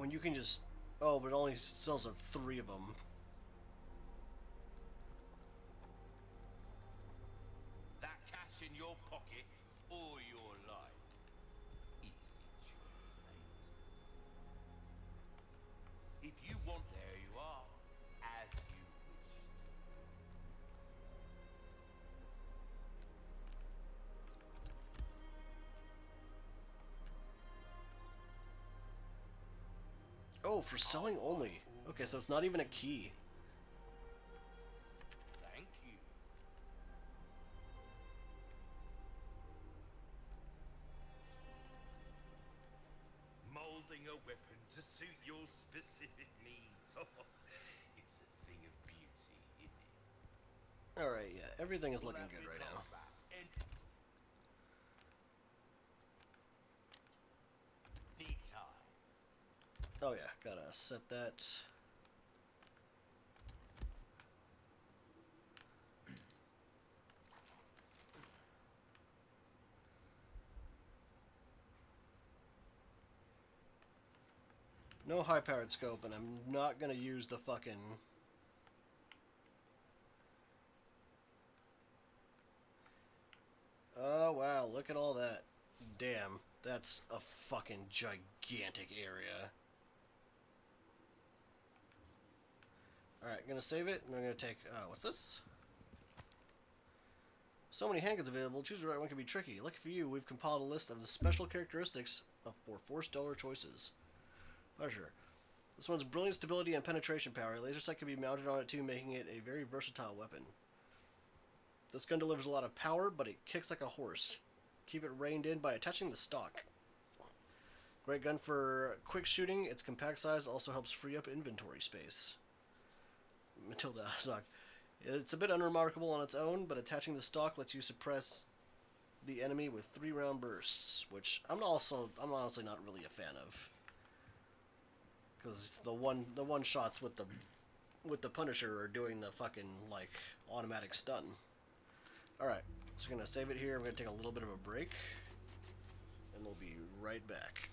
and you can just. Oh, but it only sells of three of them. For selling only. Okay, so it's not even a key. Thank you. Molding a weapon to suit your specific needs. it's a thing of beauty, isn't it? Alright, yeah, everything is looking good you right come now. back and- Neat time. Oh yeah, gotta set that. No high powered scope, and I'm not gonna use the fucking. Oh wow, look at all that. Damn, that's a fucking gigantic area. Alright, gonna save it, and I'm gonna take, uh, what's this? So many handguns available, choose the right one can be tricky. Lucky for you, we've compiled a list of the special characteristics of, for four stellar choices. Pleasure. This one's brilliant stability and penetration power. Laser sight can be mounted on it too, making it a very versatile weapon. This gun delivers a lot of power, but it kicks like a horse. Keep it reined in by attaching the stock. Great gun for quick shooting. Its compact size also helps free up inventory space. Matilda stock. It's a bit unremarkable on its own, but attaching the stock lets you suppress the enemy with three round bursts, which I'm also I'm honestly not really a fan of. Because the one the one shots with the with the Punisher are doing the fucking like automatic stun. All right, so we're gonna save it here. We're gonna take a little bit of a break, and we'll be right back.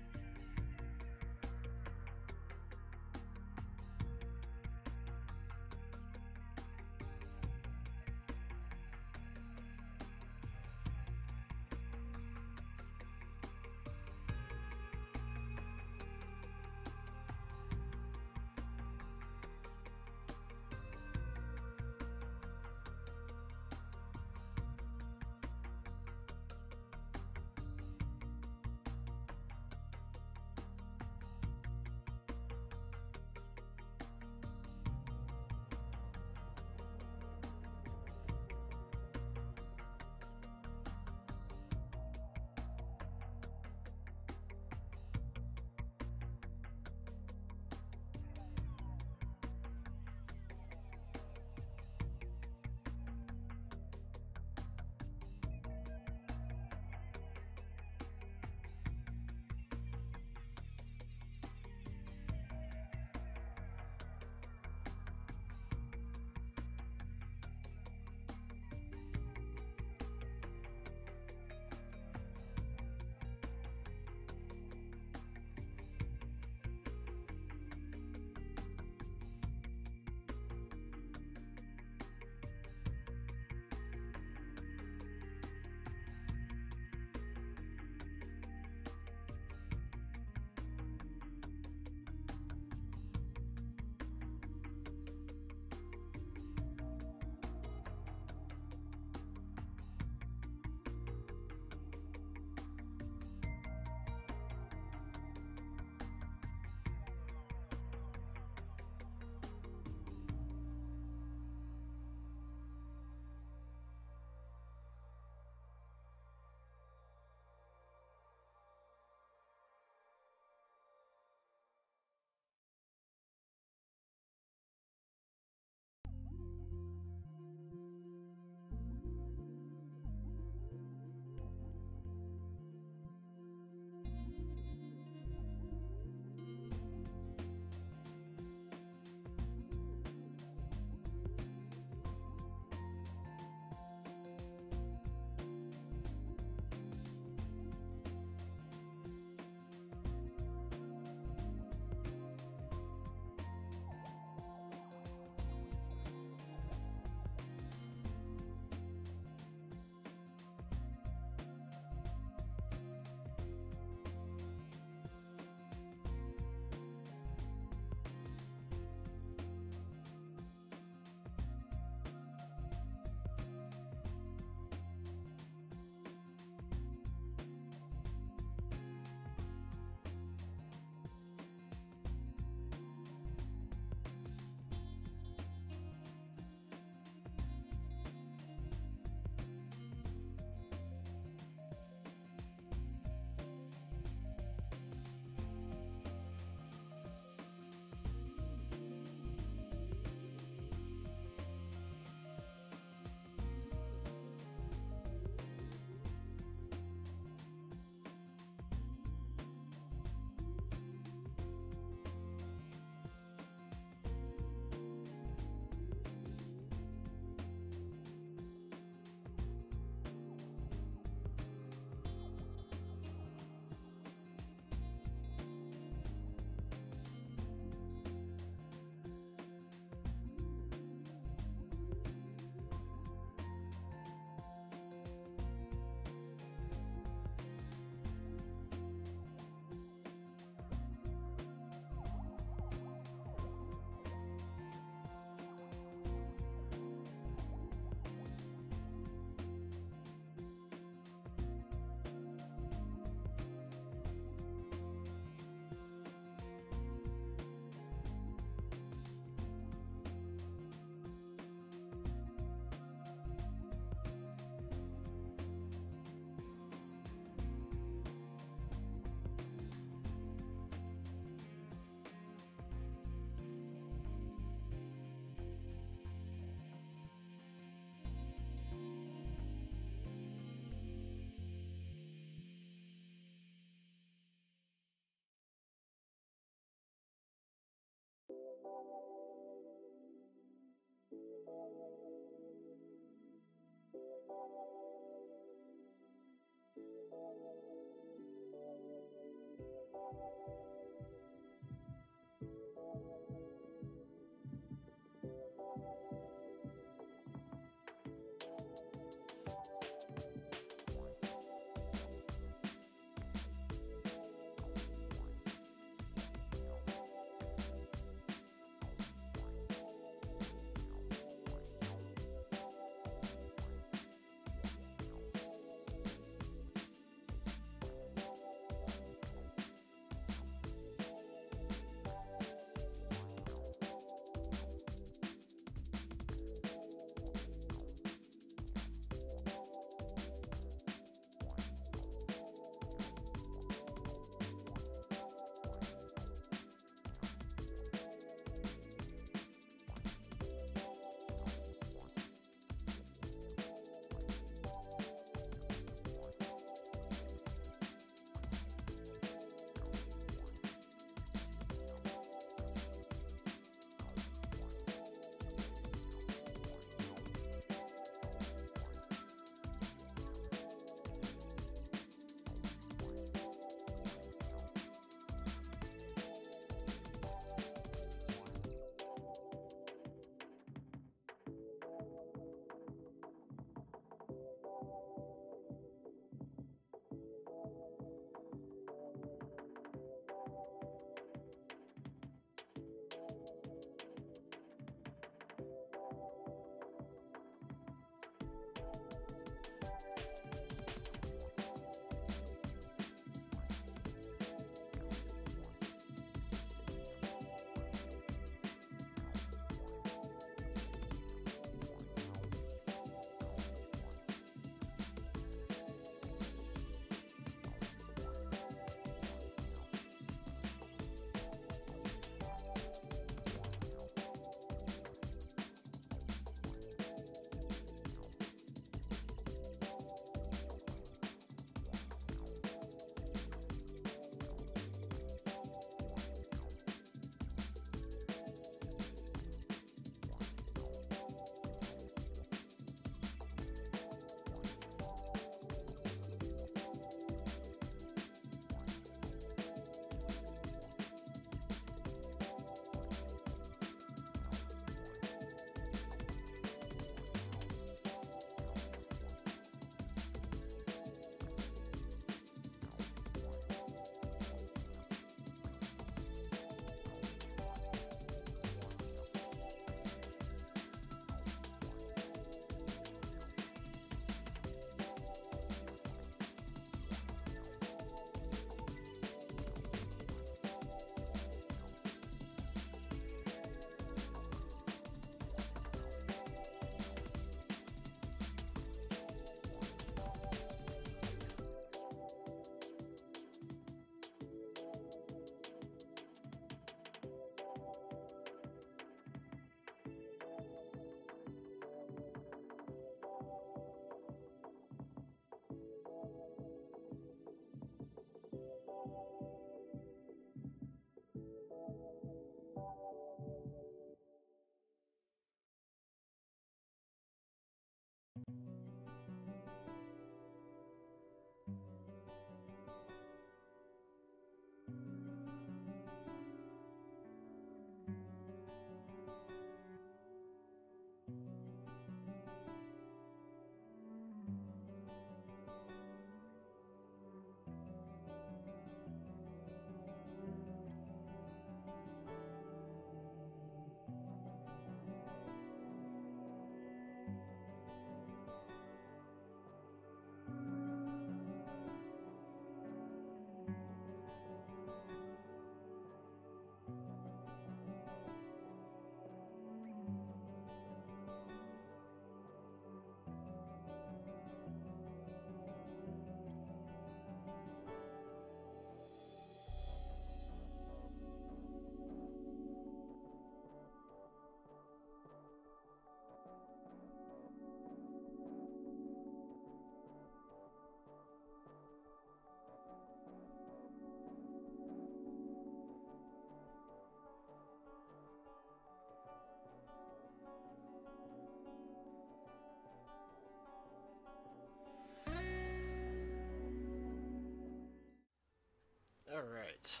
Alright.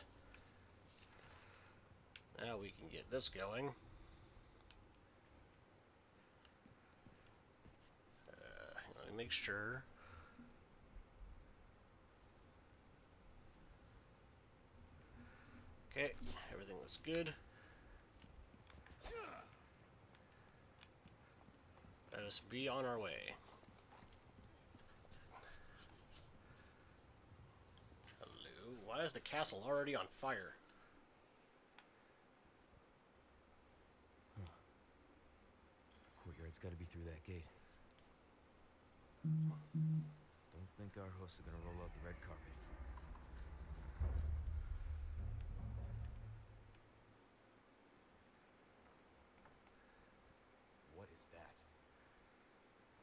Now we can get this going. Uh, let me make sure. Okay, everything looks good. Let us be on our way. Is the castle already on fire? Courtyard's gotta be through that gate. Don't think our hosts are gonna roll out the red carpet. What is that?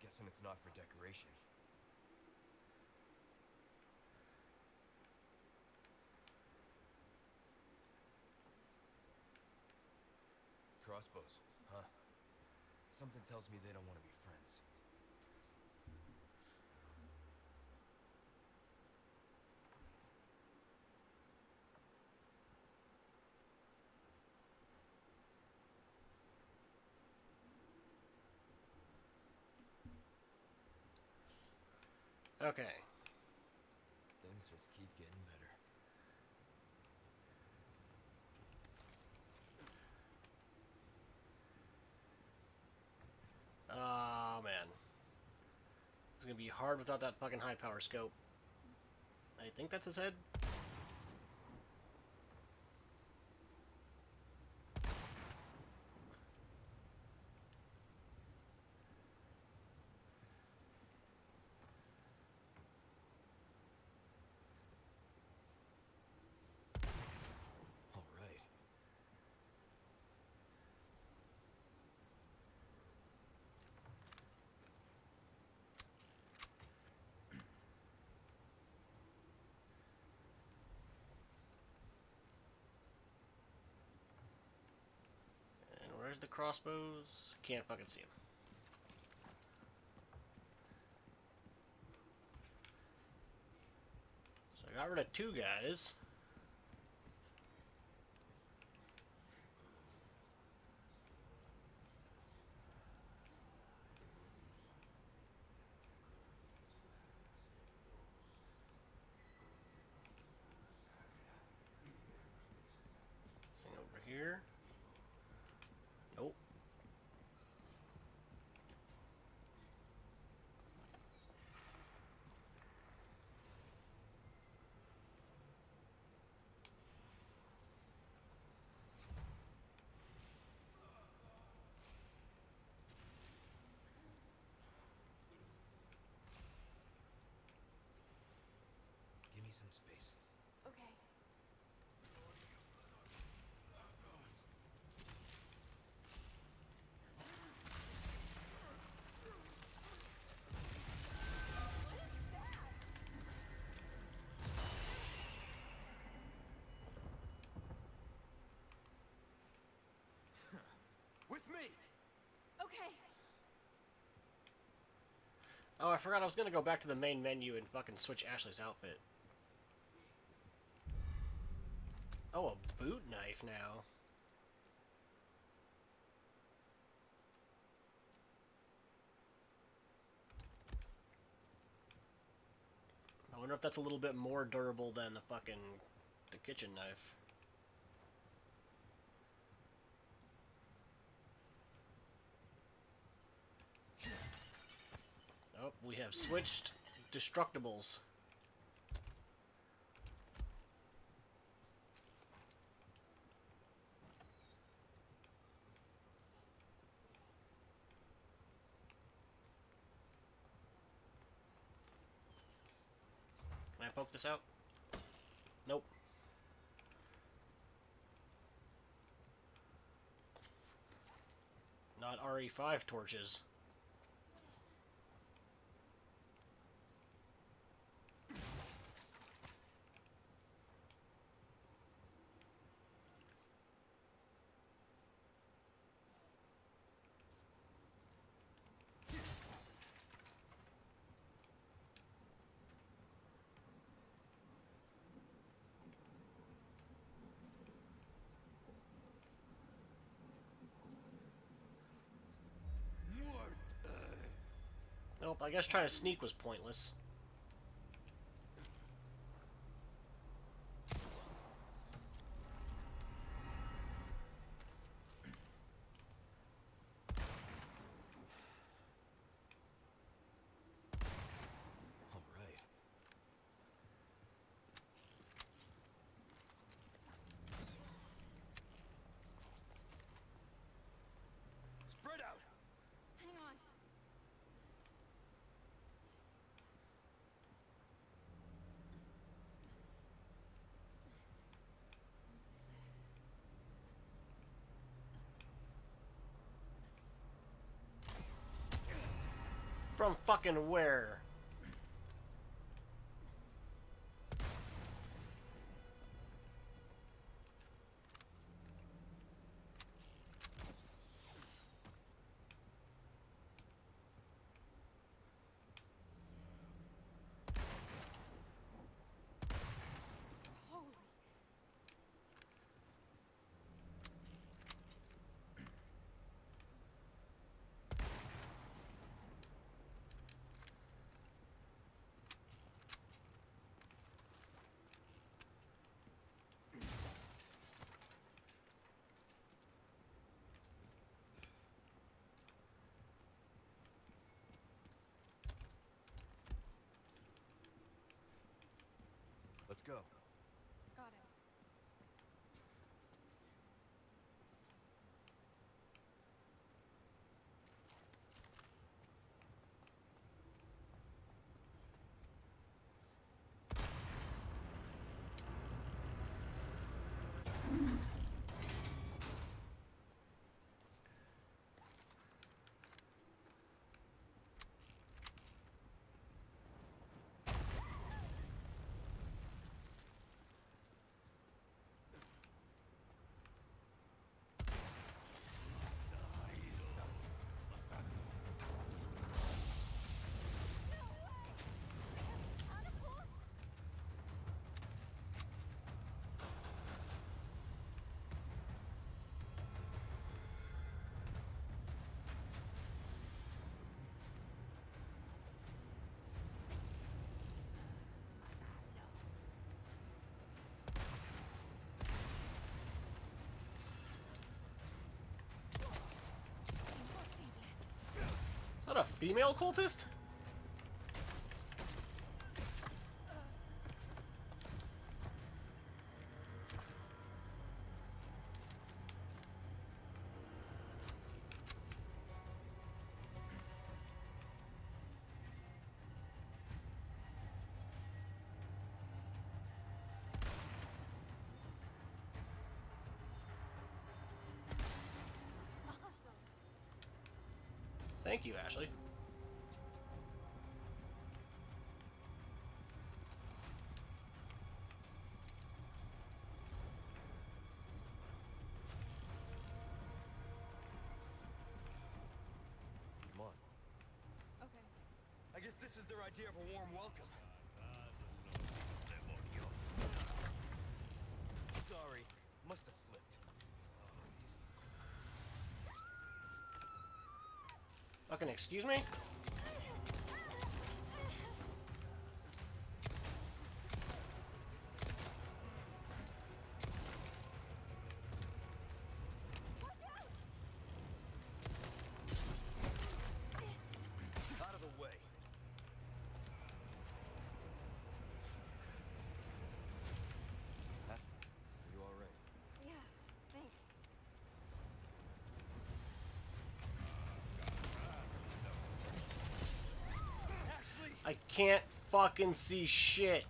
Guessing it's not for decoration. Crossbows, huh? Something tells me they don't want to be friends. Okay. Things just keep getting better. Oh man. It's gonna be hard without that fucking high power scope. I think that's his head. All right. And where's the crossbows? Can't fucking see them. So I got rid of two guys. Thing over here. Nope. Give me some space. Okay. With me! Okay. Oh, I forgot I was gonna go back to the main menu and fucking switch Ashley's outfit. Oh, a boot knife now. I wonder if that's a little bit more durable than the fucking the kitchen knife. Oh, we have switched destructibles. Poke this out? Nope. Not RE5 torches. Nope, I guess trying to sneak was pointless. All right. Spread out. Hang on. From fucking where? Go. Got it. Is that a female cultist? Thank you, Ashley. Idea of a warm welcome. Sorry, must have slipped. Fucking excuse me? Out of the way. Ashley, are you all right? Yeah, thanks. Ashley! I can't fucking see shit.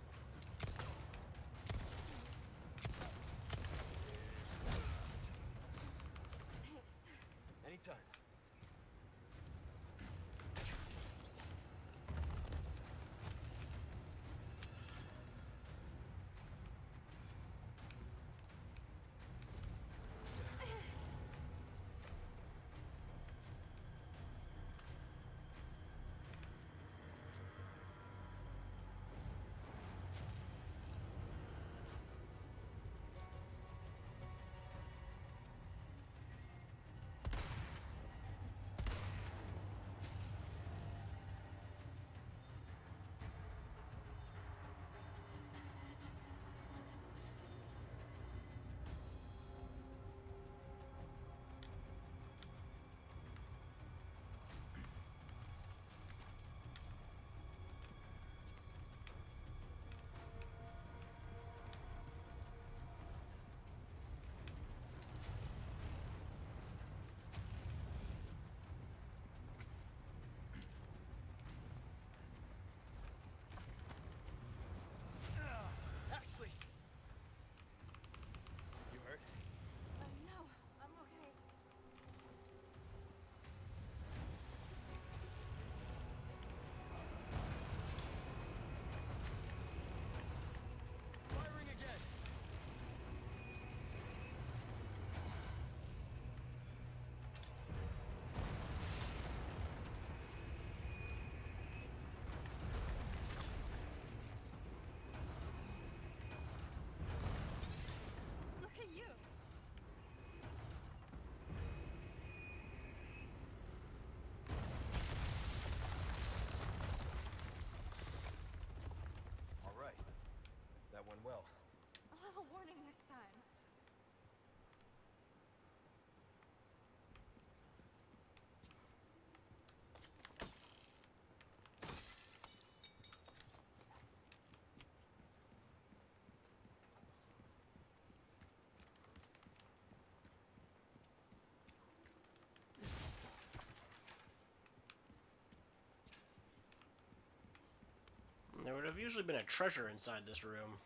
There would have usually been a treasure inside this room.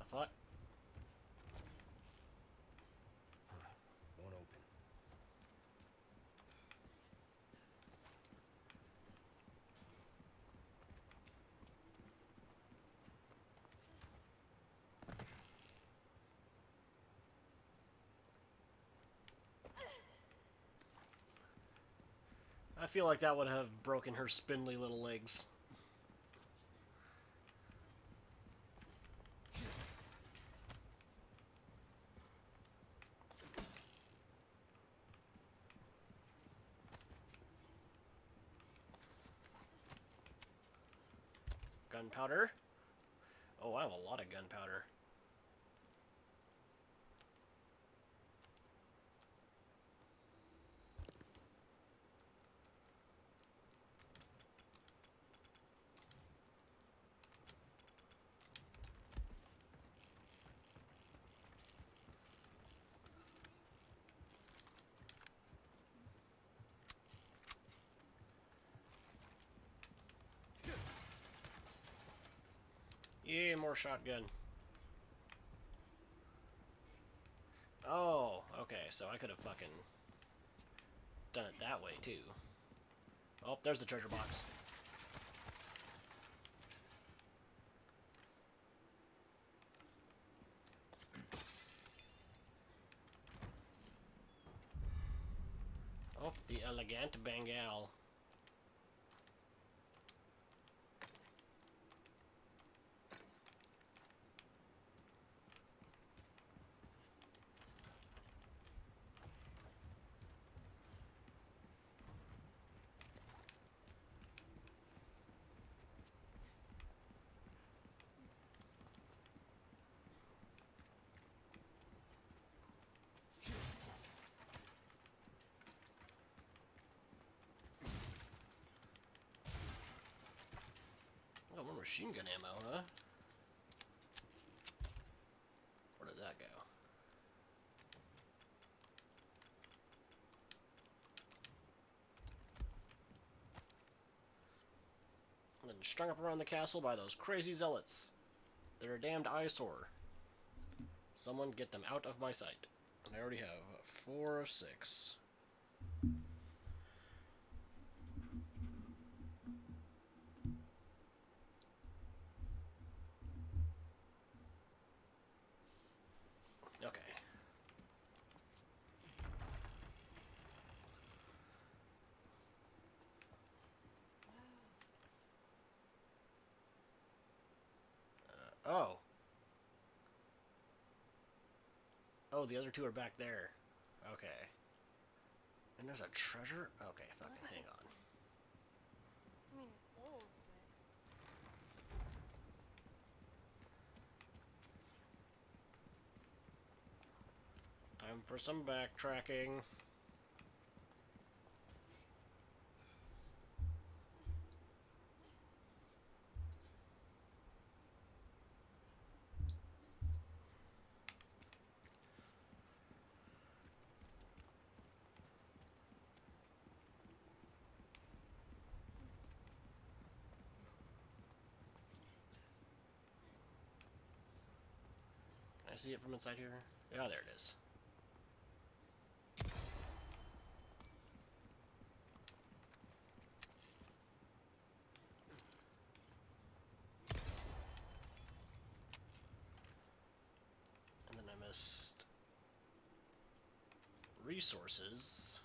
I thought. Won't open. I feel like that would have broken her spindly little legs. Gunpowder. Oh, I have a lot of gunpowder. Yeah, more shotgun. Oh, okay, so I could have fucking done it that way too. Oh, there's the treasure box. Oh, the elegant Bangle. Oh, more machine gun ammo, huh? Where did that go? I've been strung up around the castle by those crazy zealots. They're a damned eyesore. Someone get them out of my sight. And I already have four of six. Okay. Uh, oh. Oh, the other two are back there. Okay. And there's a treasure? Okay, fucking hang on. I mean, it's old, but Time for some backtracking. See it from inside here? Yeah, there it is. And then I missed resources.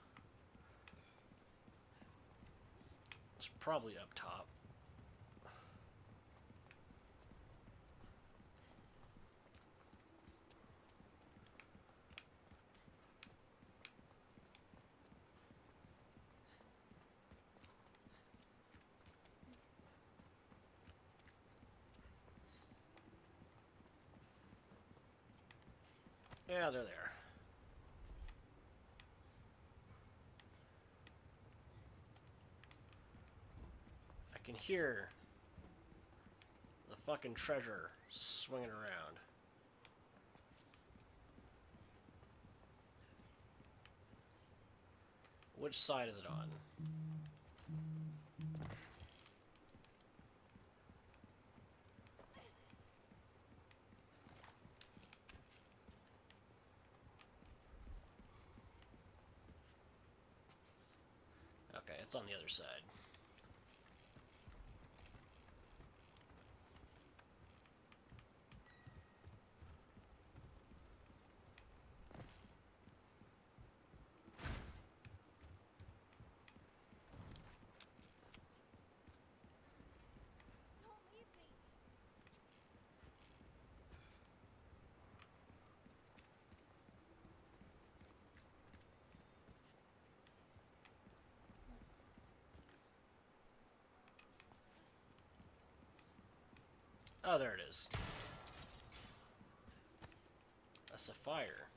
It's probably up top. They're there. I can hear the fucking treasure swinging around. Which side is it on? Okay, it's on the other side. Oh, there it is. A sapphire.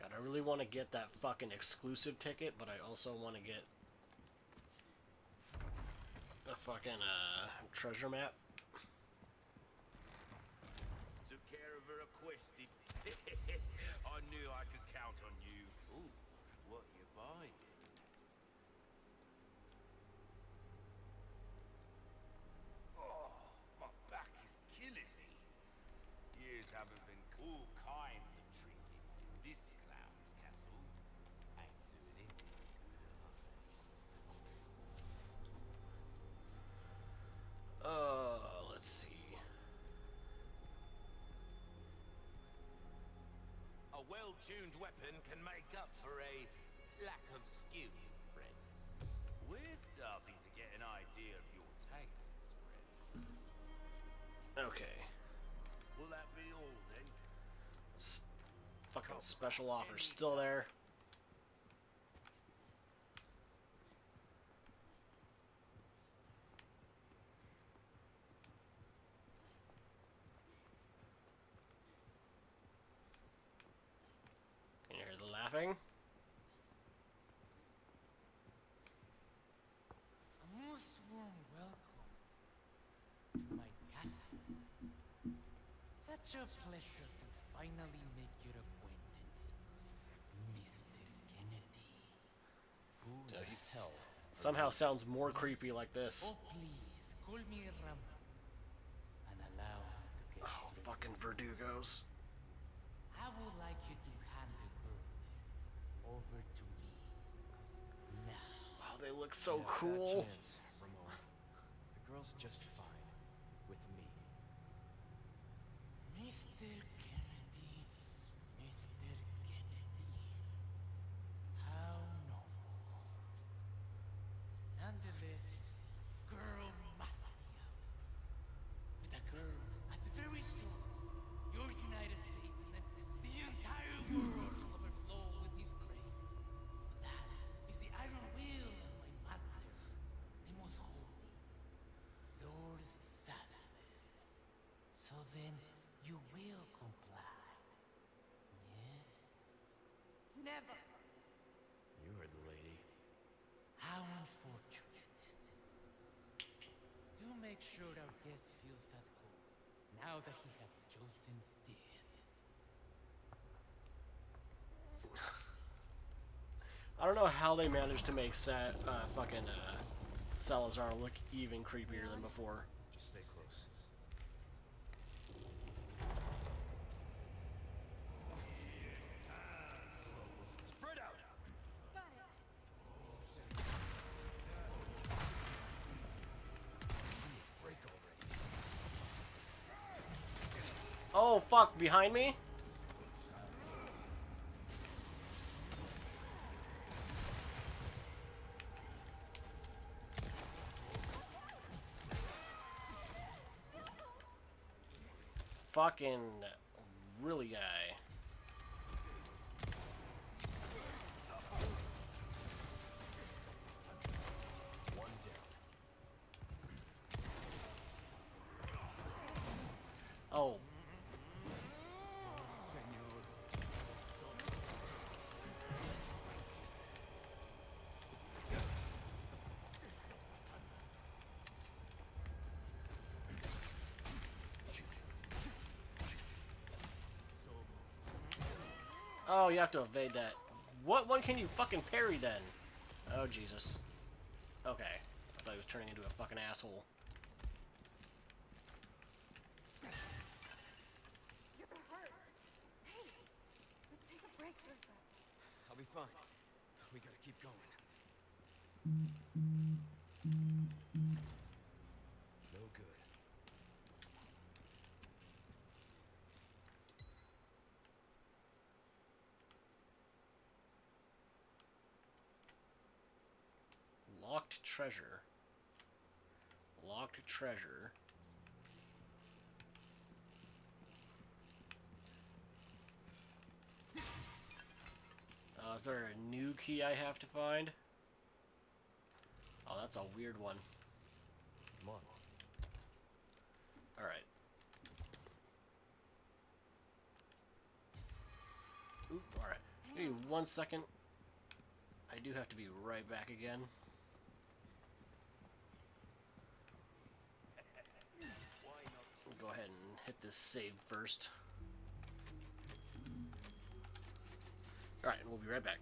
God, I really want to get that fucking exclusive ticket, but I also want to get a fucking uh, treasure map. Took care of her request. did- I knew I could count on you. Ooh, what you buying? Oh, my back is killing me. Years haven't been all kinds of trinkets in this clown's castle. Ain't doing it good, Uh, let's see. A well-tuned weapon can make up for a lack of skill, friend. We're starting to get an idea of your tastes, friend. Okay. Will that be all then? S- fucking special offer still there. Can you hear the laughing? A most warm welcome to my castle. Such a pleasure to finally make your acquaintance, Mr. Kennedy. Who No, the he's hell? Somehow sounds more creepy like this. Oh, please, call me Ramon. And allow me to get Oh, fucking Verdugos. I would like you to hand the girl over to me. Now. Oh, they look so cool. chance, Ramon. The girl's just fine with me. Mr. So then, you will comply. Yes? Never. You heard the lady. How unfortunate. Do make sure our guest feels at home now that he has chosen death. I don't know how they managed to make Sa- uh, fucking uh, Salazar look even creepier than before. Just stay close. Spread out! Got it. Break already. Oh fuck! Behind me. Fucking really guy. Oh, you have to evade that. What one can you fucking parry then? Oh, Jesus. Okay. I thought he was turning into a fucking asshole. You're hurt. Hey, let's take a break for a sec. I'll be fine. We gotta keep going. No good. Locked treasure. Locked treasure. Uh, is there a new key I have to find? Oh, that's a weird one. Come on. Alright. Oop, alright. Give me one second. I do have to be right back again. Go ahead and hit this save first. Alright, and we'll be right back.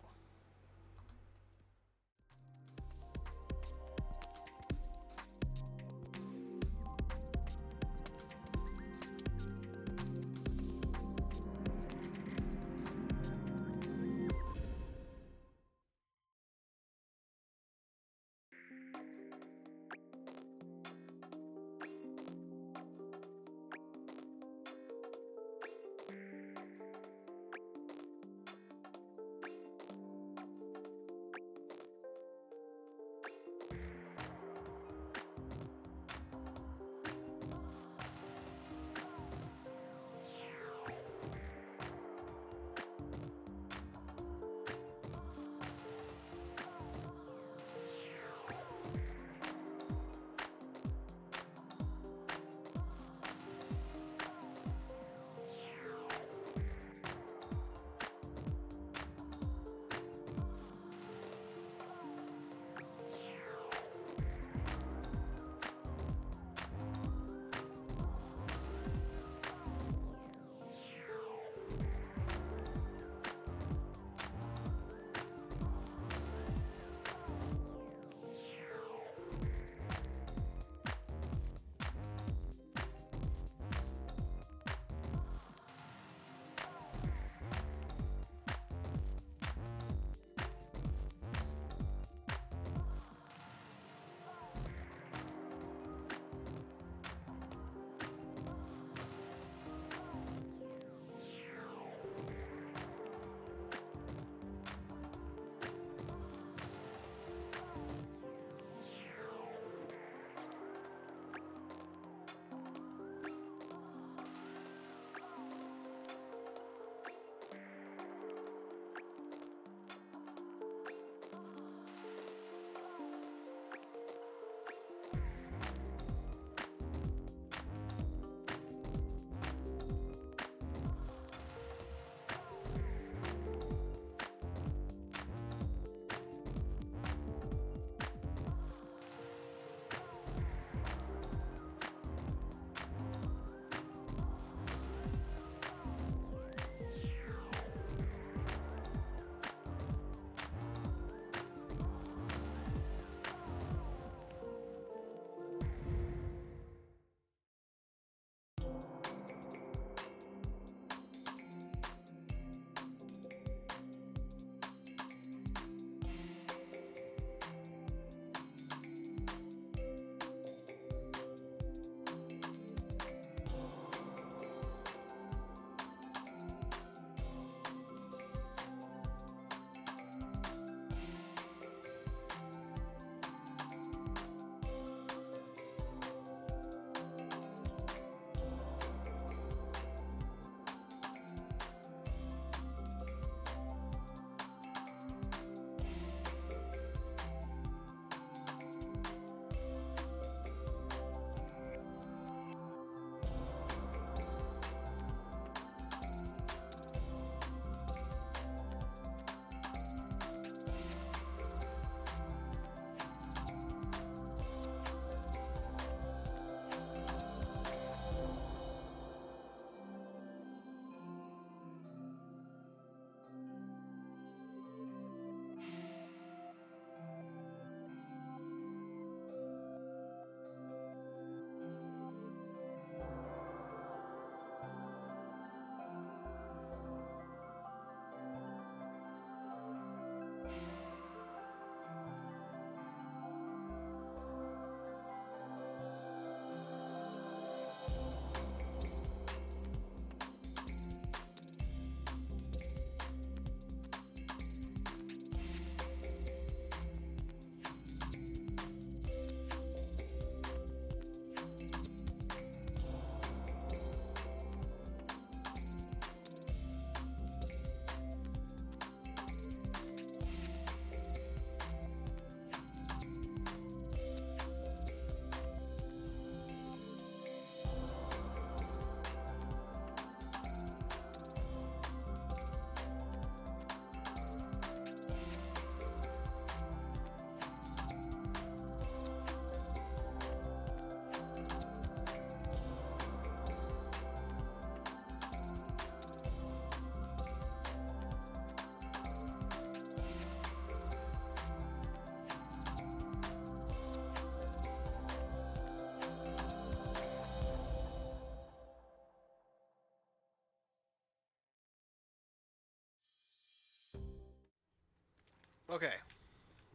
Okay,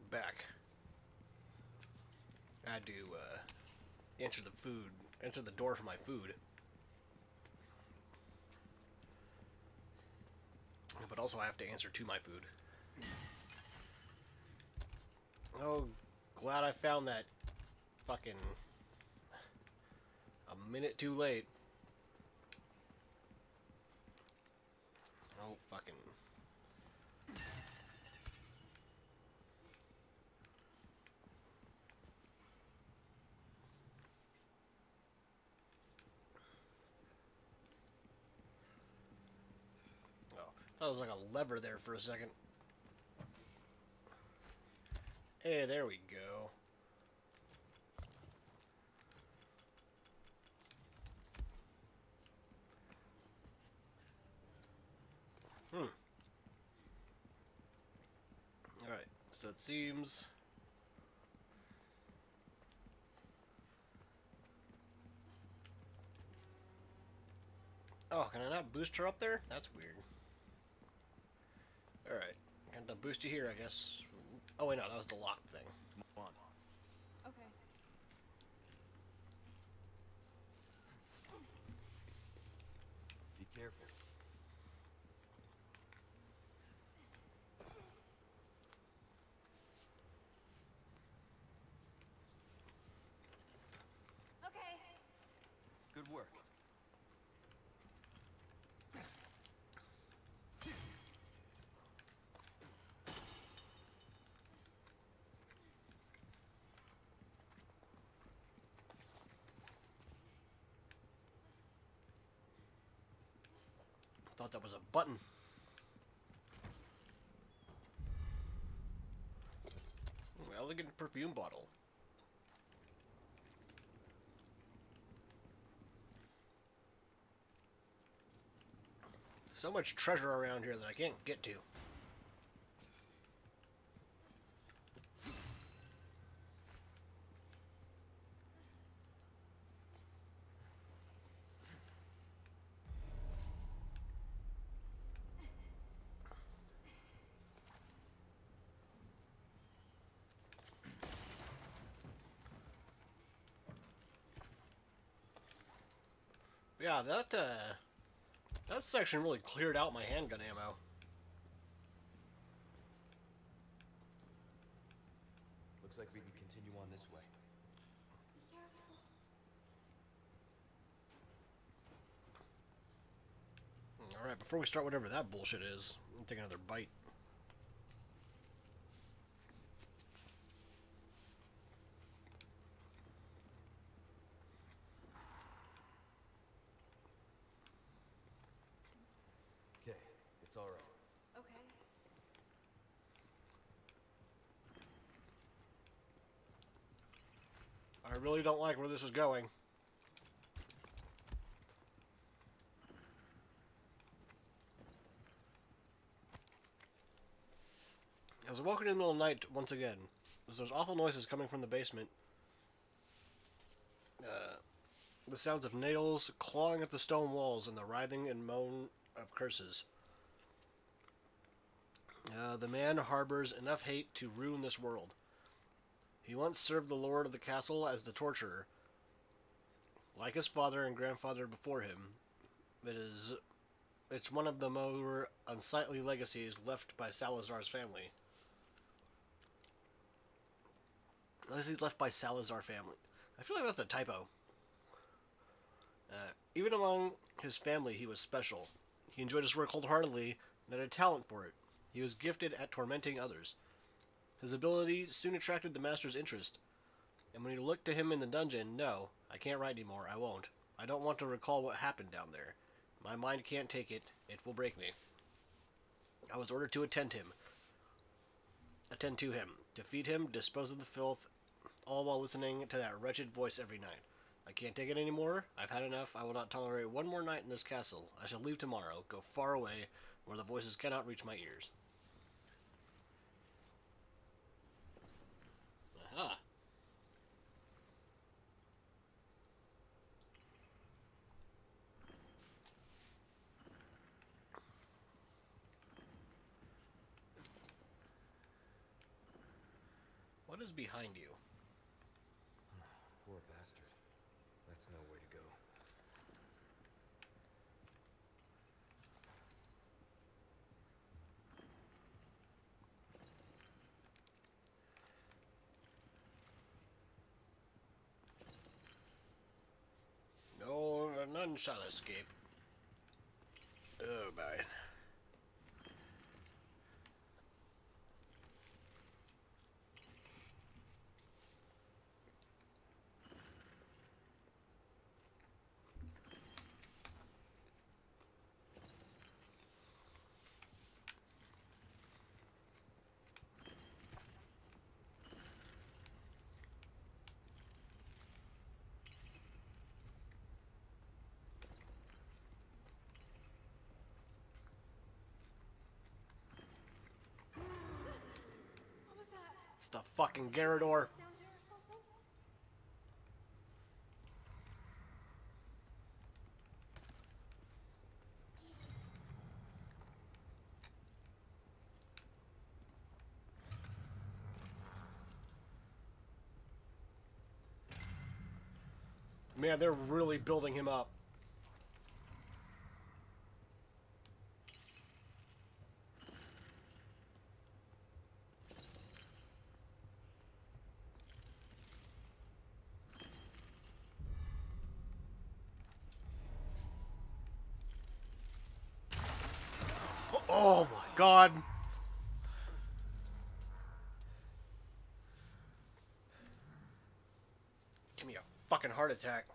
back. I had to uh, enter the food, enter the door for my food. But also I have to answer to my food. Oh, glad I found that fucking a minute too late. Oh, fucking. Oh, thought it was like a lever there for a second. Hey, there we go. Hmm. Alright, so it seems... Oh, can I not boost her up there? That's weird. Alright, got the boost you here, I guess. Oh wait, no, that was the lock thing. Come on. Okay. Be careful. Okay. Good work. Thought that was a button. Ooh, elegant perfume bottle. So much treasure around here that I can't get to. Yeah, that uh, that section really cleared out my handgun ammo. Looks like we can continue on this way. All right, before we start whatever that bullshit is, I'm take another bite. Okay, it's all right. Okay. I really don't like where this is going. I was woken in the middle of the night once again. As those awful noises coming from the basement. Uh, the sounds of nails clawing at the stone walls and the writhing and moan of curses. Uh, the man harbors enough hate to ruin this world. He once served the lord of the castle as the torturer. Like his father and grandfather before him, it is it's one of the more unsightly legacies left by Salazar's family. Legacies left by Salazar family. I feel like that's a typo. Uh, even among his family, he was special. He enjoyed his work wholeheartedly and had a talent for it. He was gifted at tormenting others. His ability soon attracted the master's interest, and when he looked to him in the dungeon, no, I can't write anymore, I won't. I don't want to recall what happened down there. My mind can't take it, it will break me. I was ordered to attend him. Attend to him, to feed him, dispose of the filth, all while listening to that wretched voice every night. I can't take it anymore. I've had enough. I will not tolerate one more night in this castle. I shall leave tomorrow, go far away, where the voices cannot reach my ears. Aha. What is behind you? Poor bastard. That's no way to go. No, none shall escape. Oh, man. It's the fucking Garador. Man, they're really building him up. Oh my god. Give me a fucking heart attack.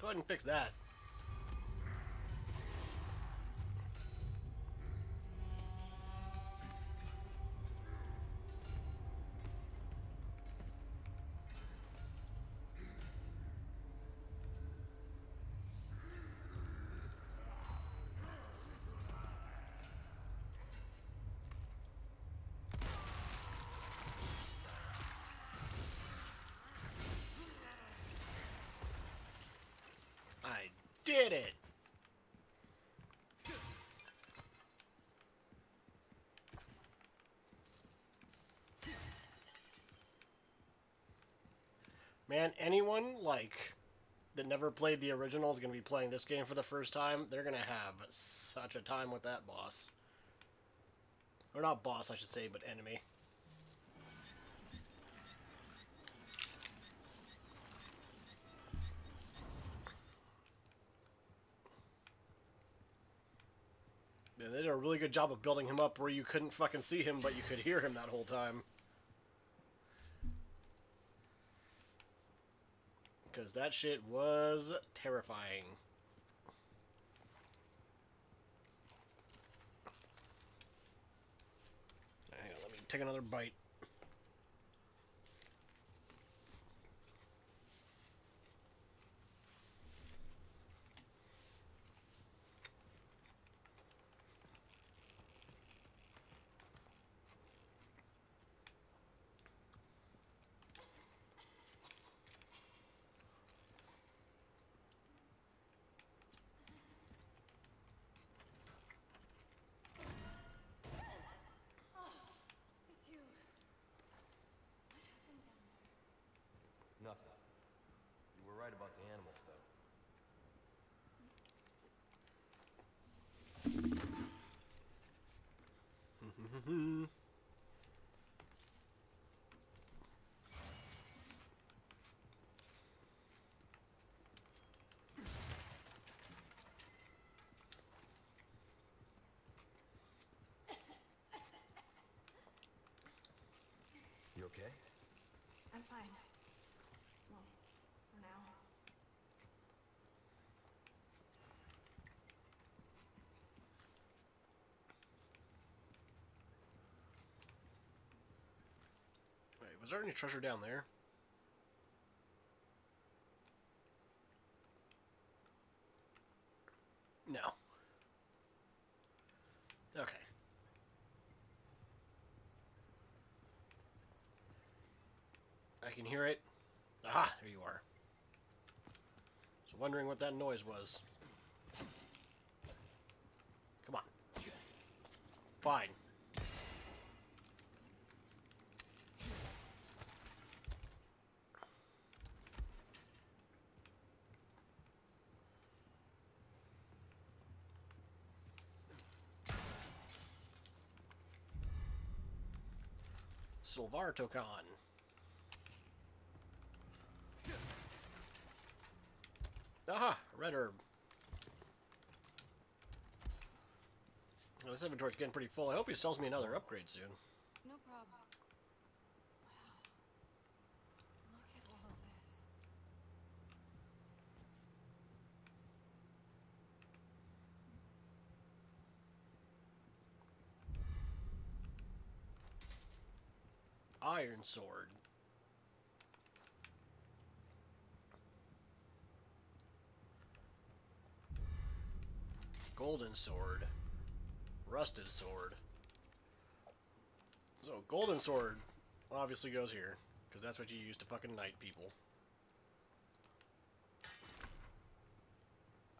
Go ahead and fix that. Man, anyone like that never played the original is going to be playing this game for the first time. They're going to have such a time with that boss. Or not boss, I should say, but enemy. Yeah, they did a really good job of building him up where you couldn't fucking see him, but you could hear him that whole time. Because that shit was terrifying. Hang on, let me take another bite. Nothing. You were right about the animals, though. You okay? I'm fine. Well, for now. Was there any treasure down there? No. Okay. I can hear it. Ah, there you are. So wondering what that noise was. Come on. Fine. Silver Token. Aha! Red herb. This inventory's getting pretty full. I hope he sells me another upgrade soon. No problem. Wow. Look at all of this. Iron sword. Golden sword. Rusted sword. So, golden sword obviously goes here, because that's what you use to fucking knight people.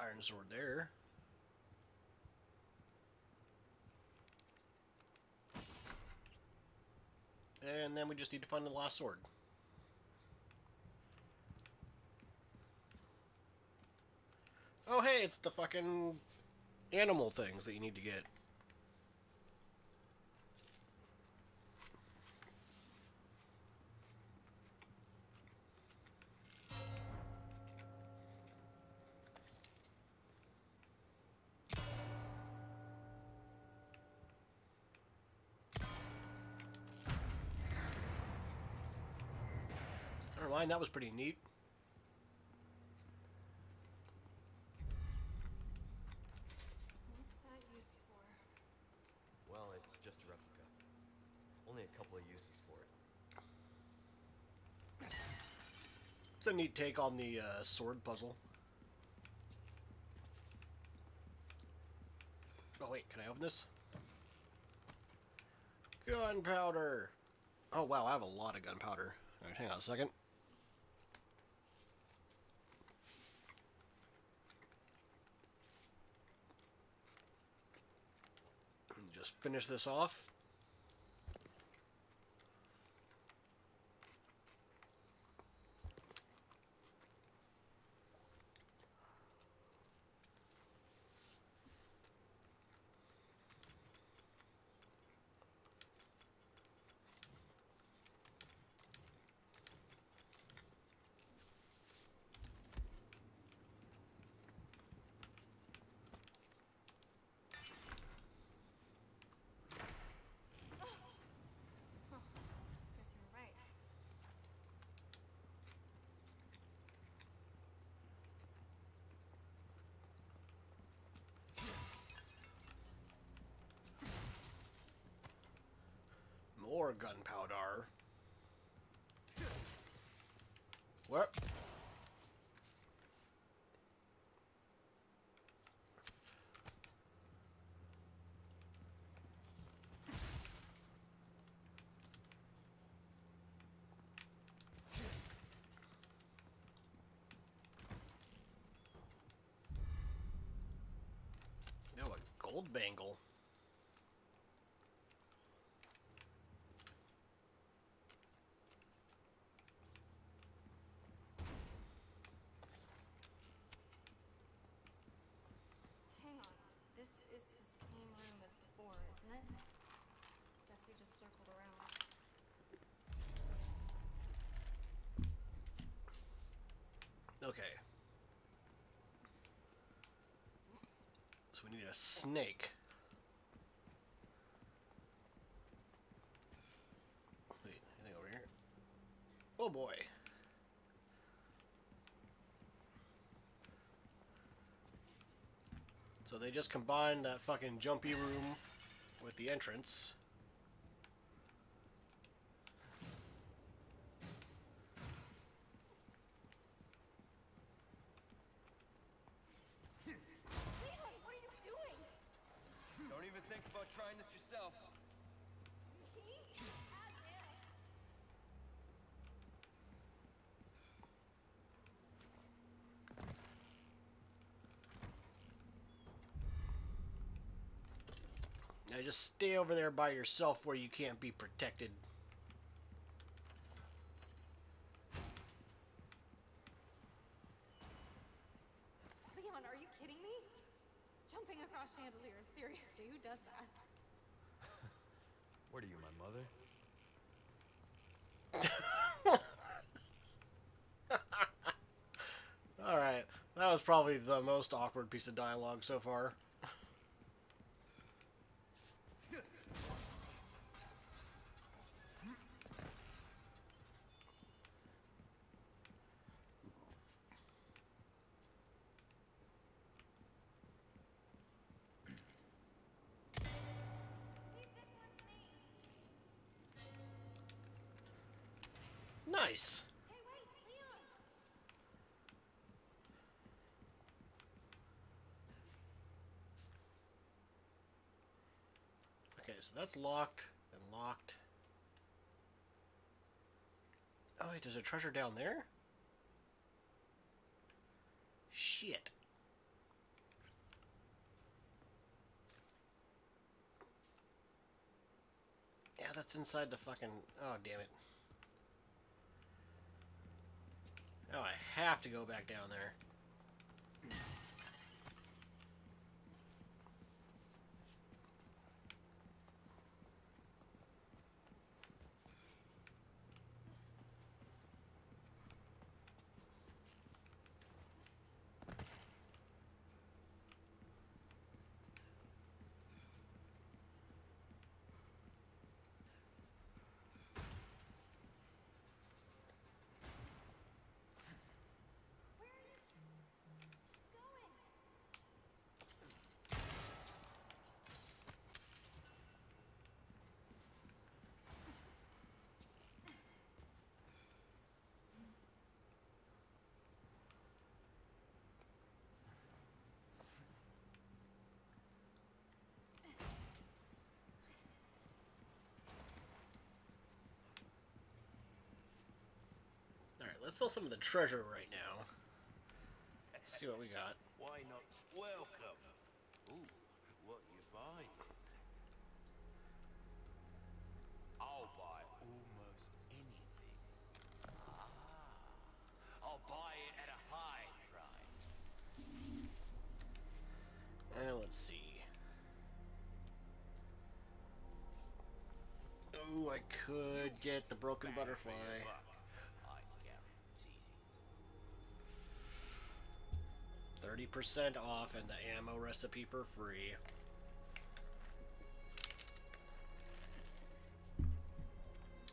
Iron sword there. And then we just need to find the last sword. Oh hey, it's the fucking animal things that you need to get. Never mind, that was pretty neat. What's that used for? Well, it's just a replica. Only a couple of uses for it. It's a neat take on the uh, sword puzzle. Oh wait, can I open this? Gunpowder! Oh wow, I have a lot of gunpowder. Alright, hang on a second. Just finish this off. Guess you're right. More gunpowder. What? No, a gold bangle. A snake. Wait, anything over here? Oh boy. So they just combined that fucking jumpy room with the entrance. Leon, what are you doing? Don't even think about trying this yourself. Me? As if. Now just stay over there by yourself where you can't be protected. Leon, are you kidding me? Jumping across chandeliers, seriously, who does that? What are you, my mother? Alright, that was probably the most awkward piece of dialogue so far. Leave this one to me. Nice! Hey, wait, Leon! Okay, so that's locked and locked. Oh wait, there's a treasure down there? Shit. Yeah, that's inside the fucking... Oh, damn it. Oh, I have to go back down there. Let's sell some of the treasure right now. See what we got. Why not welcome? Ooh, what you buying? I'll buy almost anything. Ah, I'll buy it at a high price. Uh, let's see. Oh, I could get the broken butterfly. 30% off and the ammo recipe for free.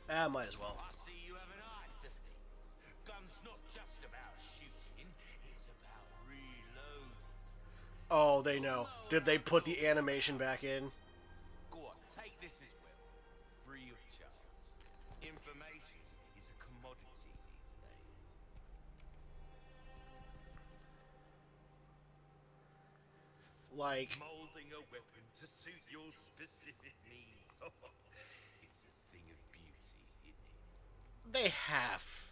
Ah, might as well. Shooting, oh, they know. Did they put the animation back in? Like, Molding a weapon to suit your specific needs. it's a thing of beauty, they have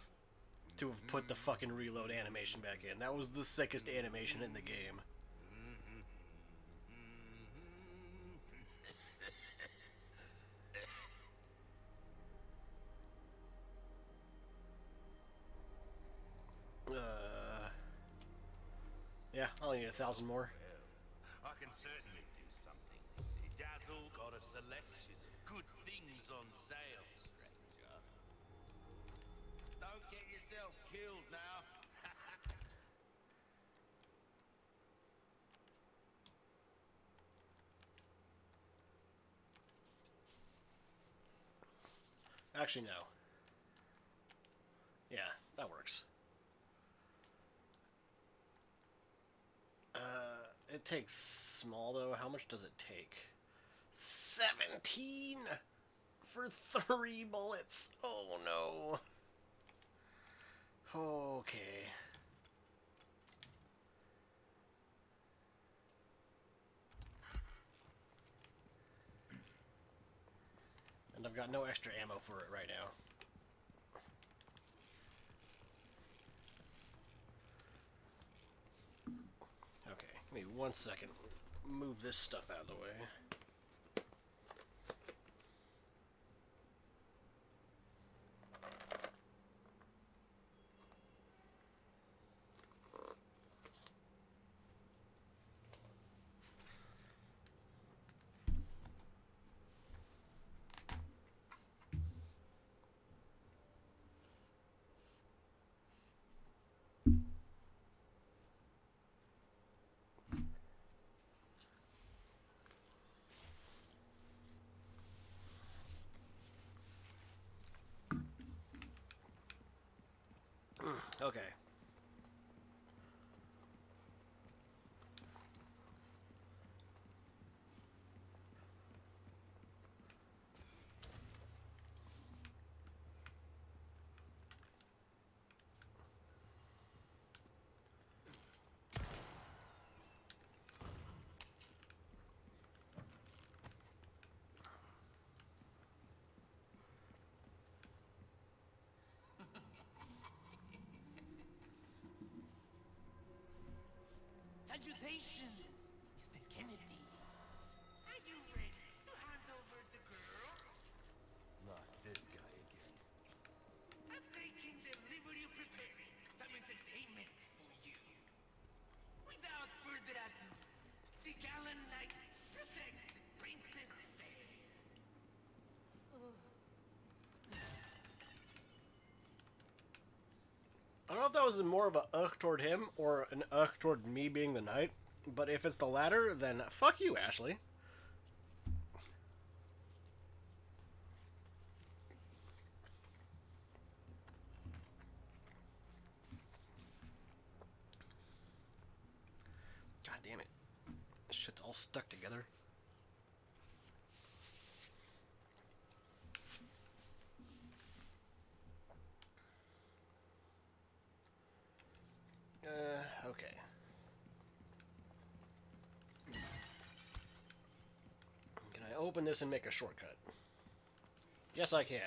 to have put the mm-hmm. fucking reload animation back in. That was the sickest mm-hmm. animation in the game. Mm-hmm. Uh, yeah, I'll need a thousand more can certainly do something. Dazzle got a selection. Good things on sale, stranger. Don't get yourself killed now. Actually, no. Yeah, that works. It takes small though. How much does it take? 17 for three bullets. Oh no. Okay. And I've got no extra ammo for it right now. Give me one second. Move this stuff out of the way. Okay. Salutations, Mr. Kennedy. Are you ready to hand over the girl? Not this guy again. I'm making delivery preparing some entertainment for you. Without further ado, the gallant knight presents the Princess Fair. I don't know if that was more of a ugh toward him or an ugh toward me being the knight, but if it's the latter, then fuck you, Ashley. God damn it. Shit's all stuck together. Uh, okay. Can I open this and make a shortcut? Yes, I can.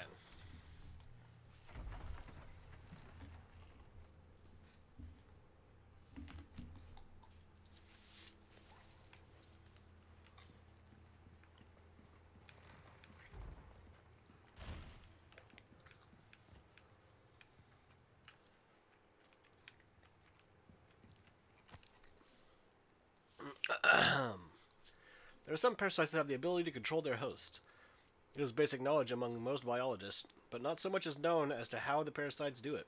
There are some parasites that have the ability to control their host. It is basic knowledge among most biologists, but not so much is known as to how the parasites do it.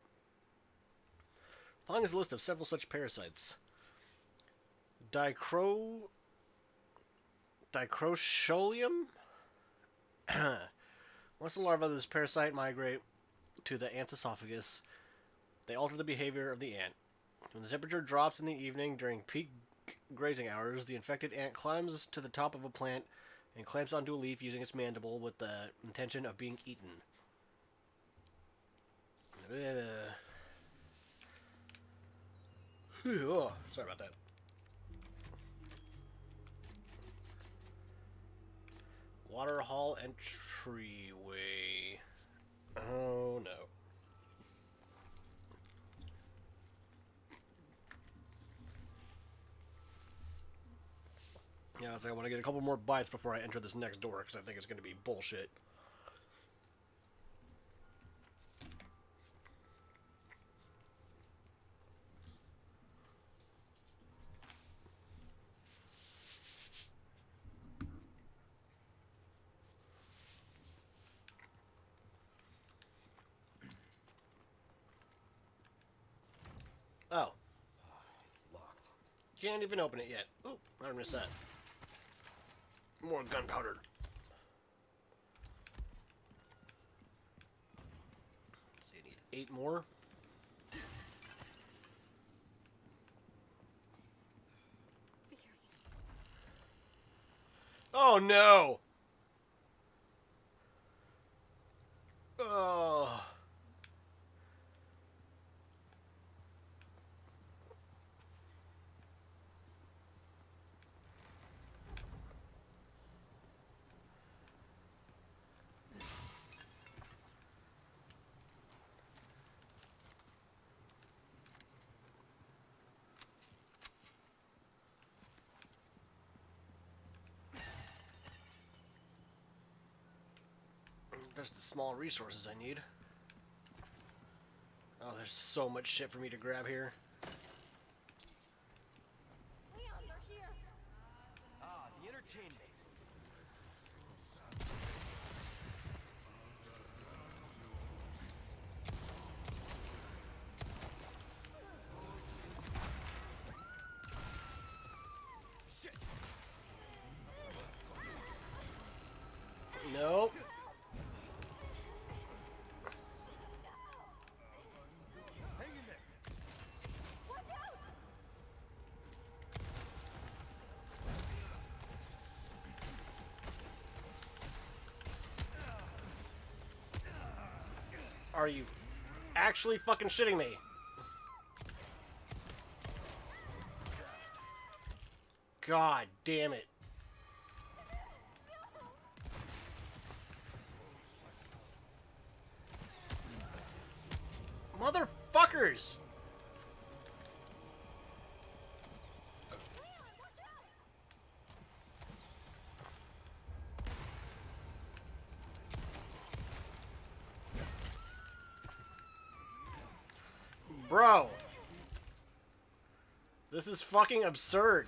Following is a list of several such parasites. Dicro... Dicrocholium? Once the larvae of this parasite migrate to the ant's esophagus, they alter the behavior of the ant. When the temperature drops in the evening during peak grazing hours, the infected ant climbs to the top of a plant and clamps onto a leaf using its mandible with the intention of being eaten. Uh, oh, sorry about that. Water hall entryway. Oh no. Yeah, so I want to get a couple more bites before I enter this next door because I think it's going to be bullshit. Oh, ah, It's locked. can't even open it yet. Oop, I missed that. More gunpowder. eight more. Oh no! Oh. There's the small resources I need. Oh, there's so much shit for me to grab here. Leon, they're here. Ah, the entertainment. Nope. Watch out! Are you actually fucking shitting me? God damn it. Motherfuckers! Leon, watch out! Bro. This is fucking absurd.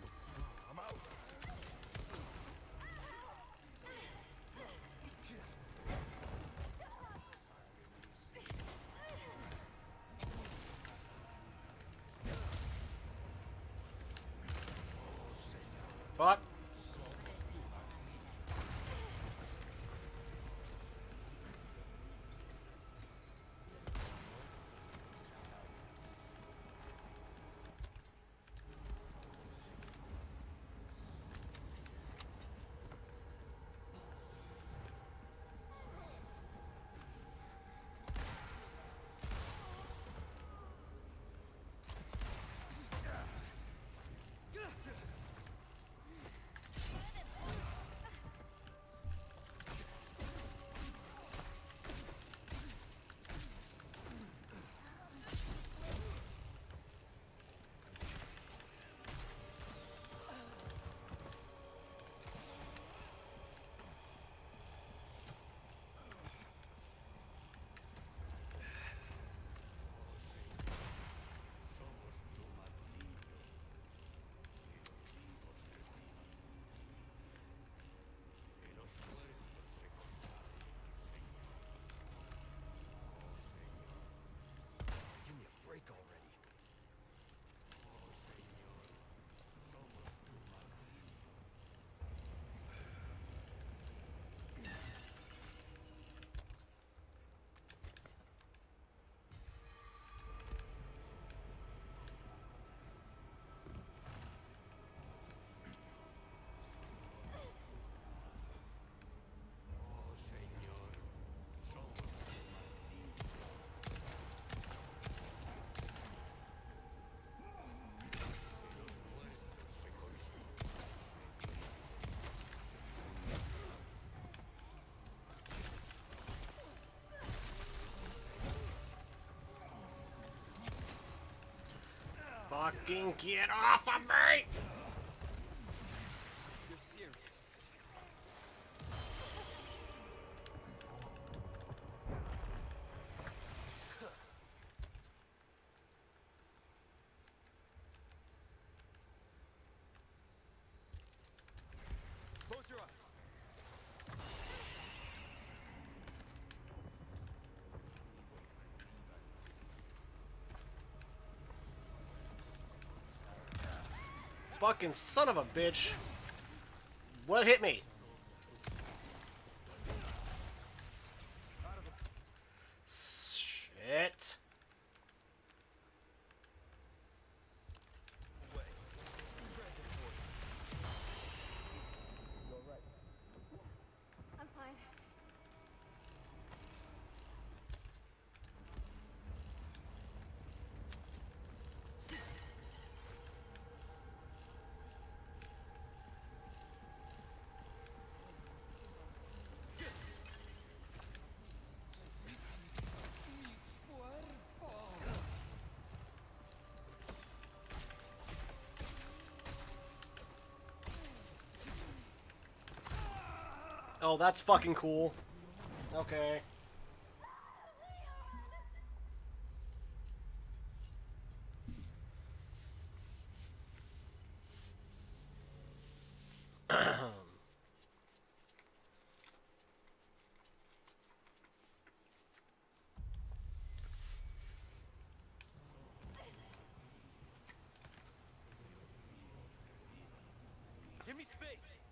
Fucking get off of me! You're serious. Close your eyes. Fucking son of a bitch. What hit me? Oh, that's fucking cool. Okay. Give me space.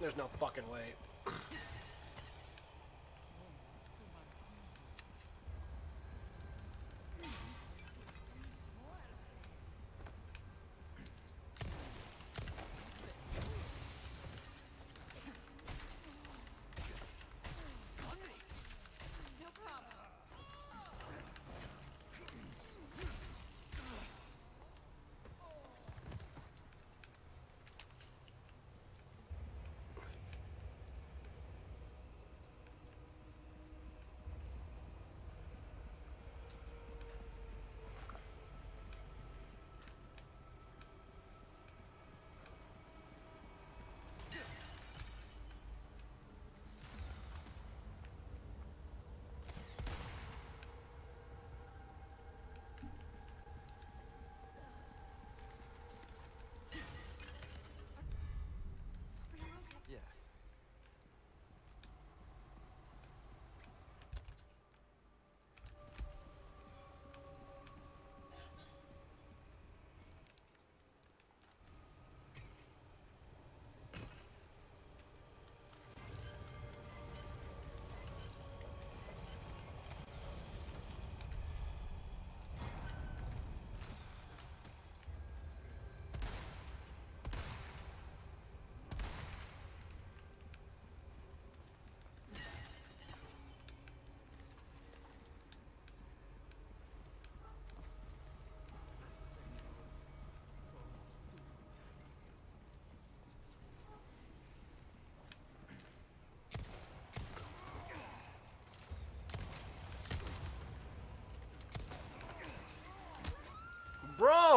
There's no fucking way.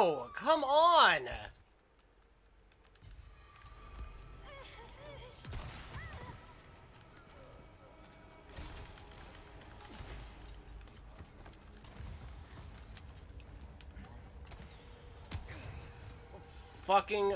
Come on! Fucking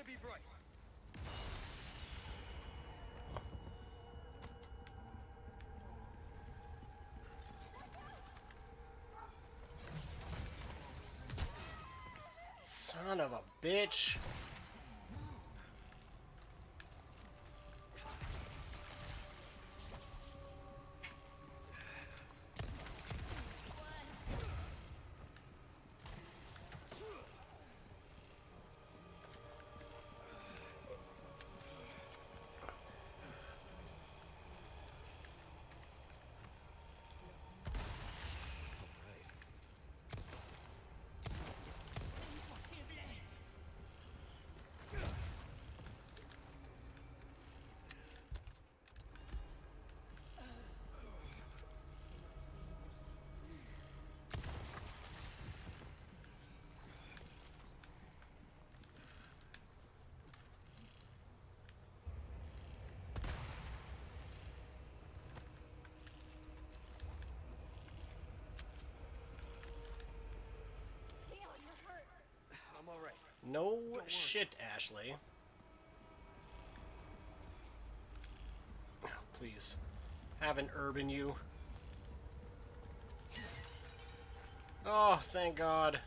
Gonna be bright. son of a bitch. No shit, Ashley. Please. Have an urban you. Oh, thank God.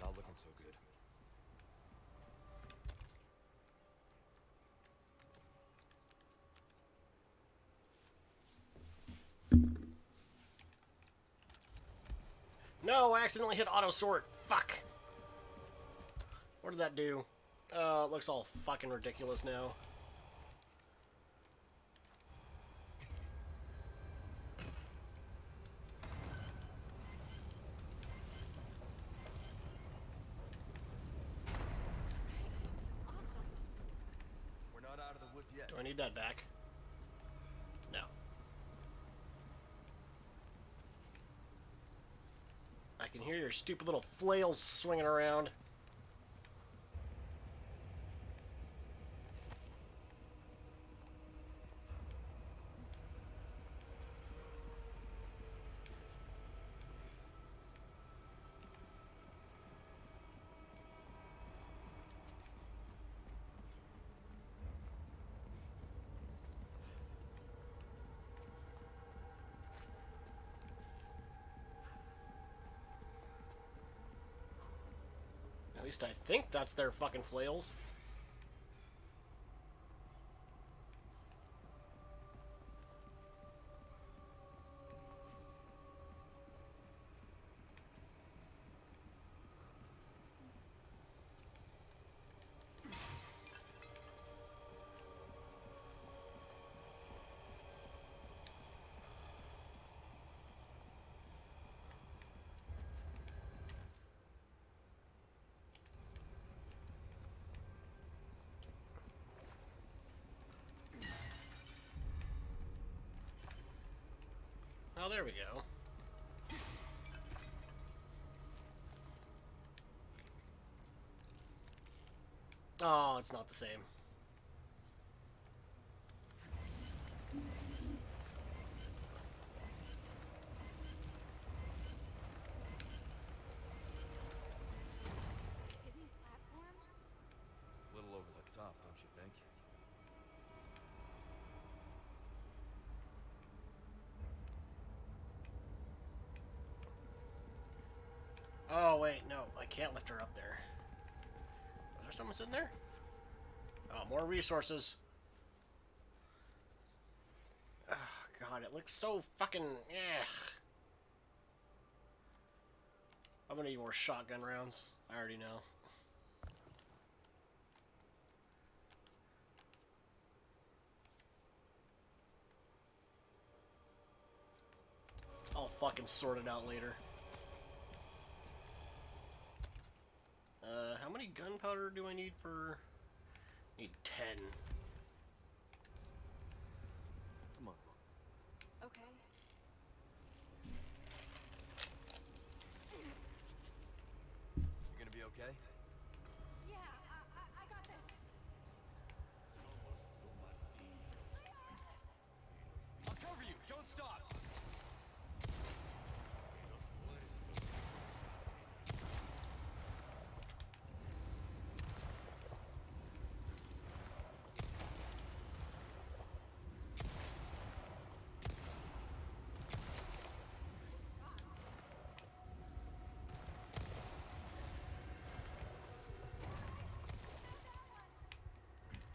Not looking so good. No, Accidentally hit auto sort. Fuck. What did that do? Uh, it looks all fucking ridiculous now. We're not out of the woods yet. Do I need that back? No. I can hear your stupid little flails swinging around. Least I think that's their fucking flails. Oh, there we go. Oh, it's not the same. Hidden platform? A little over the top, don't you think? Oh, wait, no. I can't lift her up there. Was there someone sitting there? Oh, more resources. Oh, God, it looks so fucking... Ugh. I'm gonna need more shotgun rounds. I already know. I'll fucking sort it out later. Uh, how many gunpowder do I need for... Need 10. Come on. Okay. You gonna be okay? Yeah, I, I, I got this. I'll cover you. Don't stop.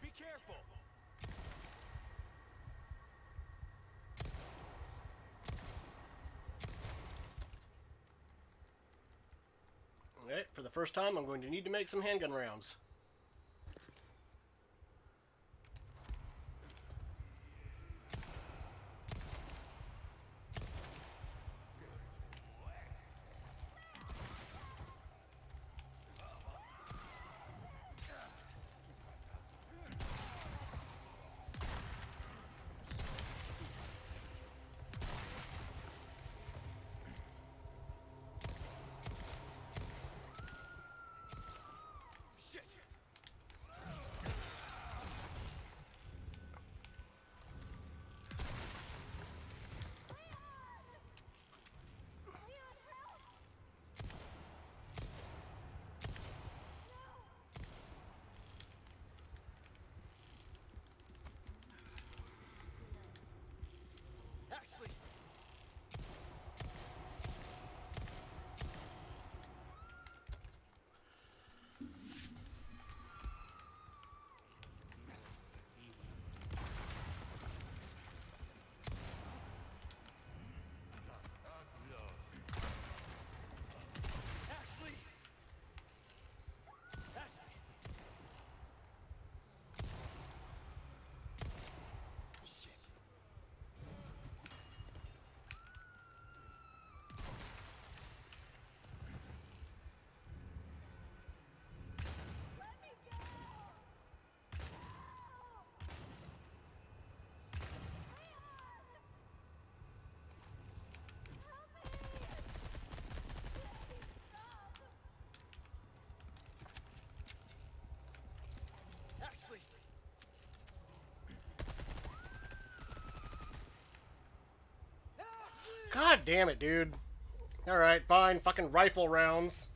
Be careful. Alright, for the first time, I'm going to need to make some handgun rounds. God damn it, dude. Alright, fine. Fucking rifle rounds.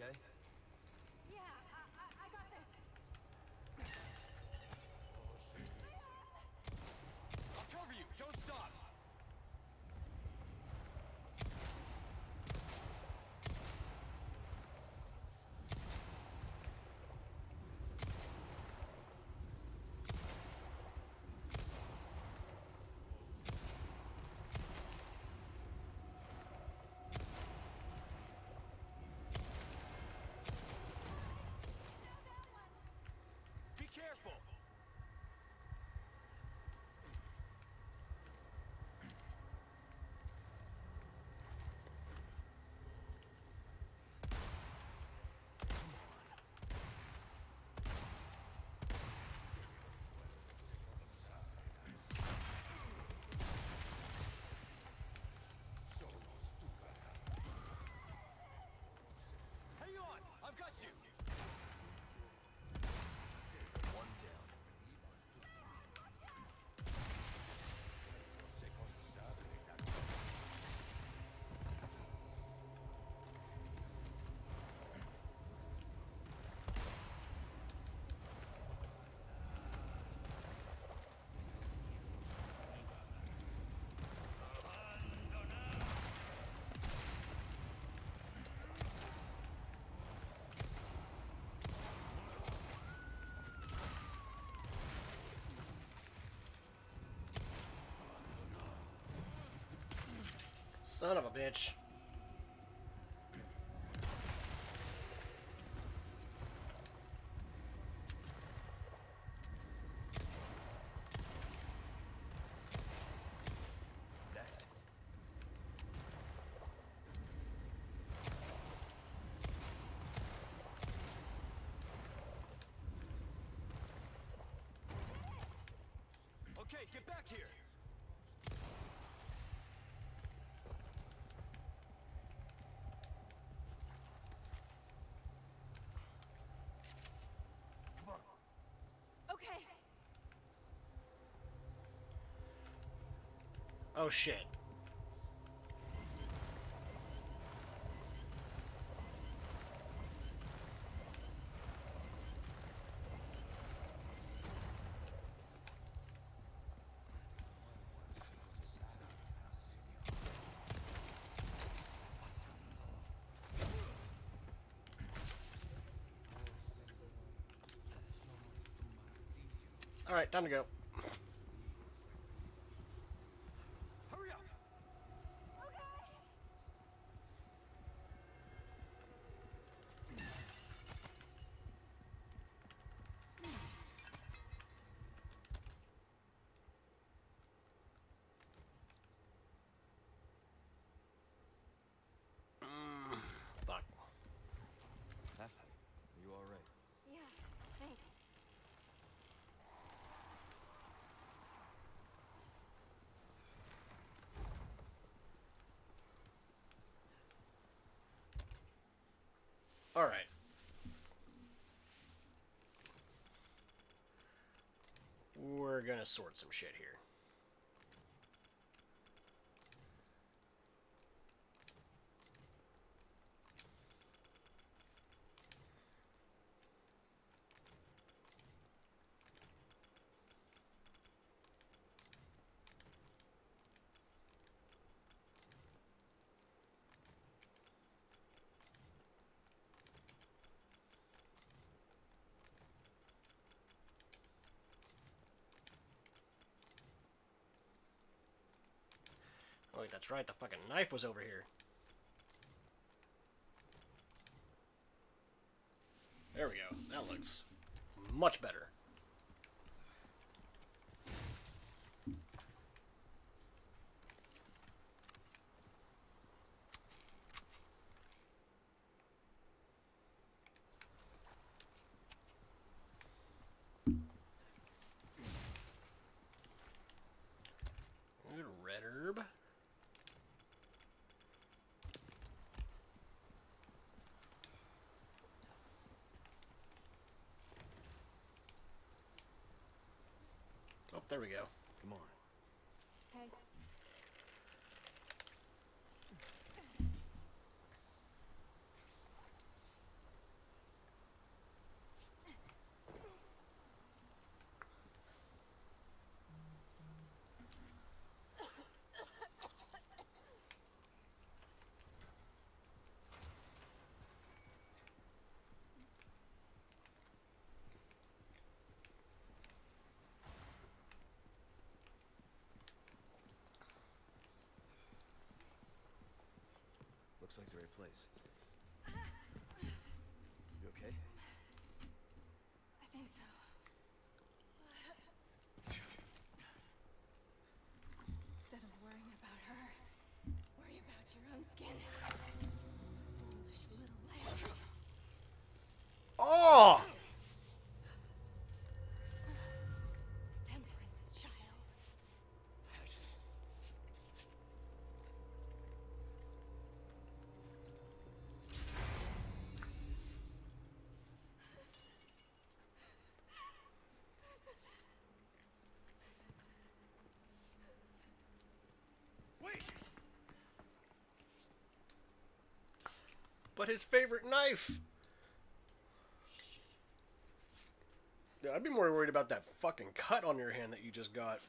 Okay? Yeah, I, I, I got this. I'll cover you. Don't stop. Be careful. Hang on. I've got you. One down. Son of a bitch. Next. Okay, get back here. Come on. Okay. Oh shit. Alright, time to go. Hurry up. Fuck. Ashley, are you all right? Yeah, thanks. Alright. We're gonna sort some shit here. That's right. The fucking knife was over here. There we go. That looks much better. Good red herb. Oh, there we go. Come on. Hey. Looks like the right place. But his favorite knife! Dude, I'd be more worried about that fucking cut on your hand that you just got.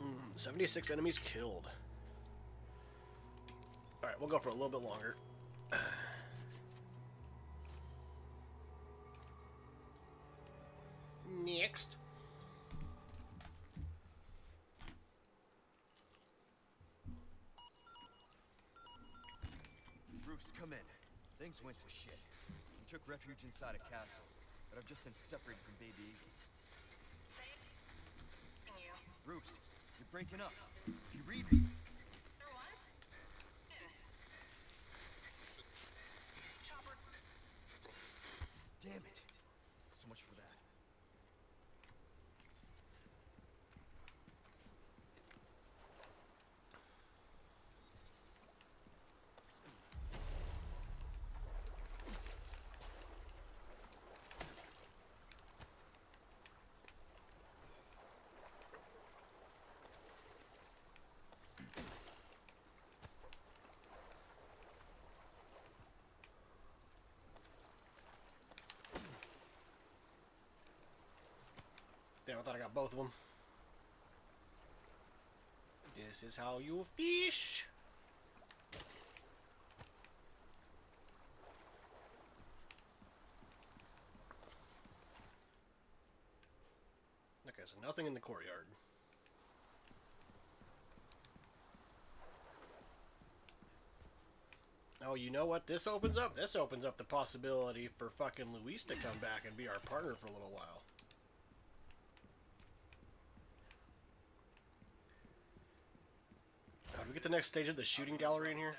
Mm, 76 enemies killed. Alright, we'll go for a little bit longer. Next. Bruce, come in. Things went to shit. We took refuge inside a castle, but I've just been separated from Baby Eagle. Say you. Bruce, you're breaking up. You read me. Number one? In. Chopper. Damn it. So much for that. Damn, I thought I got both of them. This is how you fish. Okay, so nothing in the courtyard. Oh, you know what this opens up? This opens up the possibility for fucking Luis to come back and be our partner for a little while. Uh, do we get the next stage of the shooting gallery in here?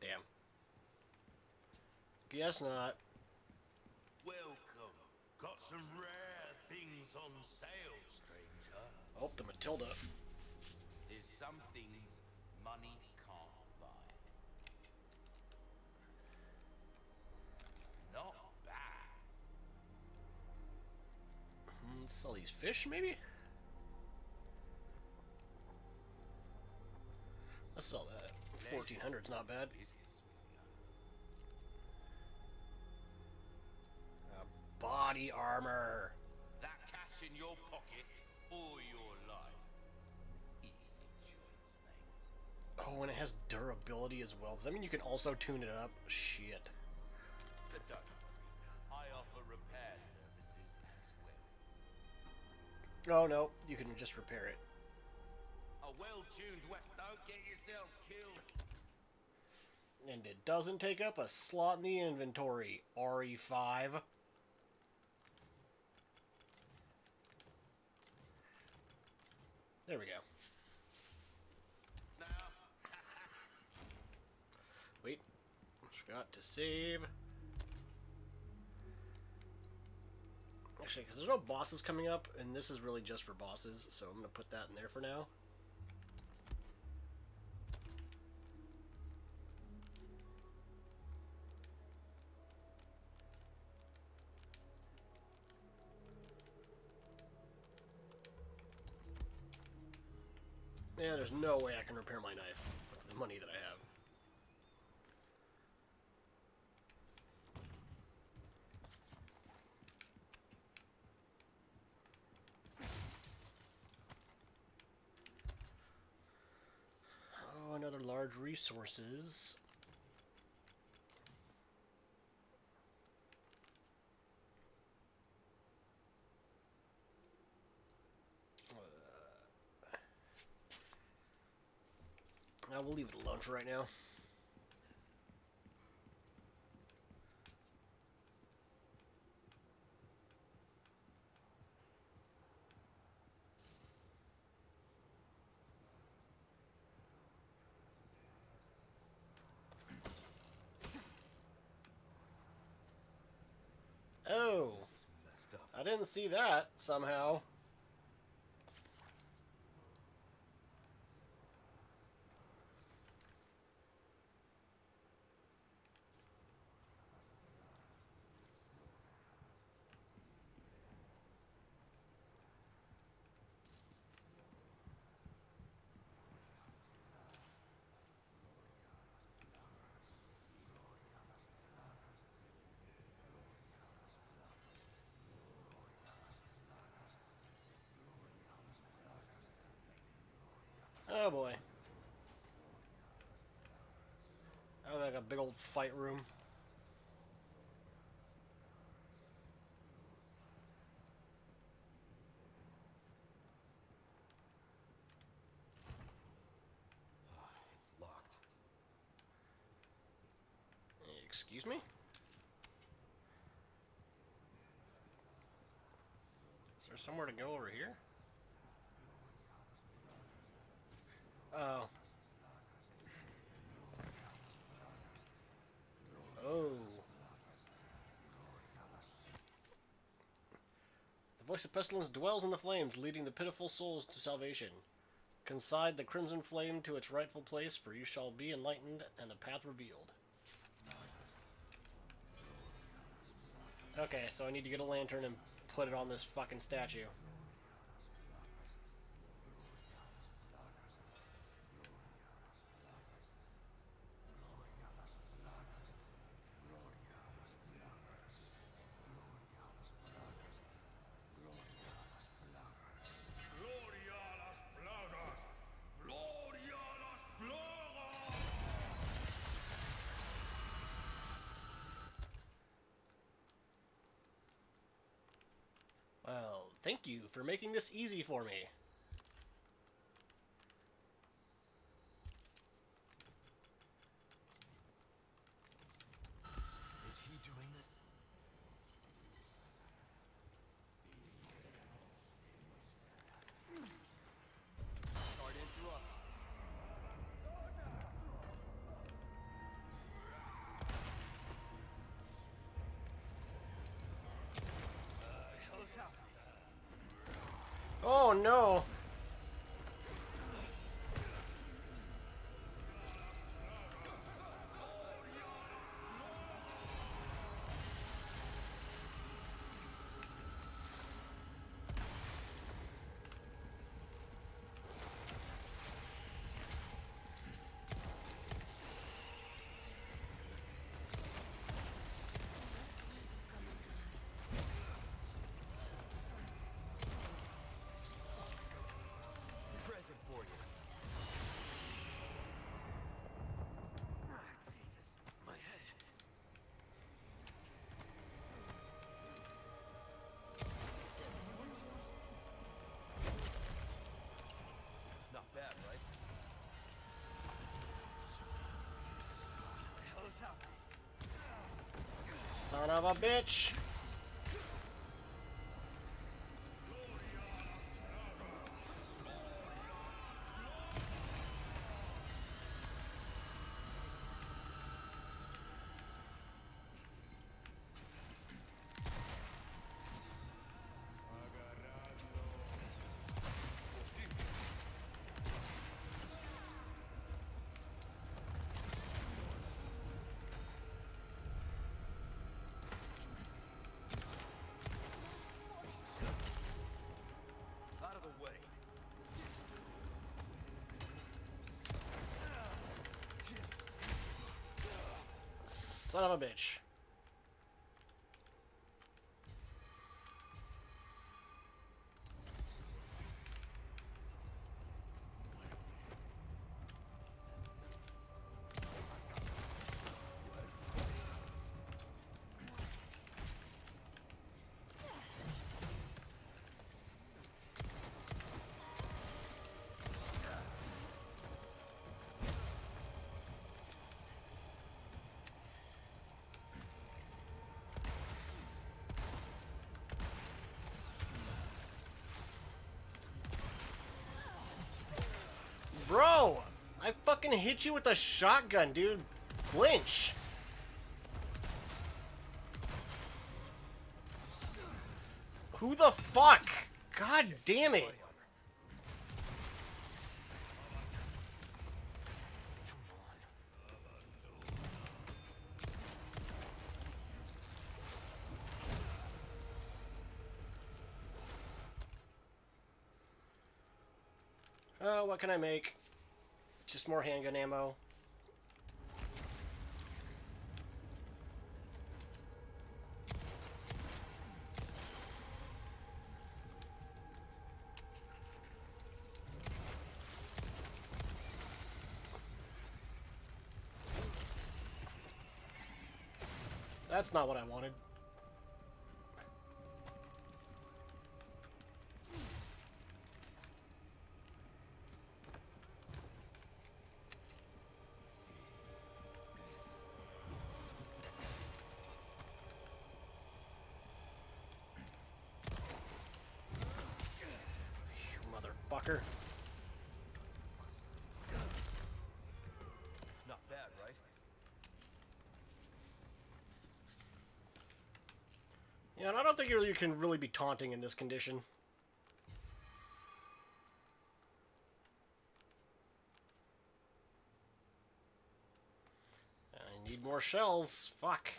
Damn. Guess not. Welcome. Got some rare things on sale, stranger. Oh, the Matilda. There's some things money can't buy. Not bad. Hmm, sell these fish, maybe? Let's sell that. 1400's not bad. Business with you. Uh, body armor. That cash in your pocket or your life. Easy choice. Oh, and it has durability as well. Does that mean you can also tune it up? Shit. But don't worry, I offer repair services as well. Oh no, you can just repair it. A well-tuned weapon. Don't get yourself killed. And it doesn't take up a slot in the inventory. E RE5. There we go. Now, Wait. Forgot to save. Actually, because there's no bosses coming up, and this is really just for bosses, so I'm going to put that in there for now. Yeah, there's no way I can repair my knife with the money that I have. Oh, another large resources. I will leave it alone for right now. Oh, I didn't see that somehow. Oh boy. That was like a big old fight room. It's locked. Excuse me? Is there somewhere to go over here? Oh. Oh. The voice of pestilence dwells in the flames, leading the pitiful souls to salvation. Conside the crimson flame to its rightful place, for you shall be enlightened and the path revealed. Okay, so I need to get a lantern and put it on this fucking statue. Making this easy for me. Son of a bitch! Son of a bitch. Fucking hit you with a shotgun, dude. Flinch. Who the fuck? God damn it. Oh, what can I make? More handgun ammo. That's not what I wanted. Think you you can really be taunting in this condition. I need more shells. Fuck.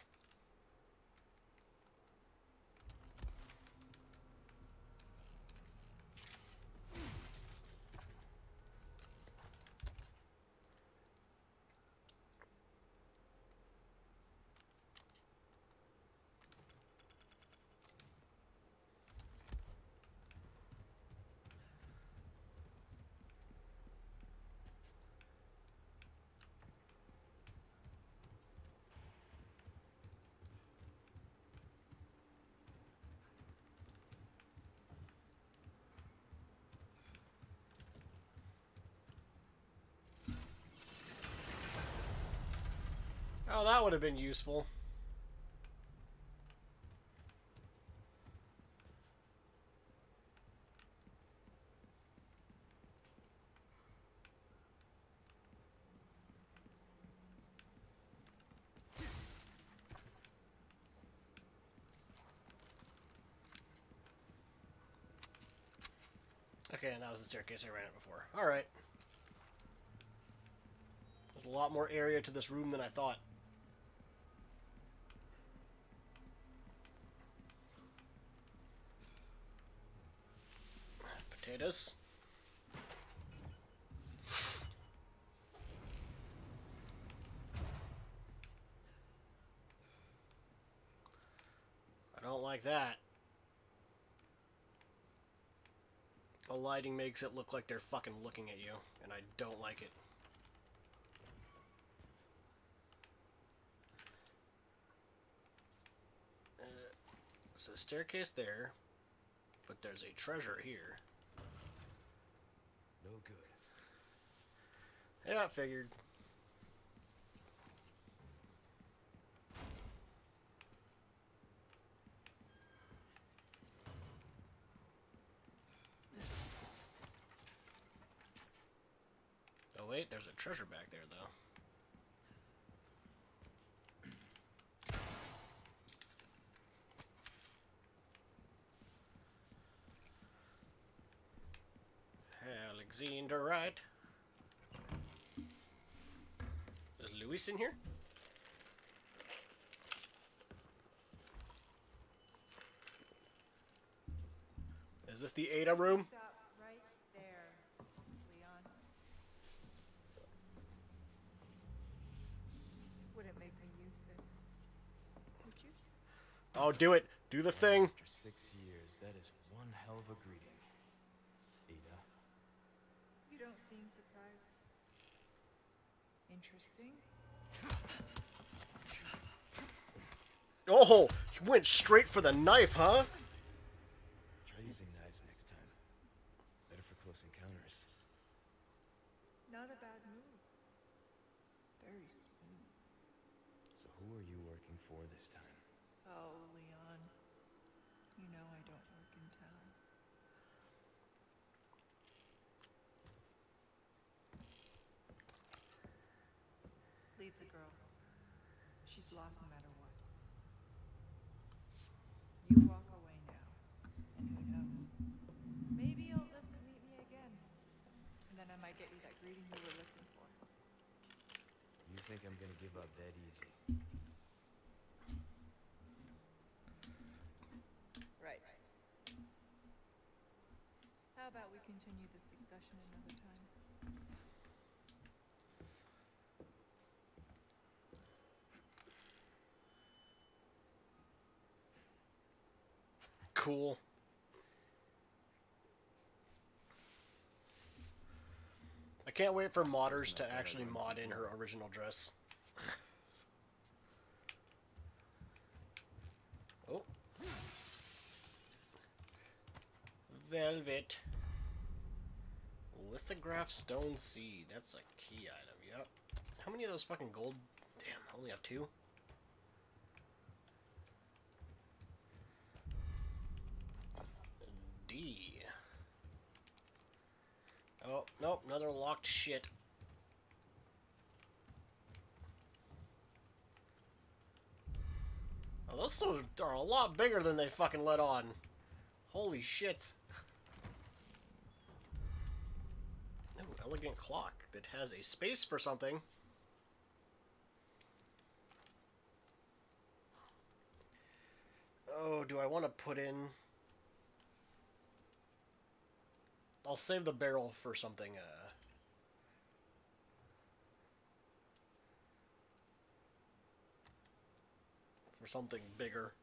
Oh, that would have been useful. Okay, and that was the staircase I ran it before. Alright. There's a lot more area to this room than I thought. Potatoes. I don't like that. The lighting makes it look like they're fucking looking at you, and I don't like it. Uh, a staircase there, but there's a treasure here. Yeah, I figured. Oh wait, there's a treasure back there though. Alexander right. Is Luis in here? Is this the Ada room? Stop right there, Leon. Wouldn't make me use this. Would you? Oh, do it. Do the thing. After six years, that is one hell of a greeting. Ada. You don't seem surprised. Interesting. Oh, he went straight for the knife, huh? Try using knives next time. Better for close encounters. Not a bad move. Very smooth. So who are you working for this time? Oh, Leon. You know I don't work in town. Leave the girl. She's lost no matter what. You walk away now, and who knows? Maybe you'll live to meet me again. And then I might get you that greeting you were looking for. You think I'm gonna give up that easy? Right. How about we continue this discussion another time? Cool. I can't wait for modders to actually mod in her original dress. Oh. Velvet. Lithograph stone seed. That's a key item, yep. How many of those fucking gold? Damn, I only have two. D. Oh, nope, another locked shit. Oh, those are a lot bigger than they fucking let on. Holy shit. Elegant clock that has a space for something. Oh, do I want to put in... I'll save the barrel for something, uh... For something bigger.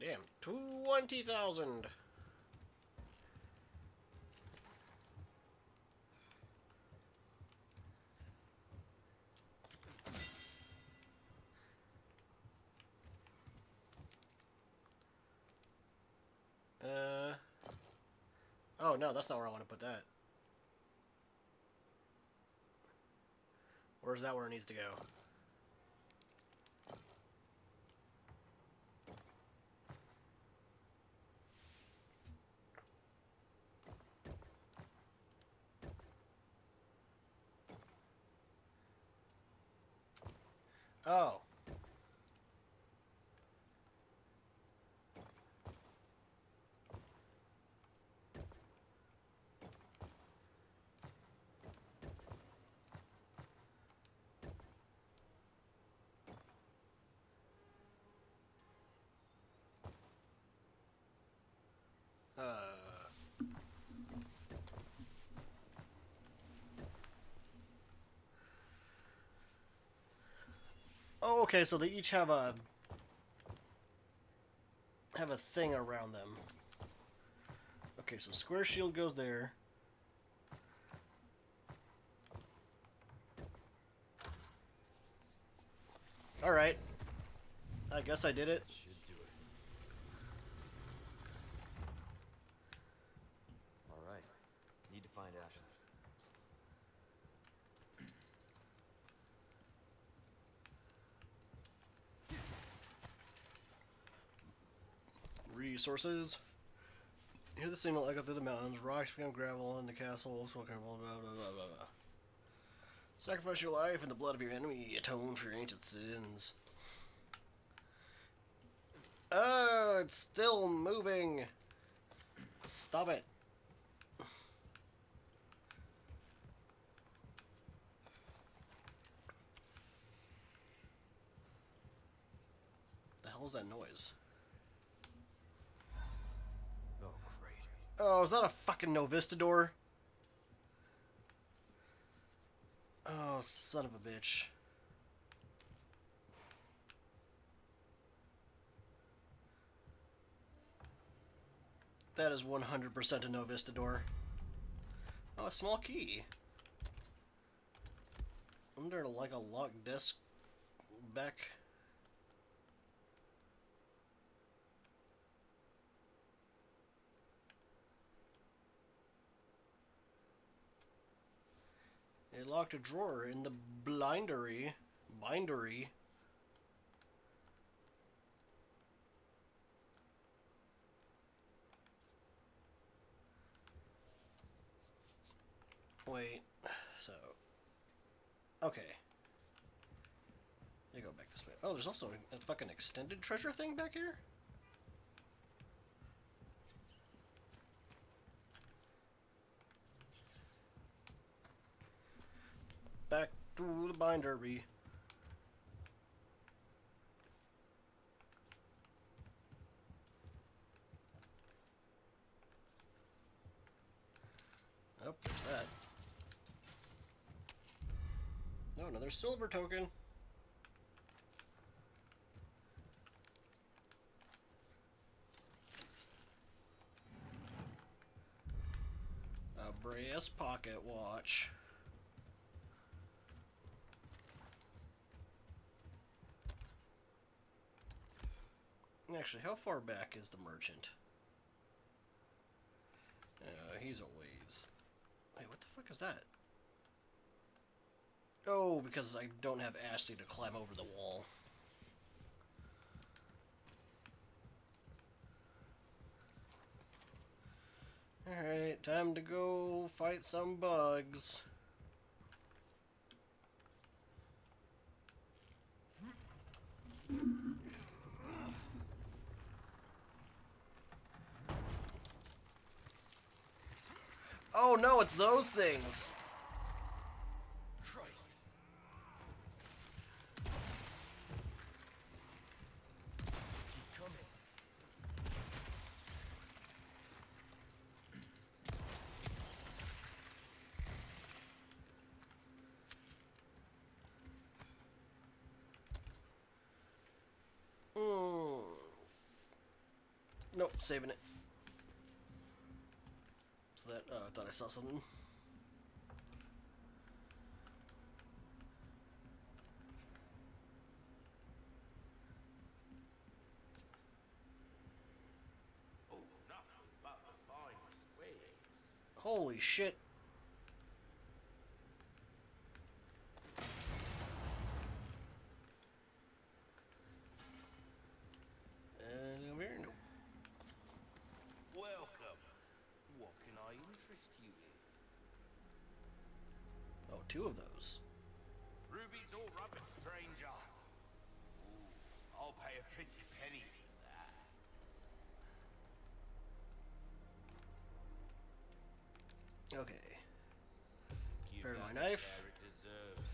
Damn, 20,000! Uh. Oh, no, that's not where I want to put that. Where's that where it needs to go? Oh. Oh, okay, so they each have a have a thing around them. Okay, so square shield goes there. All right. I guess I did it. Should do it. All right. Need to find Ashley. Resources. Hear the signal echo through the mountains. Rocks become gravel and the castle. Blah, blah, blah, blah, blah. Sacrifice your life and the blood of your enemy. Atone for your ancient sins. Oh, it's still moving. Stop it. The hell is that noise? Oh, is that a fucking Novistador? Oh, son of a bitch. That is 100% a Novistador. Oh, a small key. Under like a locked desk back. It locked a drawer in the blindery. Bindery. Wait, so. Okay. You go back this way. Oh, there's also a fucking extended treasure thing back here? Back to the bindery. Oh, there's that. No, another silver token. A brass pocket watch. Actually, how far back is the merchant? Uh, he's a ways. Wait, what the fuck is that? Oh, because I don't have Ashley to climb over the wall. Alright, time to go fight some bugs. Oh no, it's those things! Christ. Keep coming. Mm. Nope, saving it. So that, oh, I thought I saw something. Oh, nothing but the finest wares. Holy shit. And over here, nope. Welcome. What can I interest you in? Two of those. Ruby's all rubbish, stranger. Ooh, I'll pay a pretty penny for that. Okay. Give Bear my knife. care it deserves.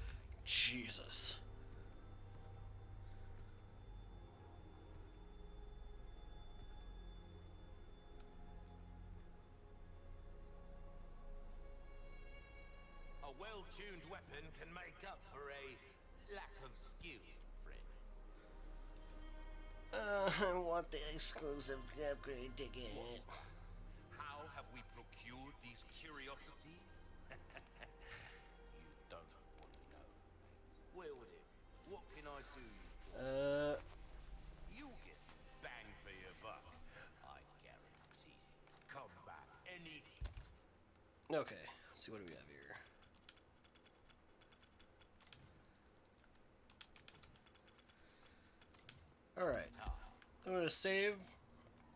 Jesus. Weapon can make up for a lack of skill, friend. Uh, I want the exclusive upgrade ticket. How have we procured these curiosities? you don't want to know. Well then, what can I do you for? Uh, You'll get bang for your buck. I guarantee. Come back any okay. Let's see what do we have here. Alright. I'm gonna save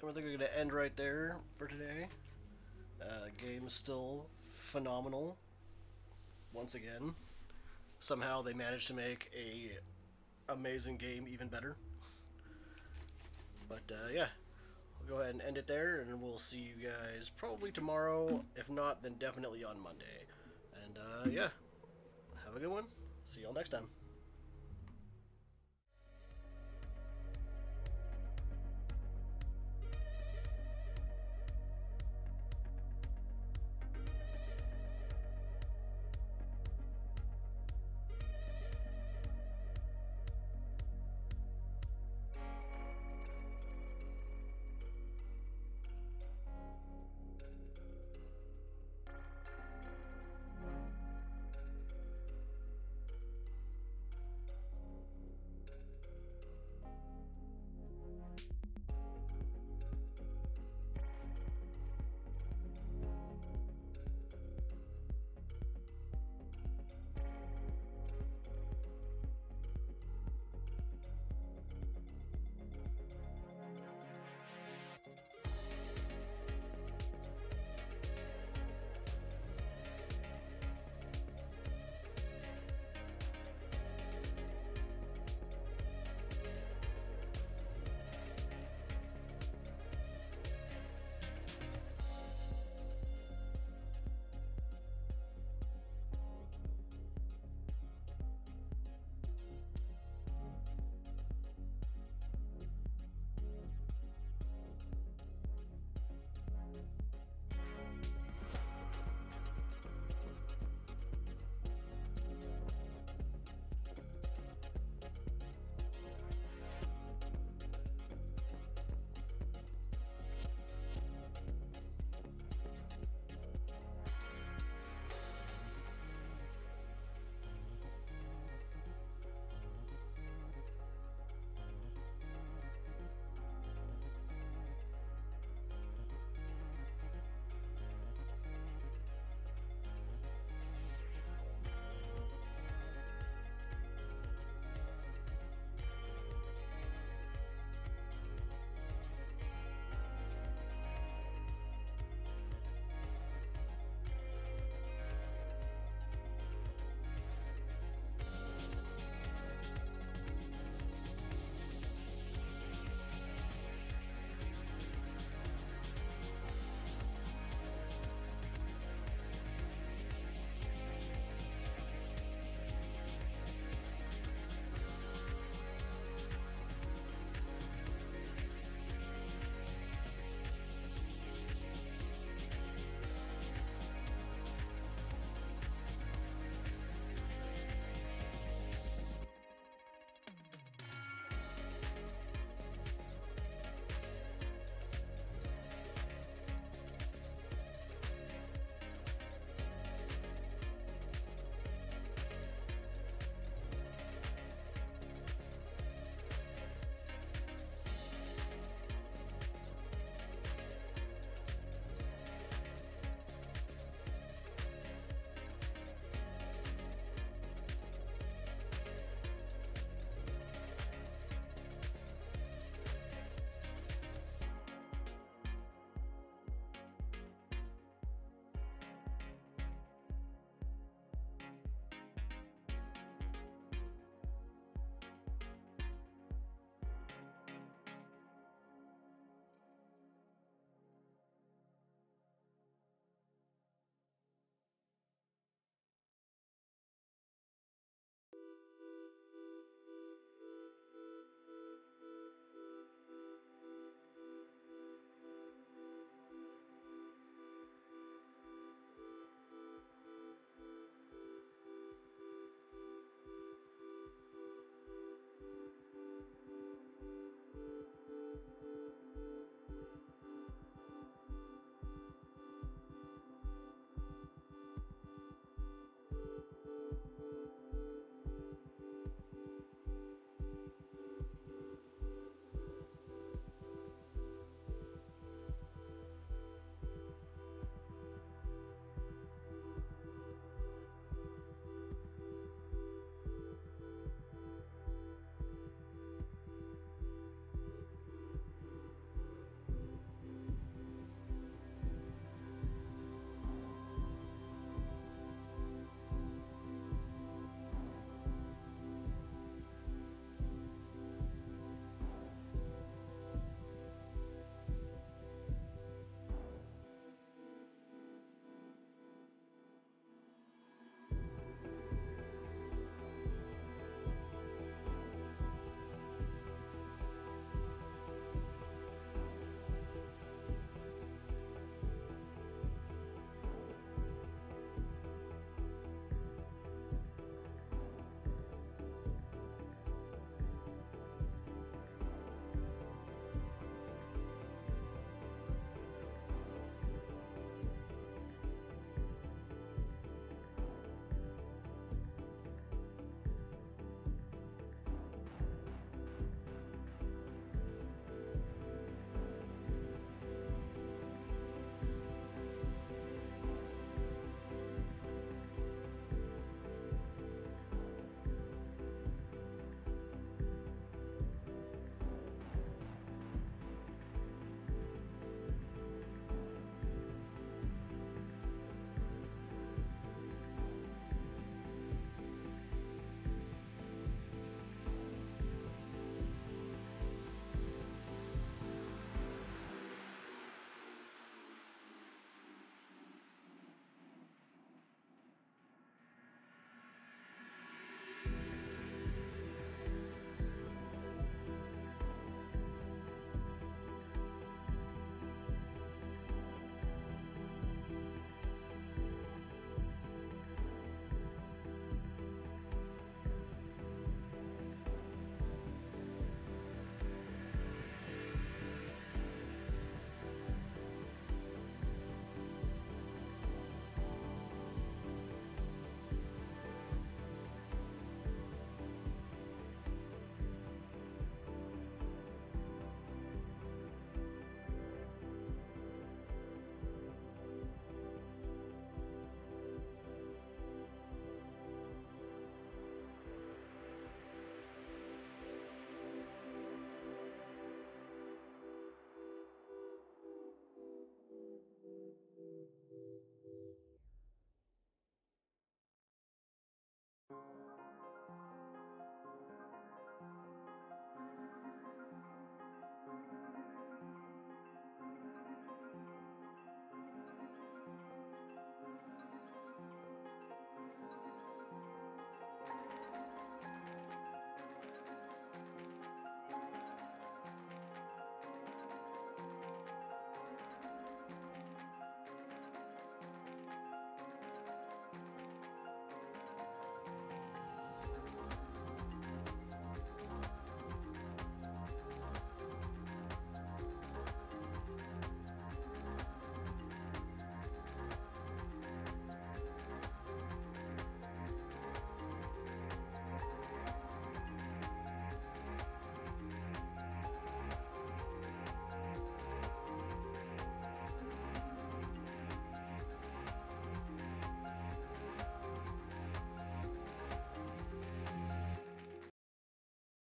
I think we're gonna end right there for today. Uh, game is still phenomenal. Once again, somehow they managed to make a amazing game even better. But uh, yeah, we'll go ahead and end it there, and we'll see you guys probably tomorrow. If not, then definitely on Monday. And uh, yeah, have a good one. See y'all next time.